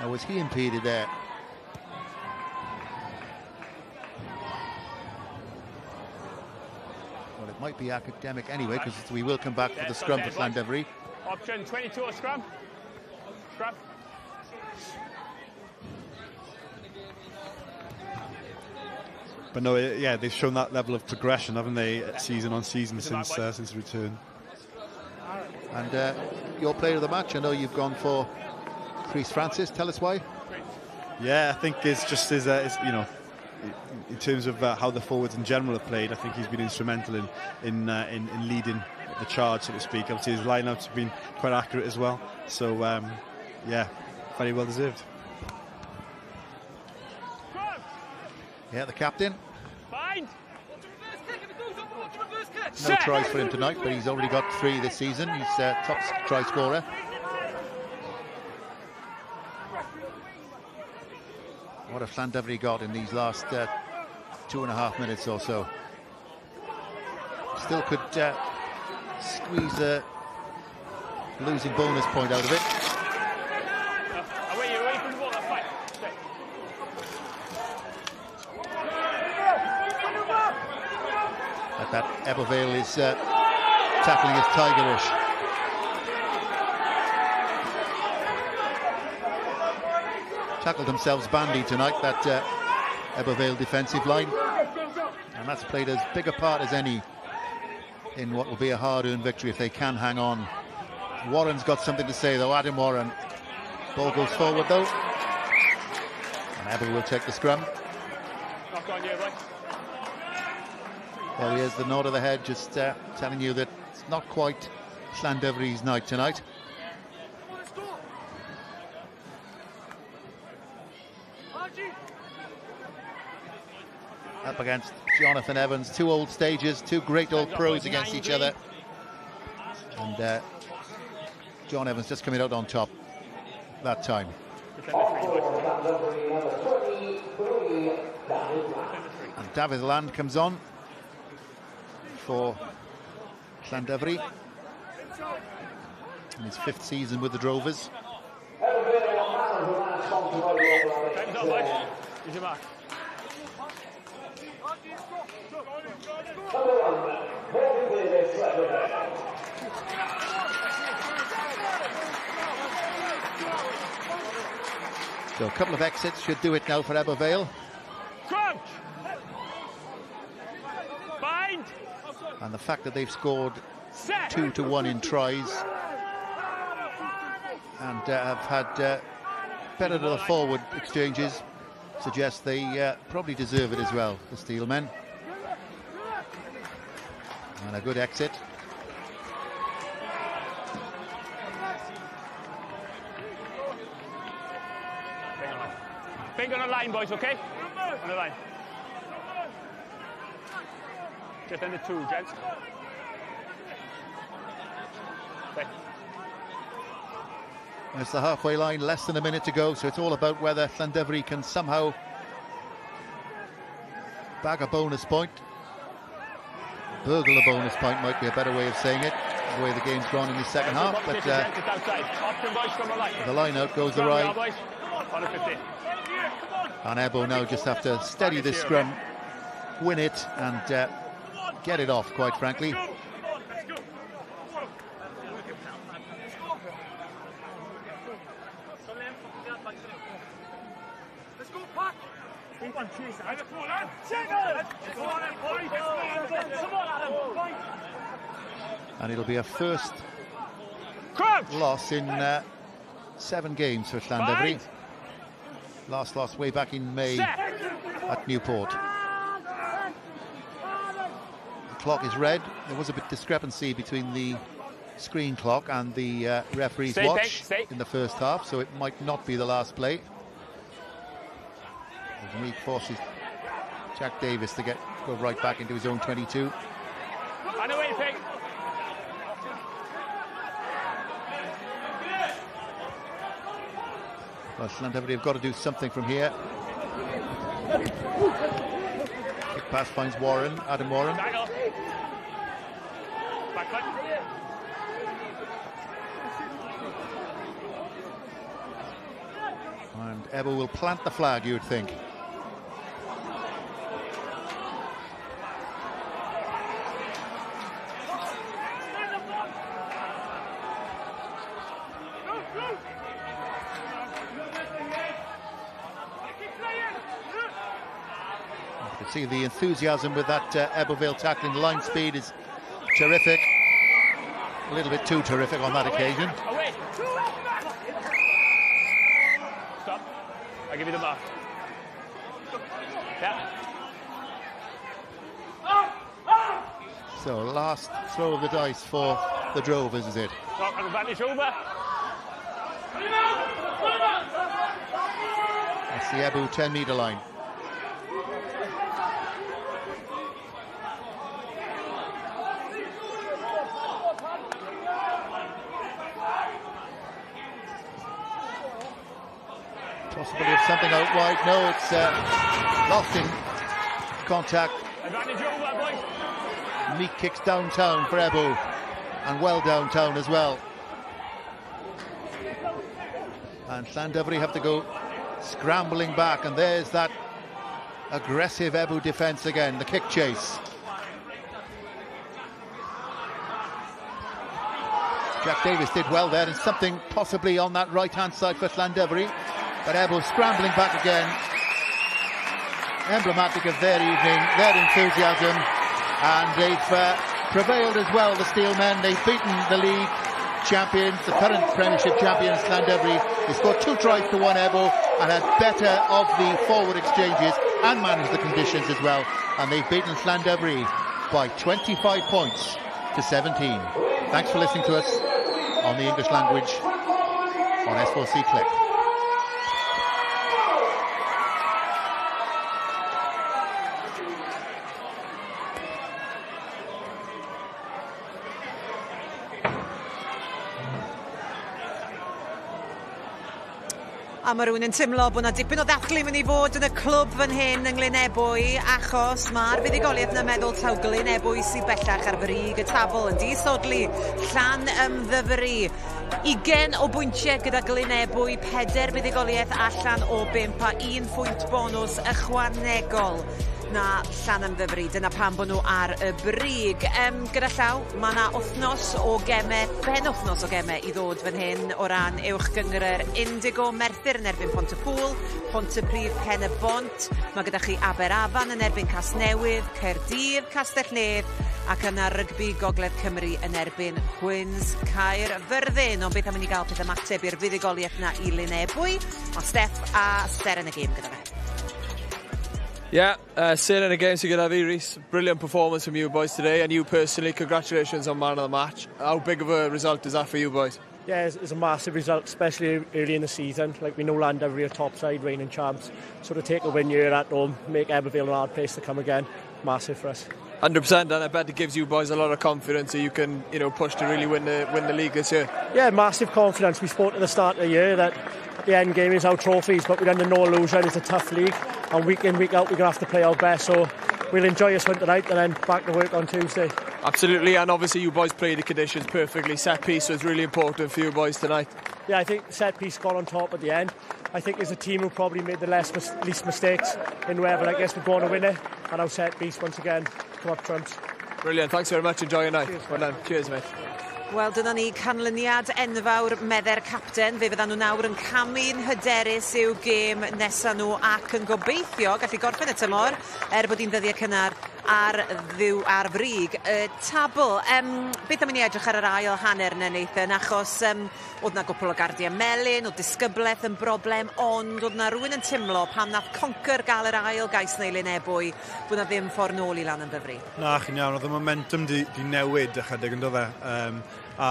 Now was he impeded there? Well, it might be academic anyway because we will come back for the scrum for Llandovery. Option 22 scrum. Scrum. But no, yeah, they've shown that level of progression, haven't they, season on season since uh, since return. And uh, your player of the match, I know you've gone for Rhys Francis. Tell us why. Yeah, I think it's just as uh, you know, in terms of uh, how the forwards in general have played. I think he's been instrumental in in, uh, in, in leading the charge, so to speak. Obviously, his lineouts have been quite accurate as well. So um, yeah, very well deserved. Yeah, the captain. Fine. No tries for him tonight, but he's already got three this season. He's uh, top try scorer. What a have Llandovery got in these last uh, two and a half minutes or so? Still could uh, squeeze a losing bonus point out of it. Away, away from the ball, that's fine. At that Ebbw Vale is uh, tackling as tigerish. Tackled themselves bandy tonight, that uh, Ebbw Vale defensive line. And that's played as big a part as any in what will be a hard-earned victory if they can hang on. Warren's got something to say though, Adam Warren. Ball goes forward though. And Ebbw will take the scrum. Right? There he is, the nod of the head, just uh, telling you that it's not quite Llandovery's night tonight. Up against Jonathan Evans, two old stages, two great old pros against each other. And uh, John Evans just coming out on top that time. And David Land comes on for Llandovery in his fifth season with the Drovers. So a couple of exits should do it now for Ebbw Vale. Crouch! Bind! And the fact that they've scored two to one in tries and uh, have had uh, better to the forward exchanges suggests they uh, probably deserve it as well, the Steelmen. And a good exit. Finger on the line, boys, okay? On the line. Just under two, gents. Okay. It's the halfway line, less than a minute to go, so it's all about whether Llandovery can somehow bag a bonus point. Burgle a bonus point might be a better way of saying it, the way the game's gone in the second half, but uh, Just outside. Option, boys, from the line. the out goes the right. boys. On the 15. And Ebbw now just have to steady this scrum, win it, and uh, get it off, quite frankly. And it'll be a first loss in uh, seven games for Llandovery. Last loss way back in May at Newport. The clock is red. There was a bit discrepancy between the screen clock and the uh, referee's Stay, watch stay, in the first half, so it might not be the last play. Meek forces Jack Davis to get go right back into his own 22. On the way, Pig. Well, Llandovery have got to do something from here. Pass finds Warren, Adam Warren. Tackle. Back foot. And Ebel will plant the flag, you would think. The enthusiasm with that uh, Ebbw Vale tackling. Line speed is terrific. A little bit too terrific on that occasion. Away. Stop. I'll give you the mark. Yeah. So last throw of the dice for the Drovers, is it? Knock advantage over. That's the Ebbw 10 metre line. Possibility of something out wide. No, it's uh, lost in contact. Meek kicks downtown for Ebbw, and well downtown as well. And Llandovery have to go scrambling back, and there's that aggressive Ebbw defence again, the kick chase. Jack Davis did well there, and something possibly on that right-hand side for Llandovery. But Ebbw scrambling back again. emblematic of their evening, their enthusiasm, and they've uh, prevailed as well, the Steelmen. They've beaten the league champions, the current Premiership champions, Llandovery. They scored two tries to one Ebbw and had better of the forward exchanges and managed the conditions as well. And they've beaten Llandovery by 25 points to 17. Thanks for listening to us on the English language on S4C Clic. mae rhywun yn tymlo bod yna dipyn o ddathlu mynd i fod yn y clwb fan hyn yng Ngwynebwy achos mae'r fuddugoliaeth 'na meddwl taw Glynebwy sy'n bellach ar frig y tafl yn disodli Llanymddyfri 20 o bwyntiau gyda Glynebwy peder buddugoliaeth allan o 5 a un phwynt bonus ychwanegol na Llanymddyfri. Dyna pam bod nhw ar y brig. Yym gyda llaw, mae yna wthnos o geme, ben wthnos o geme i ddod fan hyn o ran uwchgyngor Indigo Merthyr yn erbyn Pontycŵl, Pontypridd Pen y Bont Mae gyda chi Aberafan yn erbyn Casnewydd, Caerdydd, Castellnedd ac yna rygbi Gogledd Cymru yn erbyn Queens Caerfyrddin ond beth am i ni gael peth ymateb i'r fuddugoliaeth yna i Lunebwy Mae Steff a Seren y gêm gyda fe. Yeah, uh, Sin in a game to get a Reese. Brilliant performance from you boys today, and you personally, congratulations on man of the match. How big of a result is that for you boys? Yeah, it's, it's a massive result, especially early in the season. Like we know Landa real top side, reigning champs. So to take a win here at home, make Ebbw Vale an hard place to come again, massive for us. 100%, and I bet it gives you boys a lot of confidence so you can, you know, push to really win the win the league this year. Yeah, massive confidence. We spoke at the start of the year that the end game is our trophies, but we're under no illusion. It's a tough league, and week in, week out, we're going to have to play our best. So we'll enjoy this one tonight and then back to work on Tuesday. Absolutely, and obviously you boys played the conditions perfectly. Set piece was really important for you boys tonight. Yeah, I think set piece got on top at the end. I think as a team who probably made the less least mistakes in wherever I guess we're going to win it, and our set piece once again come up trumps. Brilliant, thanks very much. Enjoy your night. Cheers, well done. Cheers mate. Wel, dyna ni canlyniad enfawr medder capten. Fe fyddan nhw nawr yn camu'n hyderus i'w gêm nesa nhw ac yn gobeithio gallu gorffen y tymor er bod hi'n ddyddiau cynnar ar ddiw ar frig. Y tabl, um, beth am i ni edrych ar yr ail hanner yna Nathan, achos um, oedd na gwpl o gardiau melyn, o disgybleth yn broblem, ond oedd na rhywun yn tymlo pam nath conquer gael yr ail gais neilyn ebwy, bod na ddim ffordd nôl i lan yn dyfri. Na, chi'n iawn, oedd y momentum di, di newid ychydig yn dod e. Um, a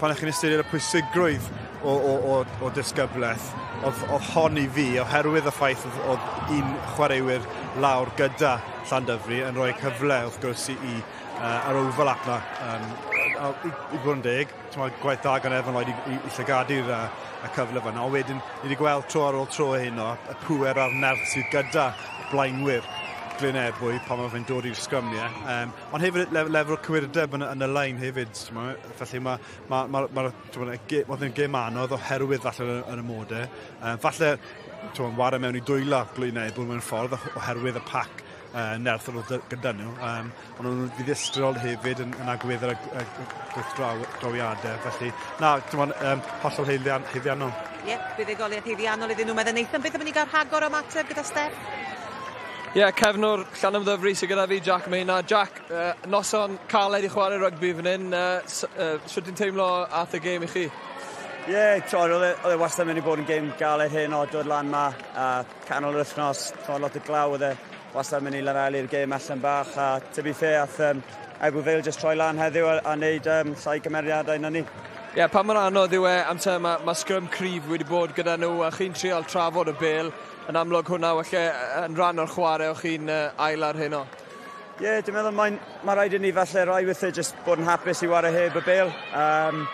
pan ych chi'n ystyried y pwysigrwydd o, o, o, o disgybleth, oedd, oedd hon i fi, oherwydd y ffaith oedd, oedd un chwaraewyr lawr gyda Llandyfri yn rhoi cyfle wrth gwrs i, i uh, yr overlap na. Um, a, i, i bod yn deg, ma, gwaith da gan Evan Lloyd i, i, i llygadu'r uh, y cyfle fyna. O wedyn, ni wedi gweld tro ar ôl tro hyn o, y pwer a'r nerth sydd gyda blaenwyr glynebwy er pan mae fe'n dod i'r sgrymiau. Um, ond hefyd lef lefel cywirdeb yn, yn y lein hefyd. Ma, felly mae ma, ma, ma, ma, ma, gêm anodd oherwydd falle yn, yn y modau. Um, falle twan, wario mewn i dwylo glynebwy mewn ffordd oherwydd y pac uh, nerth oedd gyda nhw. Um, ond nhw'n ddiddistrol hefyd yn, yn agwedd ar y gweithdrawiadau. Felly, na, dim ond um, hollol heiddiannol. Ie, yep, buddugoliaeth heiddiannol iddyn nhw. Meddyn Nathan, beth am ni gael rhagor o mater gyda Steph? Ie, yeah, cefnwr Llanymddyfri sydd gyda fi, Jack Meina. Jack, uh, noson caled i chwarae rygbi fan hyn, uh, uh, swy ti'n teimlo at y gêm i chi? Ie, yeah, troed, oedd e-, e wastad mynd i bod yn gêm galed hyn o dod lan ma, a canol yr wythnos, troed lot o glaw oedd e wastad mynd i lefelu'r gêm allan bach, a tybu ffe, ath um, Ebu Feil just troi lan heddiw a, a wneud um, llai gymeriadau na ni. Ie, yeah, pa mor anodd yw e amser mae ma, ma sgrym cryf wedi bod gyda nhw a chi'n trial trafod y bel yn amlwg hwnna felly yn rhan o'r chwarae o'ch chi'n uh, ail ar hyn o. Ie, yeah, dwi'n meddwl mae'n mae rhaid i ni falle rai wythau jyst bod yn hapus i wario heb y bel. Um,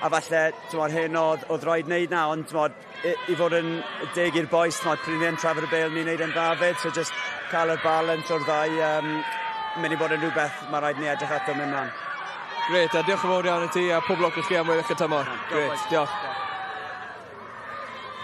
a falle, dwi'n hyn oedd, oedd rhaid wneud na, ond dwi'n i, i fod yn deg i'r boes, dwi'n pryd ni'n trafod y bel, ni'n wneud yn ddafod, so jyst cael y balans o'r ddau, um, mynd i bod yn rhywbeth mae rhaid ni edrych ato mynd mlaen. Gret, a diolch yn fawr iawn i ti a pob lwc i chi am weddill y tymor. Gret, diolch. diolch.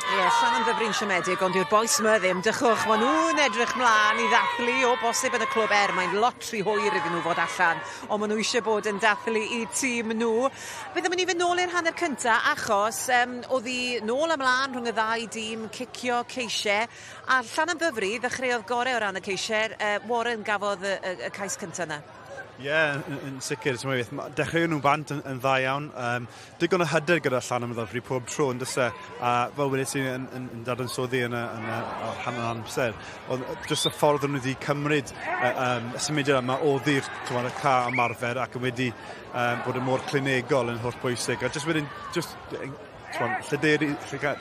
Ie Llanon Ddefryn siomedig ond dyw'r bois 'ma ddim dychwch ma' nw'n edrych mla'n i ddathlu o bosib yn y clwb er mae'n lot rhy hwyr iddyn nhw fod allan on' ma' n'w isie bod yn dathlu 'u tîm n'w. Byddem yn myn' i fynd nôl i'r hanner cynta achos yym o'dd 'i nôl a mlan rhwng y ddau dîm cicio ceisie a Llanon Ddefry ddechreuodd gore o ran y ceisie yy Warren gafodd y y y cais cynta 'na. Ie, yn, yn sicr. ti'n meddwl, dechrau nhw'n bant yn, yn dda iawn. Um, digon o hyder gyda llan am ddofri pob tro yn dysau. A fel wedi ti'n yn, yn, yn dadansoddi yn y, yn y, y rhan yn amser, oedd jyst y ffordd nhw wedi cymryd uh, um, y symudiad yma o ddir y ca ymarfer ac yn wedi um, bod yn môr clinegol yn holl bwysig. A jyst wedyn, jyst Lledeir lledeiri,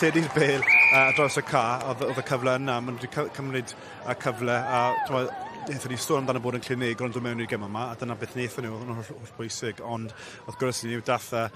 lledeiri'r bel uh, dros y ca, oedd y cyfle yna, maen nhw wedi cymryd y cyfle a Daethon ni sôn amdano bod yn clinig ond mewn i'r gym yma, a dyna beth wnaethon nhw, oedd yn holl, bwysig, ond wrth gwrs ni datha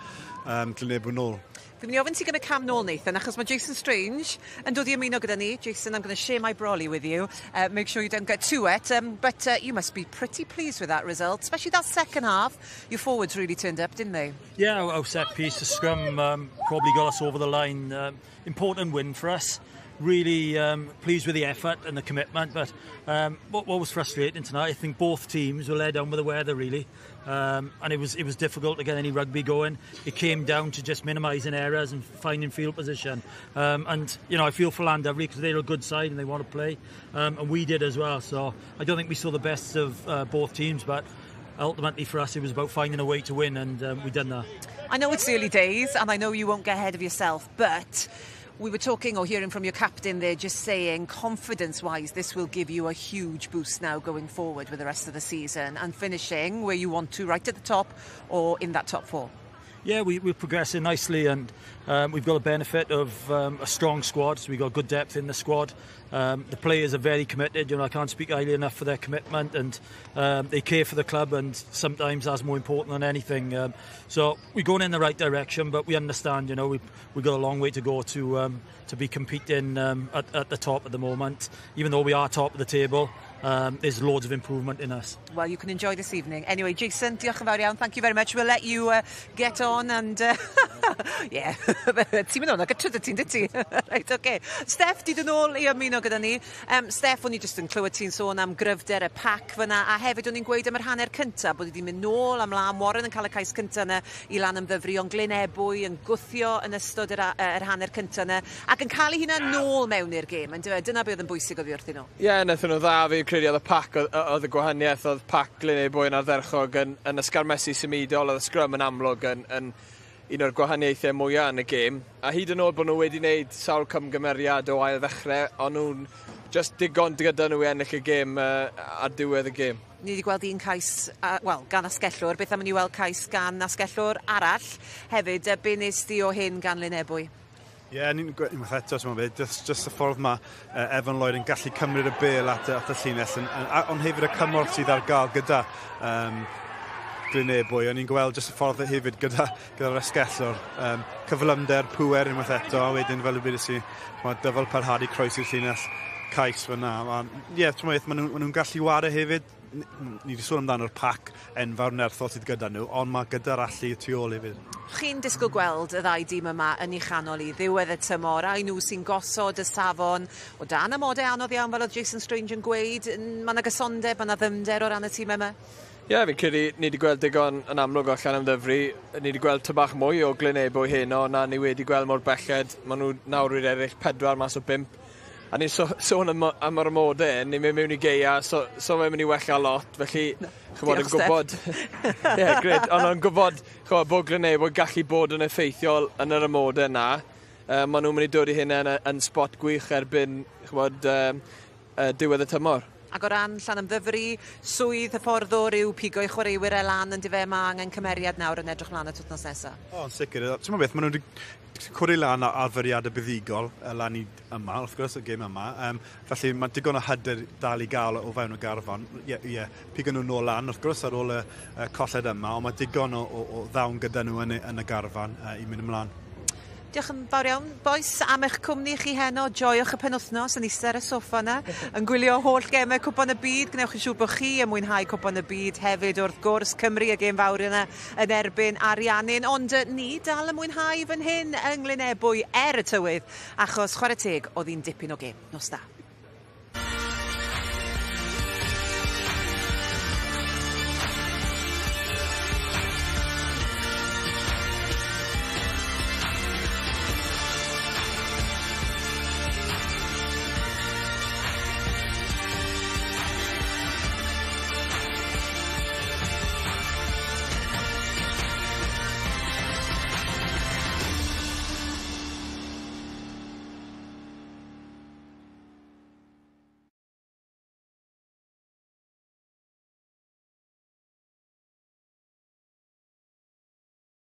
um, clinig yn ôl. Dwi'n mynd i ofyn ti gymryd cam nôl Nathan, achos mae Jason Strange yn dod i ymuno gyda ni. Jason, I'm going to share my brolly with you. Uh, make sure you don't get too wet. Um, but uh, you must be pretty pleased with that result, especially that second half. Your forwards really turned up, didn't they? Yeah, our set piece, the scrum um, probably got us over the line. Um, important win for us. Really um, pleased with the effort and the commitment. But um, what, what, was frustrating tonight, I think both teams were led down with the weather really, um, and it was it was difficult to get any rugby going. It came down to just minimising errors and finding field position. Um, and you know, I feel for Llandovery because they're a good side and they want to play, um, and we did as well. So I don't think we saw the best of uh, both teams, but ultimately for us it was about finding a way to win, and um, we done that. I know it's early days, and I know you won't get ahead of yourself, but we were talking or hearing from your captain there just saying confidence wise this will give you a huge boost now going forward with the rest of the season and finishing where you want to right at the top or in that top four yeah, we, we're progressing nicely and um, we've got a benefit of um, a strong squad. So we've got good depth in the squad. Um, the players are very committed. You know, I can't speak highly enough for their commitment and um, they care for the club and sometimes that's more important than anything. Um, so we're going in the right direction, but we understand, you know, we, we've got a long way to go to um, to be competing at, at the top at the moment. Even though we are top of the table, um, there's loads of improvement in us. Well, you can enjoy this evening. Anyway, Jason, diolch yn fawr iawn. Thank you very much. We'll let you uh, get on and... Uh, yeah, ti'n mynd o'n ag y trydydd ti'n dyti. right, okay. Steff, di dyn ôl i ymuno gyda ni. Um, Steff, o'n i jyst yn clywed ti'n sôn am gryfder y pac fyna, a hefyd o'n i'n gweud am yr hanner cyntaf, bod wedi mynd nôl am lan Warren yn cael y cais cyntaf yna i lan ymddyfru ond Glyn Ebwy yn gwthio yn ystod yr, yr hanner cyntaf yna, ac yn cael ei hunan nôl mewn i'r gêm, yn e? dyna beth oedd yn bwysig oedd i wrthyn nhw. Ie, yeah, nethon nhw dda fi credu oedd y pac oedd y gwahaniaeth oedd pac le ei bwy'n ardderchog yn, yn ysgarmesu symudol oedd y sgrym yn amlwg yn, yn un o'r gwahaniaethau mwyaf yn y gêm a hyd yn oed bod nhw wedi wneud sawl cymgymeriad o ail ddechrau ond nhw'n just digon gyda nhw i ennill y gêm uh, ar diwedd y gêm ni wedi gweld un cais, uh, wel, gan asgellwr, beth am ni weld cais gan asgellwr arall. Hefyd, uh, be nes di o hyn gan Lynebwy? Ie, yeah, ni'n gweithio'n unwaith eto, ti'n meddwl, just, just y ffordd mae uh, Evan Lloyd yn gallu cymryd y bel at, at y llinell, ond hefyd y cymorth sydd ar gael gyda um, Glynebwy, o'n i'n gweld just y ffordd hefyd gyda, gyda'r esgellwr, um, cyflymder, pwer unwaith eto, a wedyn fel y byd i mae dyfal parhadu croes i'r llinell cais fyna. Ie, yeah, ti'n meddwl, maen nhw'n nhw gallu wario hefyd, ni hmm, wedi sôn amdano'r pac enfawr nerthol sydd gyda nhw, ond mae gyda'r allu tu ôl i fydd. Chi'n disgwyl gweld y ddau dîm yma yn ei chanol i ddiwedd y tymor, a nhw sy'n gosod y safon o dan amodau anodd iawn fel oedd Jason Strange yn gweud, mae yna gysondeb, mae yna ddymder o ran y tîm yma? Ie, yeah, fi'n credu ni wedi gweld digon yn amlwg allan am ddyfru. Ni wedi gweld tybach mwy o glynebwy heno na ni wedi gweld mor belled. Maen nhw nawr wedi eraill pedwar mas o bimp A ni'n sôn so, am, am yr amodau, ni'n mynd mewn i geia, so, so mae'n mynd i wella lot, felly, chymod, yn gwybod... Ie, yeah, gred, ond yn gwybod, chymod, bod Greneu bod gallu bod yn effeithiol yn yr amodau yna. Uh, maen nhw'n mynd i dod i hynna yn, yn spot gwych erbyn, chymod, um, uh, diwedd y tymor. Ac o ran llan ymddyfru, swydd y ffordd o ryw pigo i chwaraewyr elan yn dyfe mae angen cymeriad nawr yn edrych mlaen y twtnos nesaf. O, oh, yn sicr. Ti'n meddwl beth, maen nhw wedi cwrdd lan a arferiadau buddigol y lan i yma, wrth gwrs, y gêm yma. Um, felly mae digon o hyder dal i gael o fewn y garfan. Ie, yeah, yeah. pigan nhw nôl lan, wrth gwrs, ar ôl y, y colled yma, ond mae digon o, o, o ddawn gyda nhw yn, yn y garfan uh, i mynd ymlaen. Diolch yn fawr iawn, boes, am eich cwmni chi heno. Joiwch y penwthnos yn eistedd ar y soffa yna, yn gwylio holl gemau Cwpan y Byd. Gwnewch yn siŵr bod chi yn mwynhau Cwpan y Byd hefyd wrth gwrs Cymru y gêm fawr yna yn erbyn Ariannin. Ond ni dal yn mwynhau fan hyn yng Nglynebwy er y tywydd, achos chwarae teg oedd hi'n dipyn o gêm. Nos da.